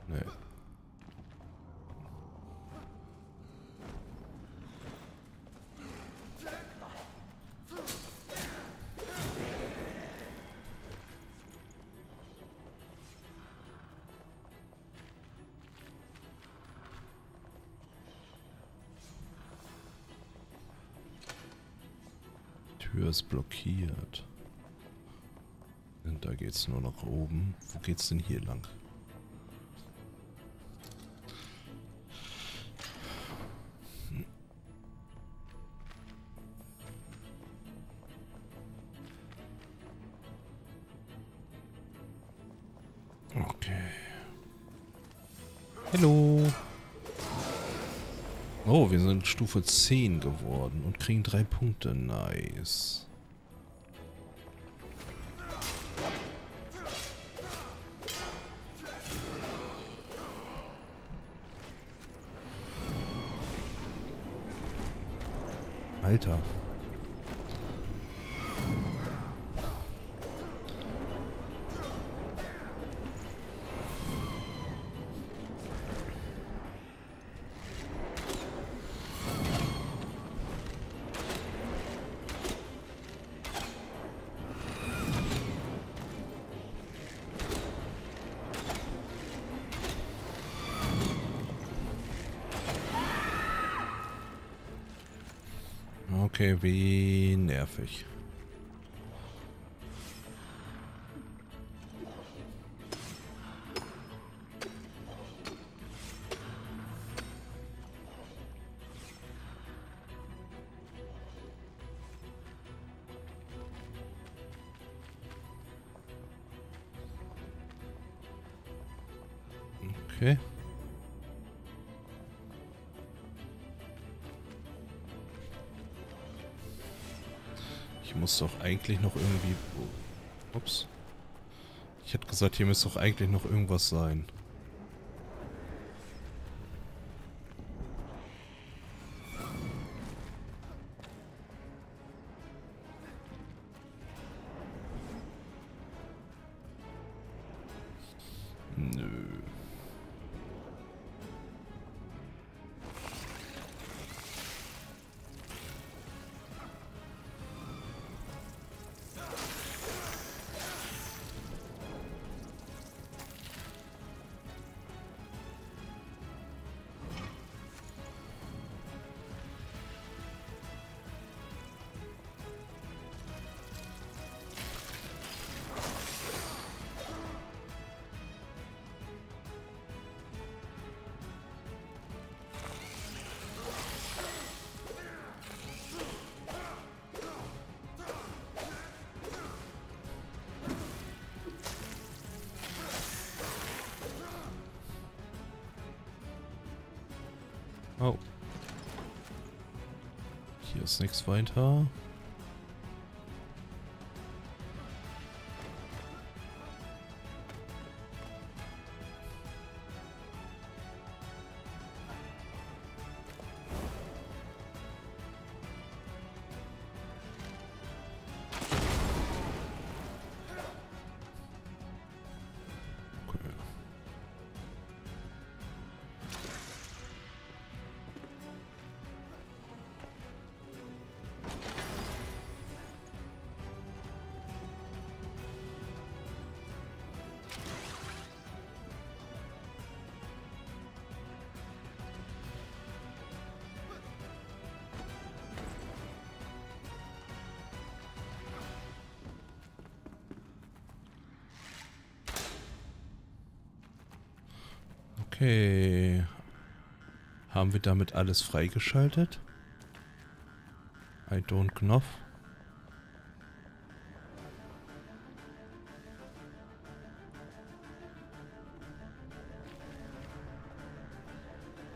A: Nee. Tür ist blockiert. Da geht's nur nach oben. Wo geht's denn hier lang? Oh, wir sind Stufe 10 geworden und kriegen drei Punkte. Nice. Alter. Muss doch eigentlich noch irgendwie... Ups. Ich hätte gesagt, hier müsste doch eigentlich noch irgendwas sein. Weiter. Okay. Haben wir damit alles freigeschaltet? I don't know.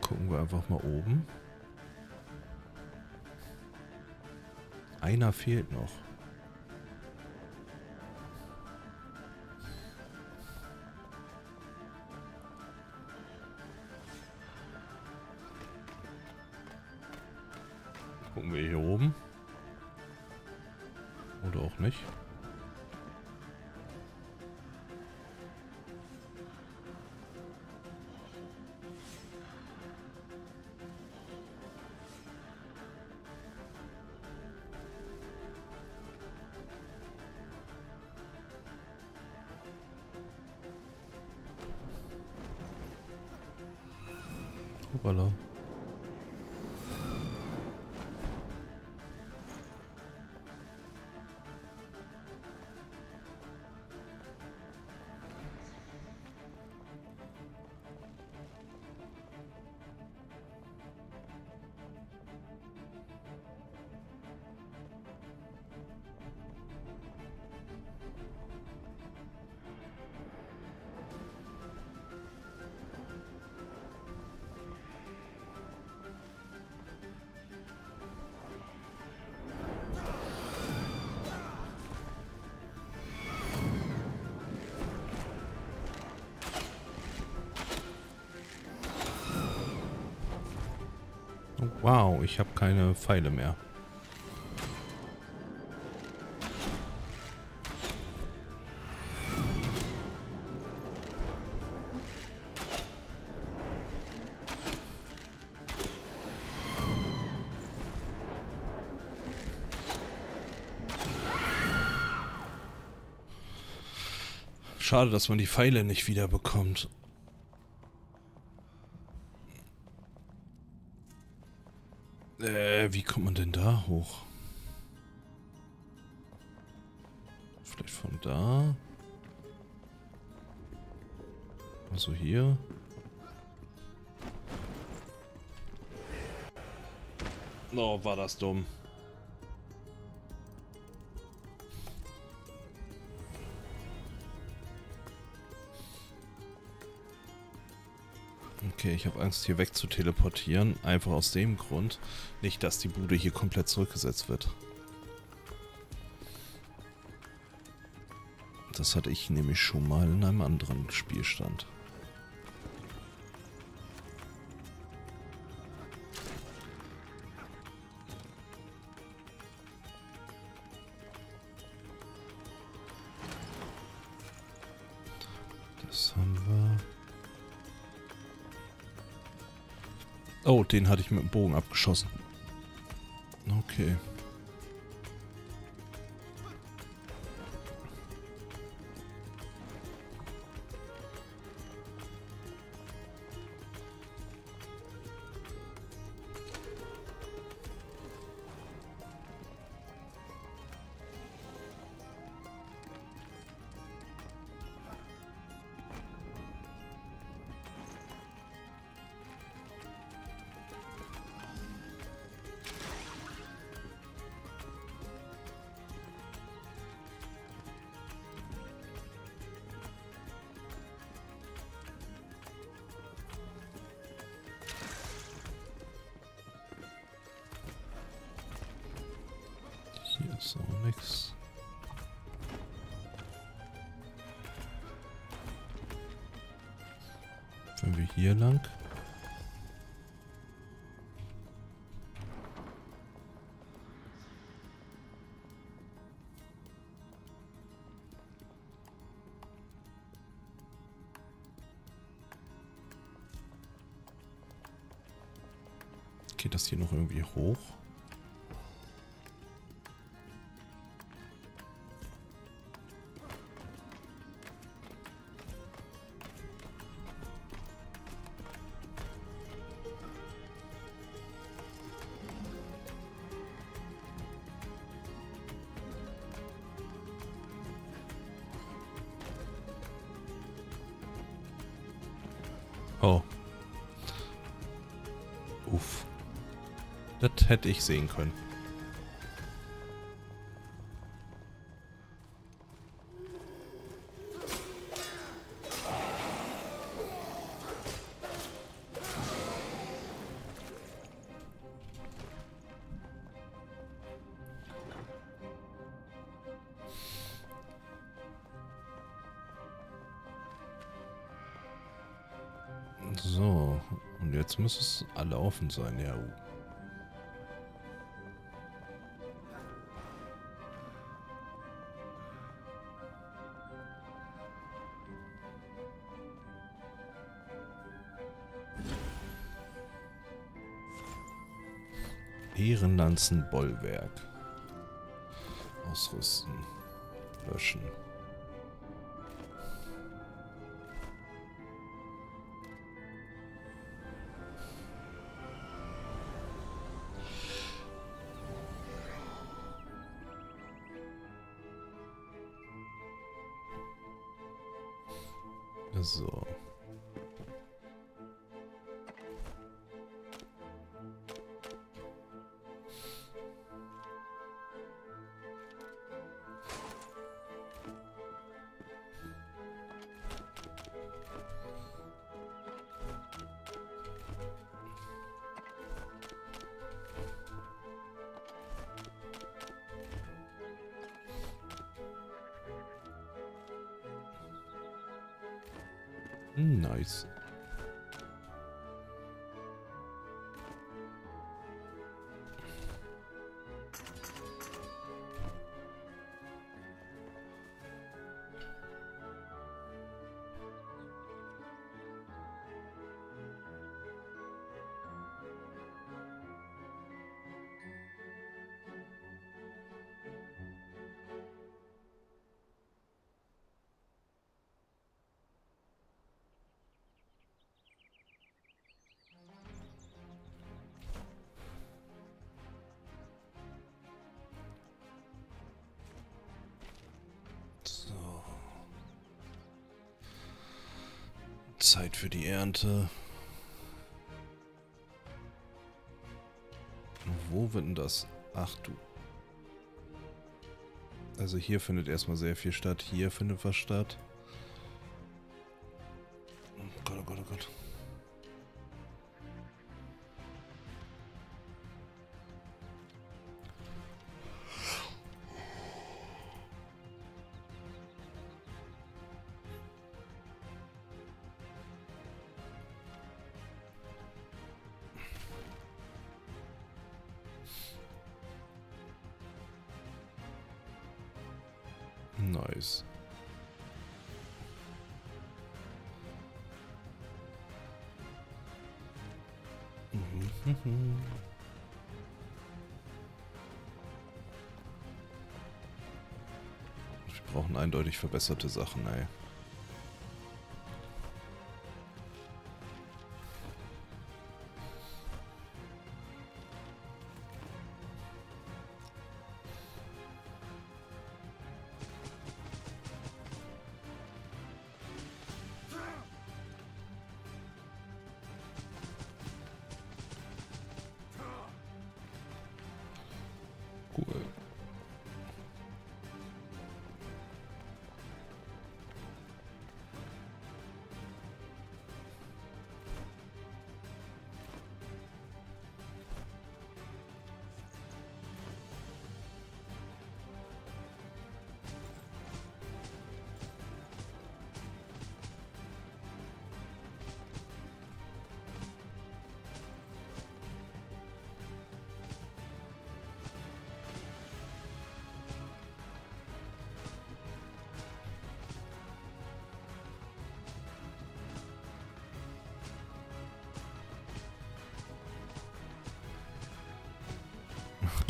A: Gucken wir einfach mal oben. Einer fehlt noch. Keine Pfeile mehr. Schade, dass man die Pfeile nicht wieder bekommt. Kommt man denn da hoch? Vielleicht von da? Also hier? Oh, war das dumm. Okay, ich habe Angst, hier weg zu teleportieren. Einfach aus dem Grund. Nicht, dass die Bude hier komplett zurückgesetzt wird. Das hatte ich nämlich schon mal in einem anderen Spielstand. Den hatte ich mit dem Bogen abgeschossen. Okay. Hier noch irgendwie hoch? Hätte ich sehen können. So, und jetzt muss es alle offen sein, ja. Ehrenlanzenbollwerk. Ausrüsten. Löschen. Zeit für die Ernte. Wo wird denn das? Ach du. Also hier findet erstmal sehr viel statt. Hier findet was statt. Verbesserte Sachen, ey.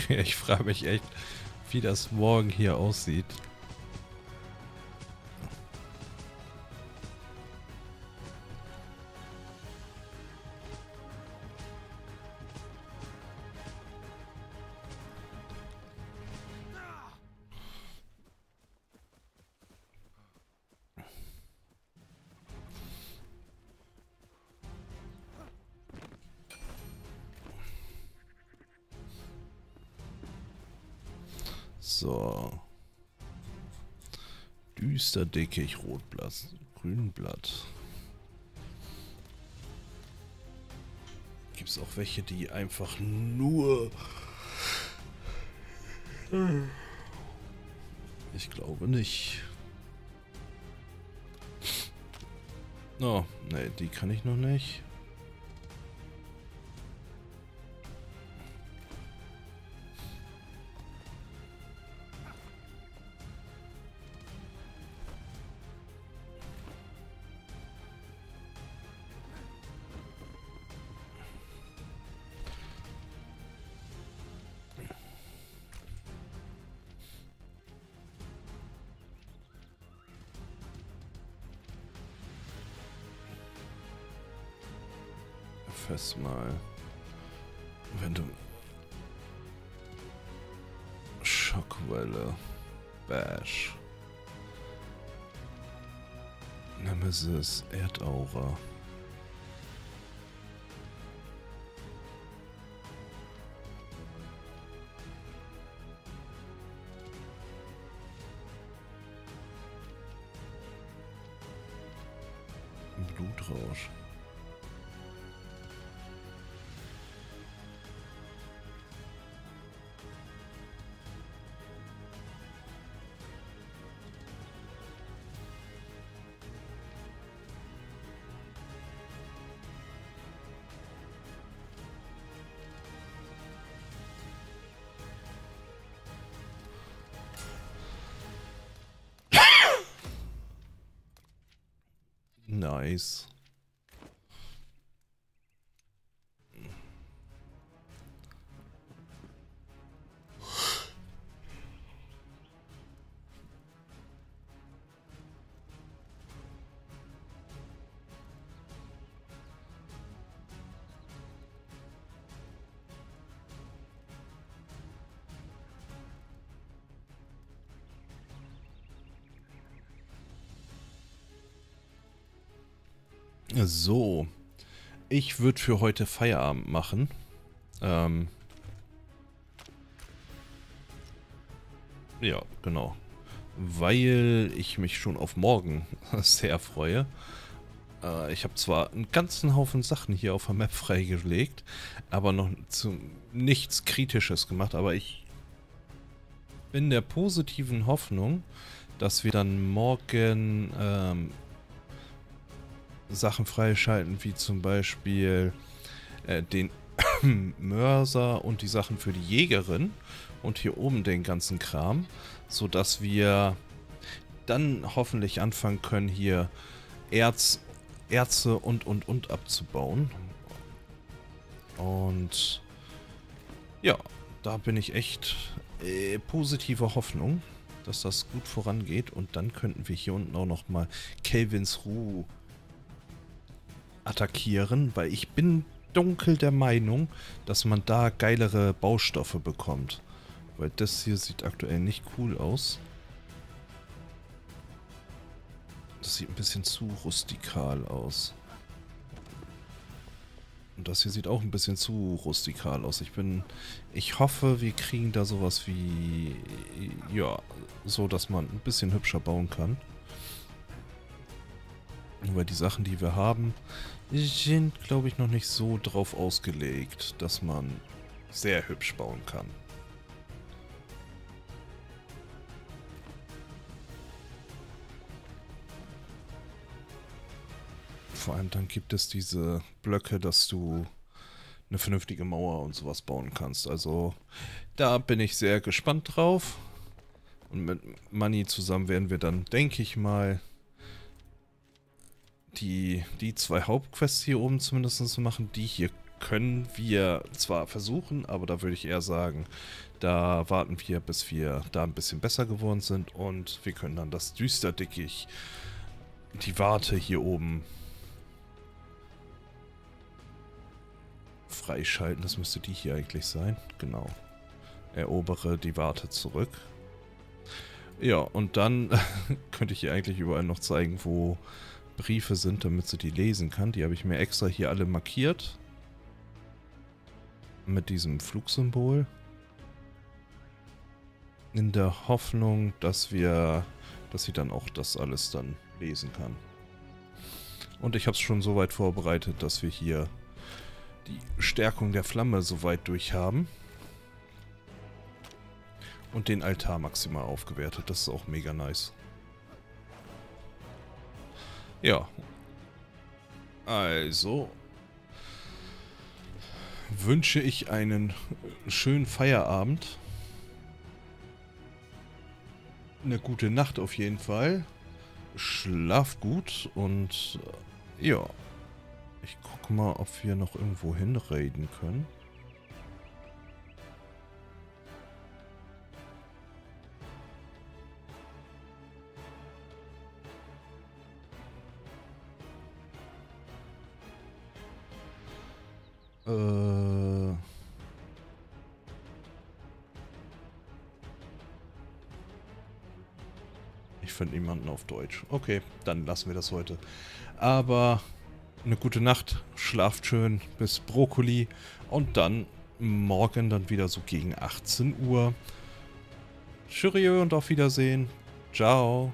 A: ich frage mich echt, wie das morgen hier aussieht. Düster dickig Rotblatt. Grünblatt. Gibt es auch welche, die einfach nur... Ich glaube nicht. Oh, ne, die kann ich noch nicht. Nemesis. Erdaura. Nice. So. Ich würde für heute Feierabend machen. Ähm. Ja, genau. Weil ich mich schon auf morgen sehr freue. Äh, ich habe zwar einen ganzen Haufen Sachen hier auf der Map freigelegt, aber noch zu nichts Kritisches gemacht, aber ich bin der positiven Hoffnung, dass wir dann morgen ähm, Sachen freischalten, wie zum Beispiel äh, den Mörser und die Sachen für die Jägerin und hier oben den ganzen Kram, sodass wir dann hoffentlich anfangen können, hier Erz, Erze und und und abzubauen. Und ja, da bin ich echt äh, positiver Hoffnung, dass das gut vorangeht. Und dann könnten wir hier unten auch nochmal Kelvins Ruhe attackieren, weil ich bin dunkel der Meinung, dass man da geilere Baustoffe bekommt. Weil das hier sieht aktuell nicht cool aus. Das sieht ein bisschen zu rustikal aus. Und das hier sieht auch ein bisschen zu rustikal aus. Ich bin... Ich hoffe, wir kriegen da sowas wie... Ja, so, dass man ein bisschen hübscher bauen kann. Weil die Sachen, die wir haben, sind, glaube ich, noch nicht so drauf ausgelegt, dass man sehr hübsch bauen kann. Vor allem dann gibt es diese Blöcke, dass du eine vernünftige Mauer und sowas bauen kannst. Also da bin ich sehr gespannt drauf. Und mit Money zusammen werden wir dann, denke ich mal, die, die zwei Hauptquests hier oben zumindest machen. Die hier können wir zwar versuchen, aber da würde ich eher sagen, da warten wir, bis wir da ein bisschen besser geworden sind und wir können dann das Düsterdickicht, die Warte hier oben freischalten. Das müsste die hier eigentlich sein. Genau. Erobere die Warte zurück. Ja, und dann könnte ich hier eigentlich überall noch zeigen, wo Briefe sind, damit sie die lesen kann. Die habe ich mir extra hier alle markiert. Mit diesem Flugsymbol. In der Hoffnung, dass wir, dass sie dann auch das alles dann lesen kann. Und ich habe es schon so weit vorbereitet, dass wir hier die Stärkung der Flamme so weit durch haben. Und den Altar maximal aufgewertet. Das ist auch mega nice. Ja. Also wünsche ich einen schönen Feierabend. Eine gute Nacht auf jeden Fall. Schlaf gut und ja. Ich gucke mal, ob wir noch irgendwo hinreden können. Äh... Ich finde niemanden auf Deutsch. Okay, dann lassen wir das heute. Aber eine gute Nacht, schlaft schön bis Brokkoli und dann morgen dann wieder so gegen 18 Uhr. Cheerio und auf Wiedersehen. Ciao.